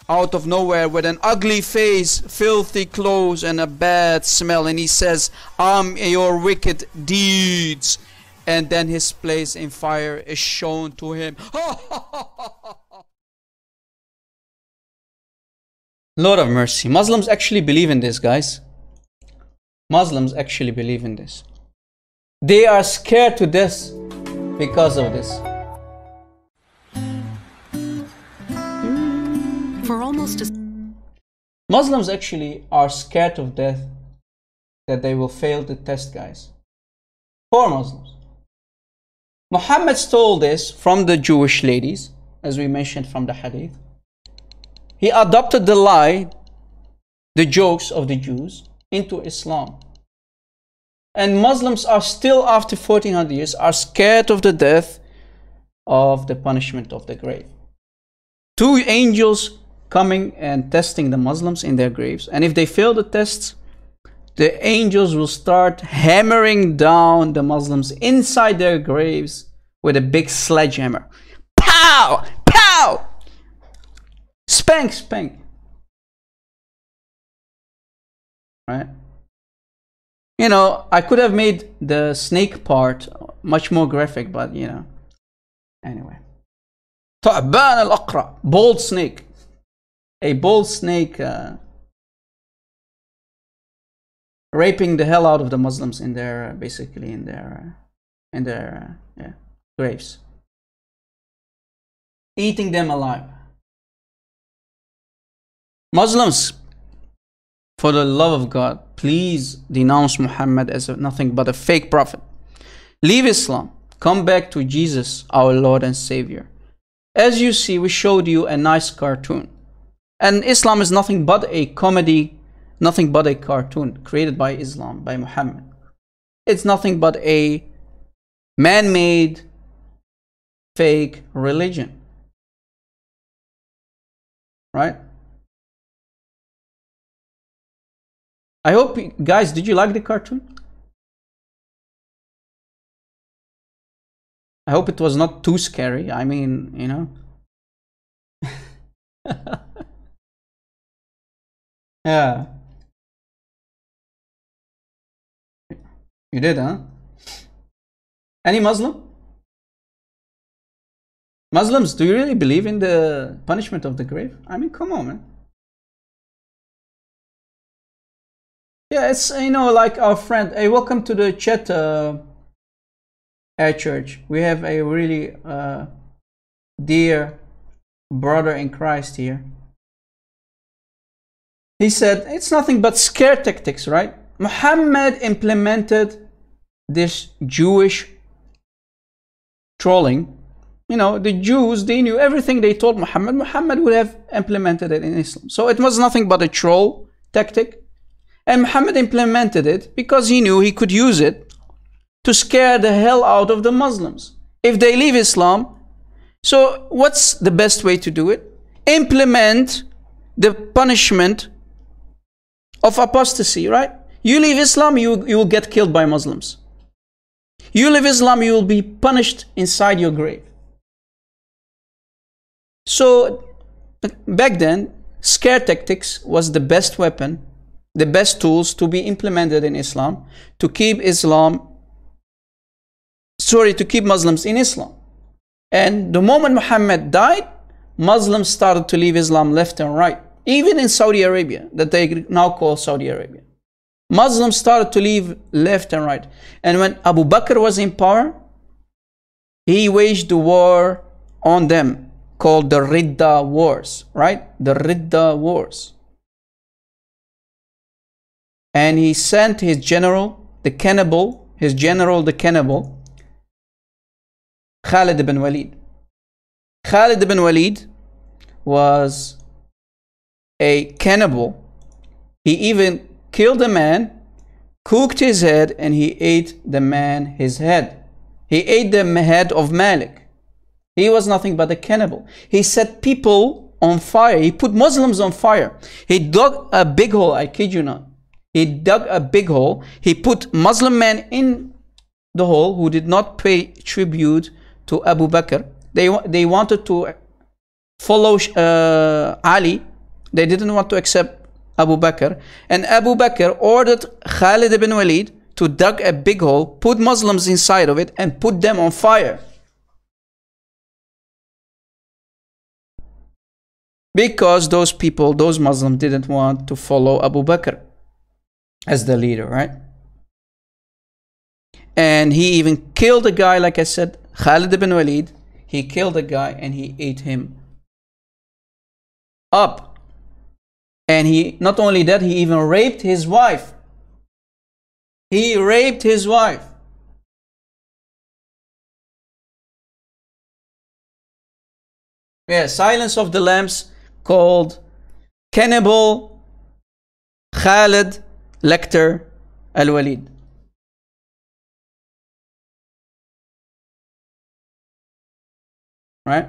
out of nowhere with an ugly face, filthy clothes, and a bad smell. And he says, I'm your wicked deeds. And then his place in fire is shown to him. Lord of mercy. Muslims actually believe in this, guys. Muslims actually believe in this. They are scared to death because of this. For almost a Muslims actually are scared of death that they will fail the test, guys. Poor Muslims. Muhammad stole this from the Jewish ladies, as we mentioned from the hadith. He adopted the lie, the jokes of the Jews, into Islam. And Muslims are still, after 1400 years, are scared of the death of the punishment of the grave. Two angels coming and testing the Muslims in their graves. And if they fail the tests, the angels will start hammering down the Muslims inside their graves with a big sledgehammer. Pow! Pow! Spank, spank. Right? You know, I could have made the snake part much more graphic, but you know. Anyway. Ta'ban al-Aqra, bold snake. A bold snake uh, raping the hell out of the Muslims in their, uh, basically in their, uh, in their, uh, yeah, graves. Eating them alive. Muslims, for the love of God, please denounce Muhammad as nothing but a fake prophet. Leave Islam. Come back to Jesus, our Lord and Savior. As you see, we showed you a nice cartoon. And Islam is nothing but a comedy, nothing but a cartoon created by Islam, by Muhammad. It's nothing but a man made fake religion. Right? I hope, guys, did you like the cartoon? I hope it was not too scary. I mean, you know. yeah. You did, huh? Any Muslim? Muslims, do you really believe in the punishment of the grave? I mean, come on, man. Yeah, it's you know like our friend. Hey, welcome to the chat, uh, Air Church. We have a really uh, dear brother in Christ here. He said it's nothing but scare tactics, right? Muhammad implemented this Jewish trolling. You know, the Jews, they knew everything they told Muhammad. Muhammad would have implemented it in Islam. So it was nothing but a troll tactic. And Muhammad implemented it because he knew he could use it to scare the hell out of the Muslims. If they leave Islam, so what's the best way to do it? Implement the punishment of apostasy, right? You leave Islam, you, you will get killed by Muslims. You leave Islam, you will be punished inside your grave. So back then, scare tactics was the best weapon the best tools to be implemented in Islam to keep Islam sorry, to keep Muslims in Islam. And the moment Muhammad died, Muslims started to leave Islam left and right, even in Saudi Arabia, that they now call Saudi Arabia. Muslims started to leave left and right. And when Abu Bakr was in power, he waged a war on them called the Ridda Wars, right? The Ridda Wars. And he sent his general, the cannibal, his general, the cannibal, Khalid ibn Walid. Khalid ibn Walid was a cannibal. He even killed a man, cooked his head, and he ate the man his head. He ate the head of Malik. He was nothing but a cannibal. He set people on fire. He put Muslims on fire. He dug a big hole, I kid you not. He dug a big hole. He put Muslim men in the hole who did not pay tribute to Abu Bakr. They, they wanted to follow uh, Ali. They didn't want to accept Abu Bakr. And Abu Bakr ordered Khalid ibn Walid to dig a big hole, put Muslims inside of it, and put them on fire. Because those people, those Muslims, didn't want to follow Abu Bakr as the leader, right? And he even killed a guy, like I said, Khalid ibn Walid. He killed a guy and he ate him up. And he, not only that, he even raped his wife. He raped his wife. Yeah, Silence of the Lambs called Cannibal Khalid Lecter Al Walid. Right?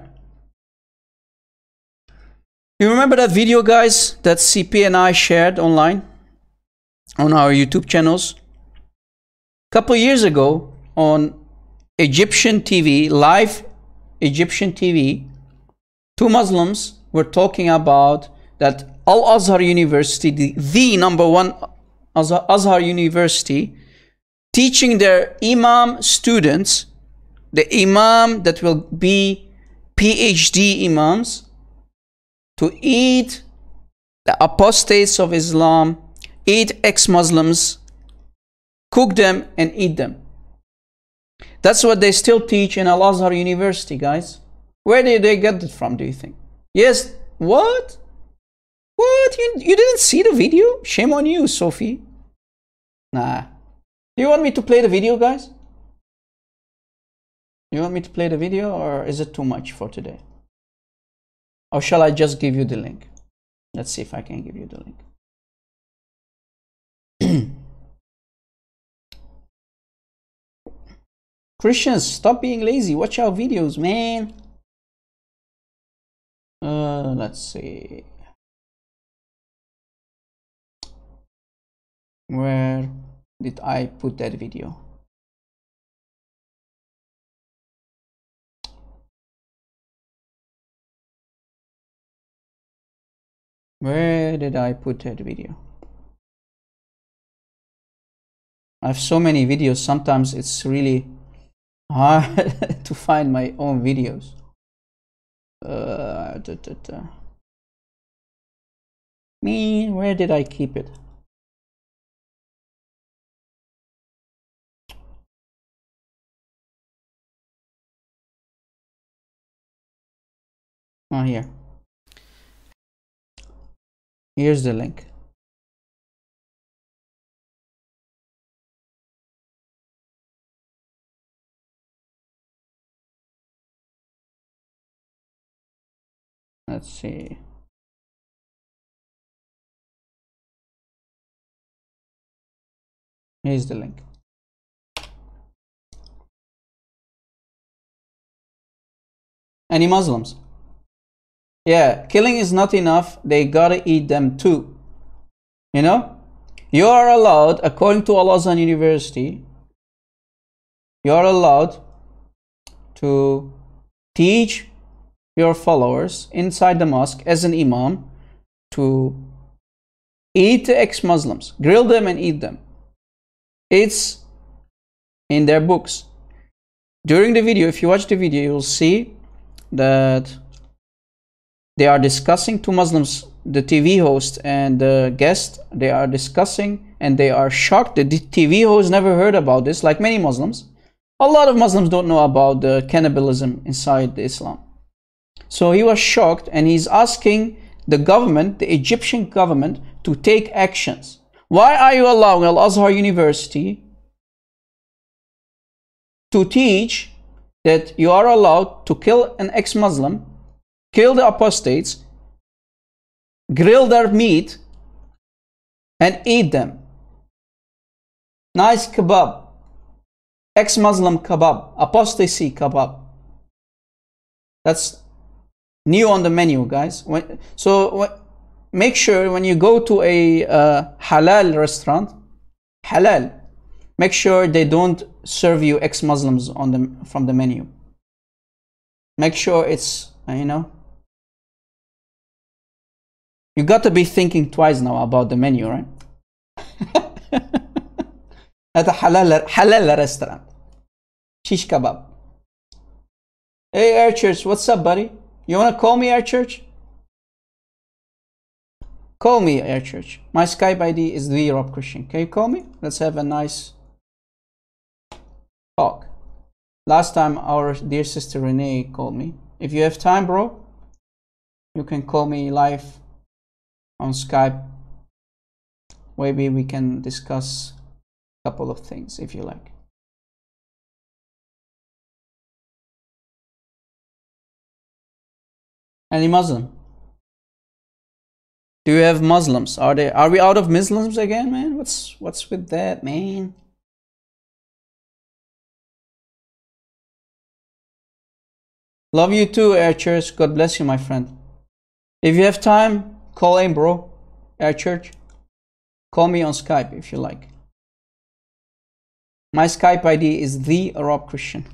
You remember that video, guys, that CP and I shared online on our YouTube channels? A couple years ago on Egyptian TV, live Egyptian TV, two Muslims were talking about that Al Azhar University, the, the number one Azhar, University, teaching their Imam students, the Imam that will be PhD Imams, to eat the apostates of Islam, eat ex Muslims, cook them, and eat them. That's what they still teach in Al Azhar University, guys. Where did they get it from, do you think? Yes, what? What? You, you didn't see the video? Shame on you, Sophie. Nah. Do you want me to play the video, guys? You want me to play the video or is it too much for today? Or shall I just give you the link? Let's see if I can give you the link. Christians, stop being lazy. Watch our videos, man. Uh, let's see. Where did I put that video? Where did I put that video? I have so many videos, sometimes it's really hard to find my own videos. Uh, da, da, da. Me, where did I keep it? Oh, here. Here's the link. Let's see. Here's the link. Any Muslims? Yeah, killing is not enough. They gotta eat them too. You know? You are allowed, according to Al Azhar University, you are allowed to teach your followers inside the mosque as an imam to eat ex Muslims, grill them and eat them. It's in their books. during the video, if you watch the video, you'll see that they are discussing two Muslims, the TV host and the guest, they are discussing and they are shocked. The TV host never heard about this, like many Muslims. A lot of Muslims don't know about the cannibalism inside the Islam. So he was shocked and he's asking the government, the Egyptian government, to take actions. Why are you allowing Al Azhar University to teach that you are allowed to kill an ex Muslim, kill the apostates, grill their meat, and eat them? Nice kebab, ex Muslim kebab, apostasy kebab. That's new on the menu, guys. So make sure when you go to a uh, halal restaurant, halal, make sure they don't serve you ex-Muslims on the from the menu. Make sure it's you know. You got to be thinking twice now about the menu, right? At a halal halal restaurant, shish kebab. Hey, Air Church, what's up, buddy? You want to call me Air Church? Call me Air Church. My Skype ID is the Rob Christian. Can you call me? Let's have a nice talk. Last time our dear sister Renee called me. If you have time, bro, you can call me live on Skype. Maybe we can discuss a couple of things if you like. Any Muslim? Do you have Muslims? Are they are we out of Muslims again, man? What's what's with that, man? Love you too, Air Church. God bless you, my friend. If you have time, call in, bro. Air Church. Call me on Skype if you like. My Skype ID is the Arab Christian.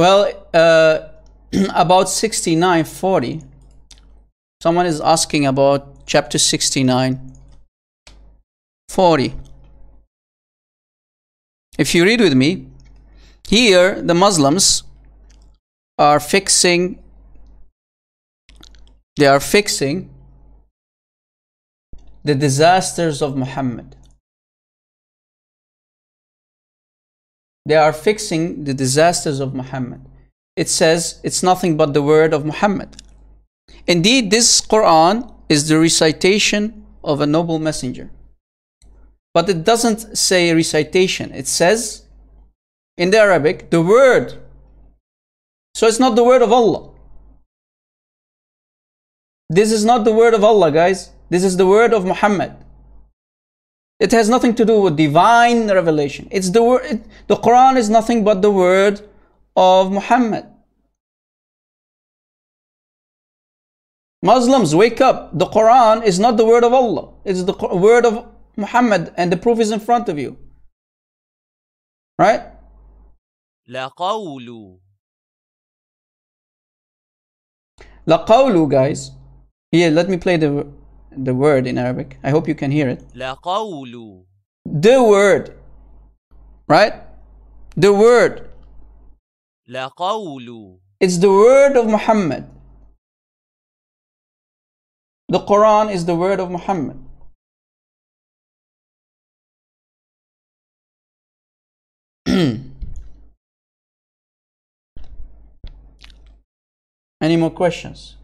Well, uh, about 6940, someone is asking about chapter 69, 40. If you read with me, here the Muslims are fixing they are fixing the disasters of Muhammad. They are fixing the disasters of Muhammad. It says it's nothing but the word of Muhammad. Indeed, this Quran is the recitation of a noble messenger. But it doesn't say recitation, it says in the Arabic the word so it's not the word of Allah. This is not the word of Allah, guys. This is the word of Muhammad. It has nothing to do with divine revelation. It's the word. It, the Quran is nothing but the word of Muhammad. Muslims, wake up. The Quran is not the word of Allah. It's the word of Muhammad, and the proof is in front of you. Right? لقول guys. Here, let me play the the word in Arabic. I hope you can hear it. لقول. The word. Right? The word. لقول. It's the word of Muhammad. The Quran is the word of Muhammad. Any more questions?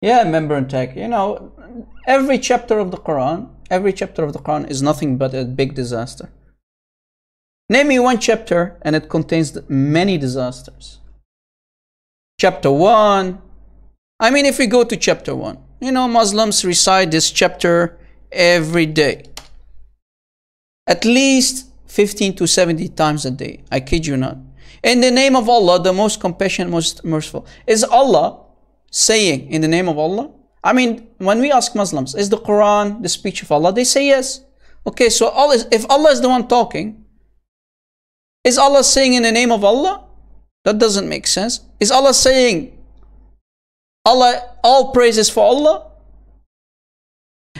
Yeah, membrane tech. You know, every chapter of the Quran, every chapter of the Quran is nothing but a big disaster. Name me one chapter and it contains many disasters. chapter 1. I mean, if we go to chapter 1, you know, Muslims recite this chapter every day. At least 15 to 70 times a day. I kid you not. In the name of Allah, the most compassionate, most merciful. Is Allah saying in the name of Allah? I mean, when we ask Muslims, is the Quran the speech of Allah? They say yes. Okay, so Allah is, if Allah is the one talking, is Allah saying in the name of Allah? That doesn't make sense. Is Allah saying Allah all praises for Allah?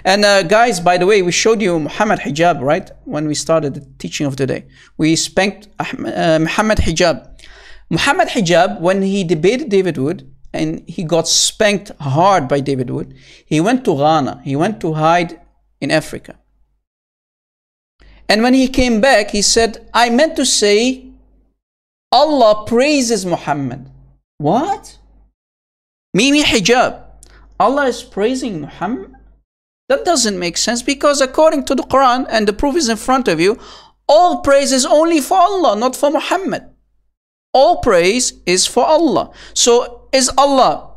And uh, guys, by the way, we showed you Muhammad hijab, right? When we started the teaching of today, we spanked uh, Muhammad hijab. Muhammad hijab, when he debated David Wood and he got spanked hard by David Wood, he went to Ghana. He went to hide in Africa. And when he came back, he said, I meant to say, Allah praises Muhammad. What? Mimi hijab. Allah is praising Muhammad? That doesn't make sense because according to the Quran and the proof is in front of you, all praise is only for Allah, not for Muhammad. All praise is for Allah. So is Allah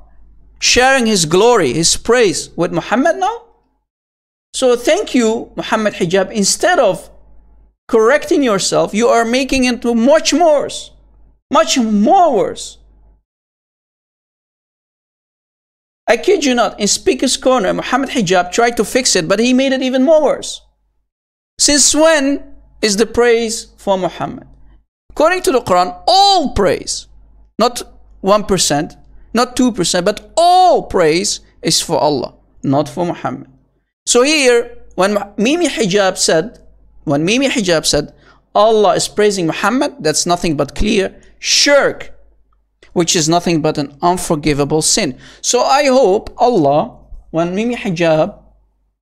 sharing His glory, His praise with Muhammad now? So thank you, Muhammad Hijab. Instead of correcting yourself, you are making it much worse. Much more worse. I kid you not, in Speaker's Corner, Muhammad Hijab tried to fix it, but he made it even more worse. Since when is the praise for Muhammad? According to the Quran, all praise, not 1%, not 2%, but all praise is for Allah, not for Muhammad. So here, when Mimi Hijab said, when Mimi Hijab said, Allah is praising Muhammad, that's nothing but clear shirk which is nothing but an unforgivable sin. So I hope Allah, when Mimi Hijab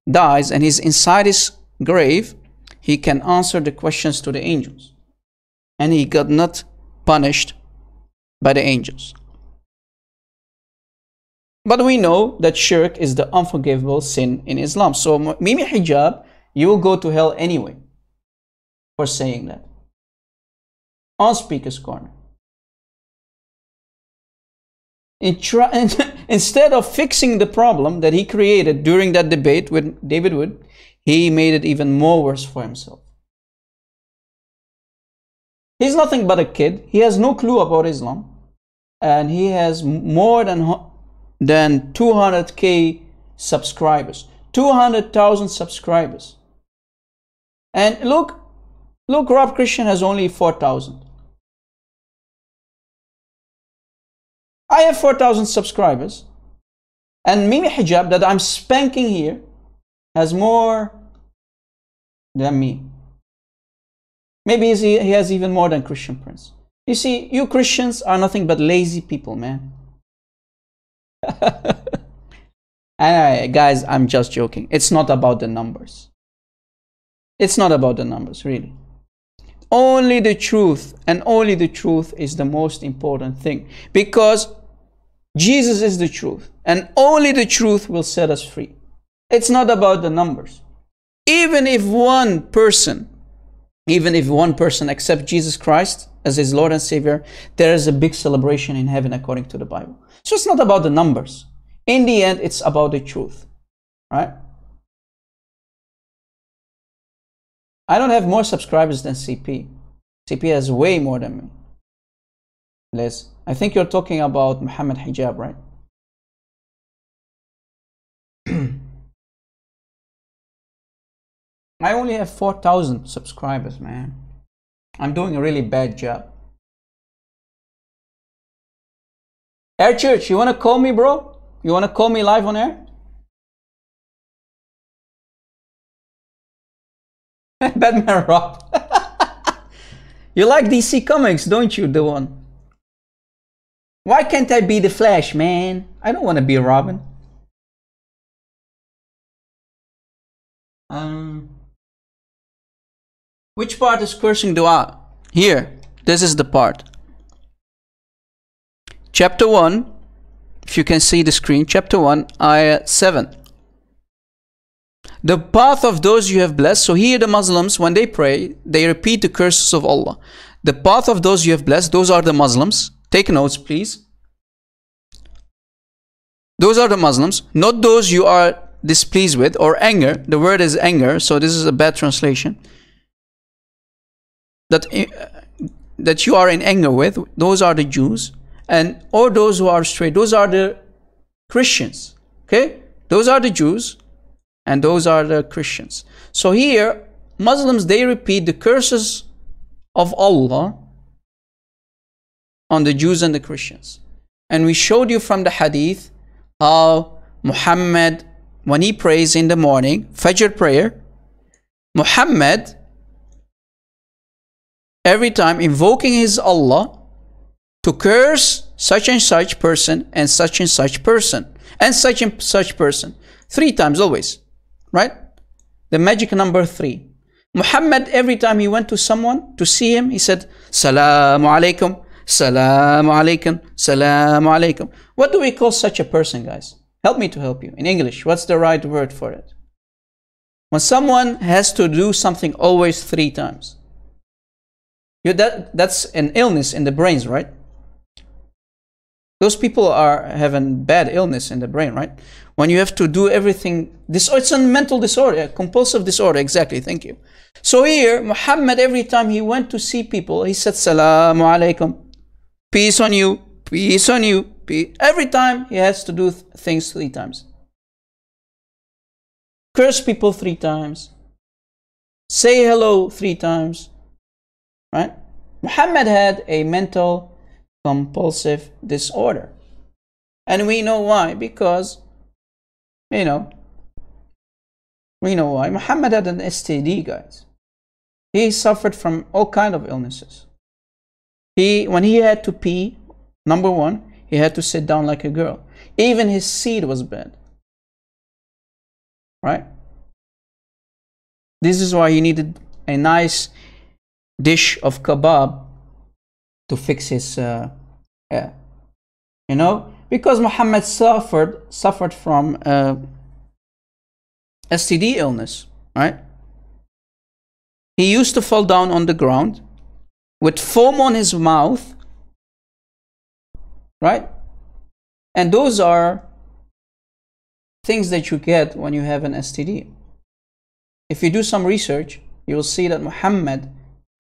dies and he's inside his grave, he can answer the questions to the angels. And he got not punished by the angels. But we know that shirk is the unforgivable sin in Islam. So Mimi Hijab, you will go to hell anyway for saying that. On Speaker's Corner. instead of fixing the problem that he created during that debate with David Wood, he made it even more worse for himself. He's nothing but a kid. He has no clue about Islam. And he has more than, than 200k subscribers. 200,000 subscribers. And look, look, Rob Christian has only 4,000. I have 4,000 subscribers. And Mimi Hijab that I'm spanking here has more than me. Maybe he has even more than Christian Prince. You see, you Christians are nothing but lazy people, man. anyway, guys, I'm just joking. It's not about the numbers. It's not about the numbers, really. Only the truth and only the truth is the most important thing. Because Jesus is the truth, and only the truth will set us free. It's not about the numbers. Even if one person, even if one person accepts Jesus Christ as his Lord and Savior, there is a big celebration in heaven according to the Bible. So it's not about the numbers. In the end, it's about the truth. Right? I don't have more subscribers than CP. CP has way more than me. Liz. I think you're talking about Muhammad Hijab, right? I only have 4,000 subscribers, man. I'm doing a really bad job. Air Church, you want to call me, bro? You want to call me live on air? Batman Rob. you like DC Comics, don't you, the one? Why can't I be the Flash, man? I don't want to be Robin. Um, which part is cursing dua? Here, this is the part. Chapter 1, if you can see the screen, chapter 1, ayah 7. The path of those you have blessed. So here the Muslims, when they pray, they repeat the curses of Allah. The path of those you have blessed, those are the Muslims. Take notes, please. Those are the Muslims, not those you are displeased with or anger. The word is anger, so this is a bad translation. That that you are in anger with, those are the Jews, and or those who are straight, those are the Christians. Okay, those are the Jews, and those are the Christians. So here, Muslims they repeat the curses of Allah on the Jews and the Christians. And we showed you from the hadith how Muhammad, when he prays in the morning, Fajr prayer, Muhammad, every time invoking his Allah to curse such and such person and such and such person and such and such person. Three times always, right? The magic number three. Muhammad, every time he went to someone to see him, he said, Salamu alaikum, Salamu alaikum, Salamu alaikum. What do we call such a person, guys? Help me to help you. In English, what's the right word for it? When someone has to do something always three times. You, that, that's an illness in the brains, right? Those people are having bad illness in the brain, right? When you have to do everything, this oh, it's a mental disorder, compulsive disorder. Exactly. Thank you. So here, Muhammad, every time he went to see people, he said, Salamu alaikum. Peace on you. Peace on you. Peace. Every time he has to do th things three times. Curse people three times. Say hello three times. Right? Muhammad had a mental compulsive disorder. And we know why. Because, you know, we know why. Muhammad had an STD, guys. He suffered from all kind of illnesses. He, when he had to pee, number one, he had to sit down like a girl. Even his seat was bad. Right? This is why he needed a nice dish of kebab to fix his uh. You know, because Muhammad suffered suffered from uh, STD illness, right? He used to fall down on the ground with foam on his mouth, right? And those are things that you get when you have an STD. If you do some research, you will see that Muhammad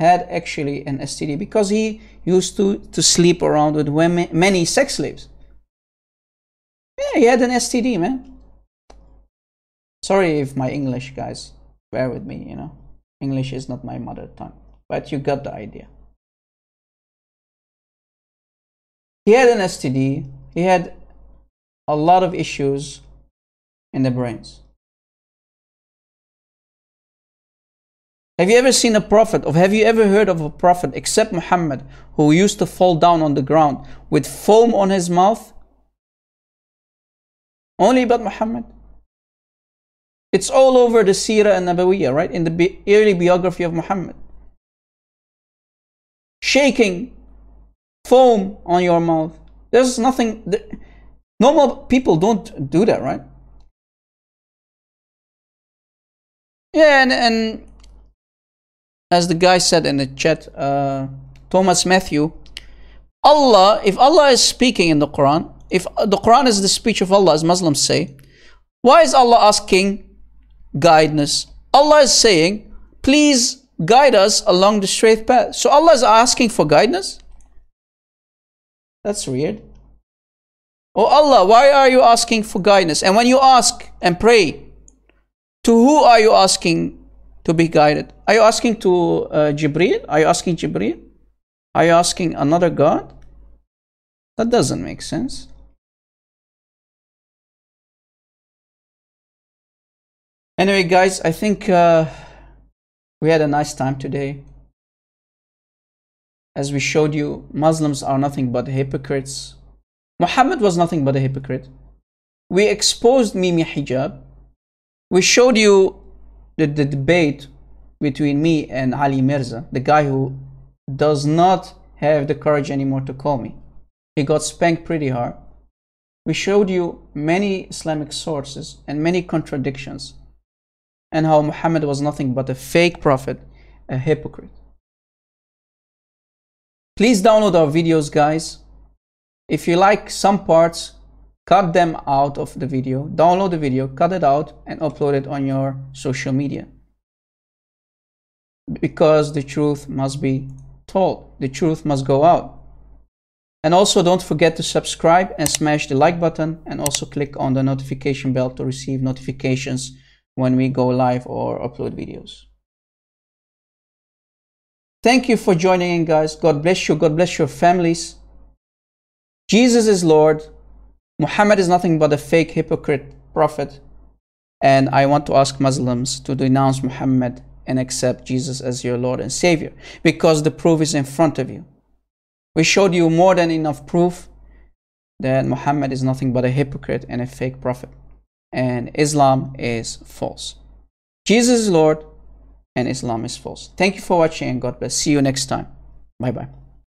had actually an STD because he used to, to sleep around with women, many sex slaves. Yeah, he had an STD, man. Sorry if my English, guys, bear with me, you know. English is not my mother tongue, but you got the idea. He had an STD, he had a lot of issues in the brains. Have you ever seen a prophet, or have you ever heard of a prophet except Muhammad who used to fall down on the ground with foam on his mouth? Only but Muhammad. It's all over the Sirah and Nabawiyah, right? In the early biography of Muhammad. Shaking foam on your mouth. There's nothing. Normal people don't do that, right? Yeah, and, and as the guy said in the chat, uh, Thomas Matthew, Allah, if Allah is speaking in the Quran, if the Quran is the speech of Allah, as Muslims say, why is Allah asking guidance. Allah is saying, please guide us along the straight path. So Allah is asking for guidance? That's weird. Oh Allah, why are you asking for guidance? And when you ask and pray, to who are you asking to be guided? Are you asking to uh, Jibreel? Are you asking Jibreel? Are you asking another God? That doesn't make sense. Anyway, guys, I think uh, we had a nice time today. As we showed you, Muslims are nothing but hypocrites. Muhammad was nothing but a hypocrite. We exposed Mimi Hijab. We showed you the, debate between me and Ali Mirza, the guy who does not have the courage anymore to call me. He got spanked pretty hard. We showed you many Islamic sources and many contradictions and how Muhammad was nothing but a fake prophet, a hypocrite. Please download our videos, guys. If you like some parts, cut them out of the video, download the video, cut it out, and upload it on your social media. Because the truth must be told, the truth must go out. And also don't forget to subscribe and smash the like button and also click on the notification bell to receive notifications when we go live or upload videos. Thank you for joining in, guys. God bless you. God bless your families. Jesus is Lord. Muhammad is nothing but a fake hypocrite prophet. And I want to ask Muslims to denounce Muhammad and accept Jesus as your Lord and Savior because the proof is in front of you. We showed you more than enough proof that Muhammad is nothing but a hypocrite and a fake prophet. And Islam is false. Jesus is Lord and Islam is false. Thank you for watching and God bless. See you next time. Bye bye.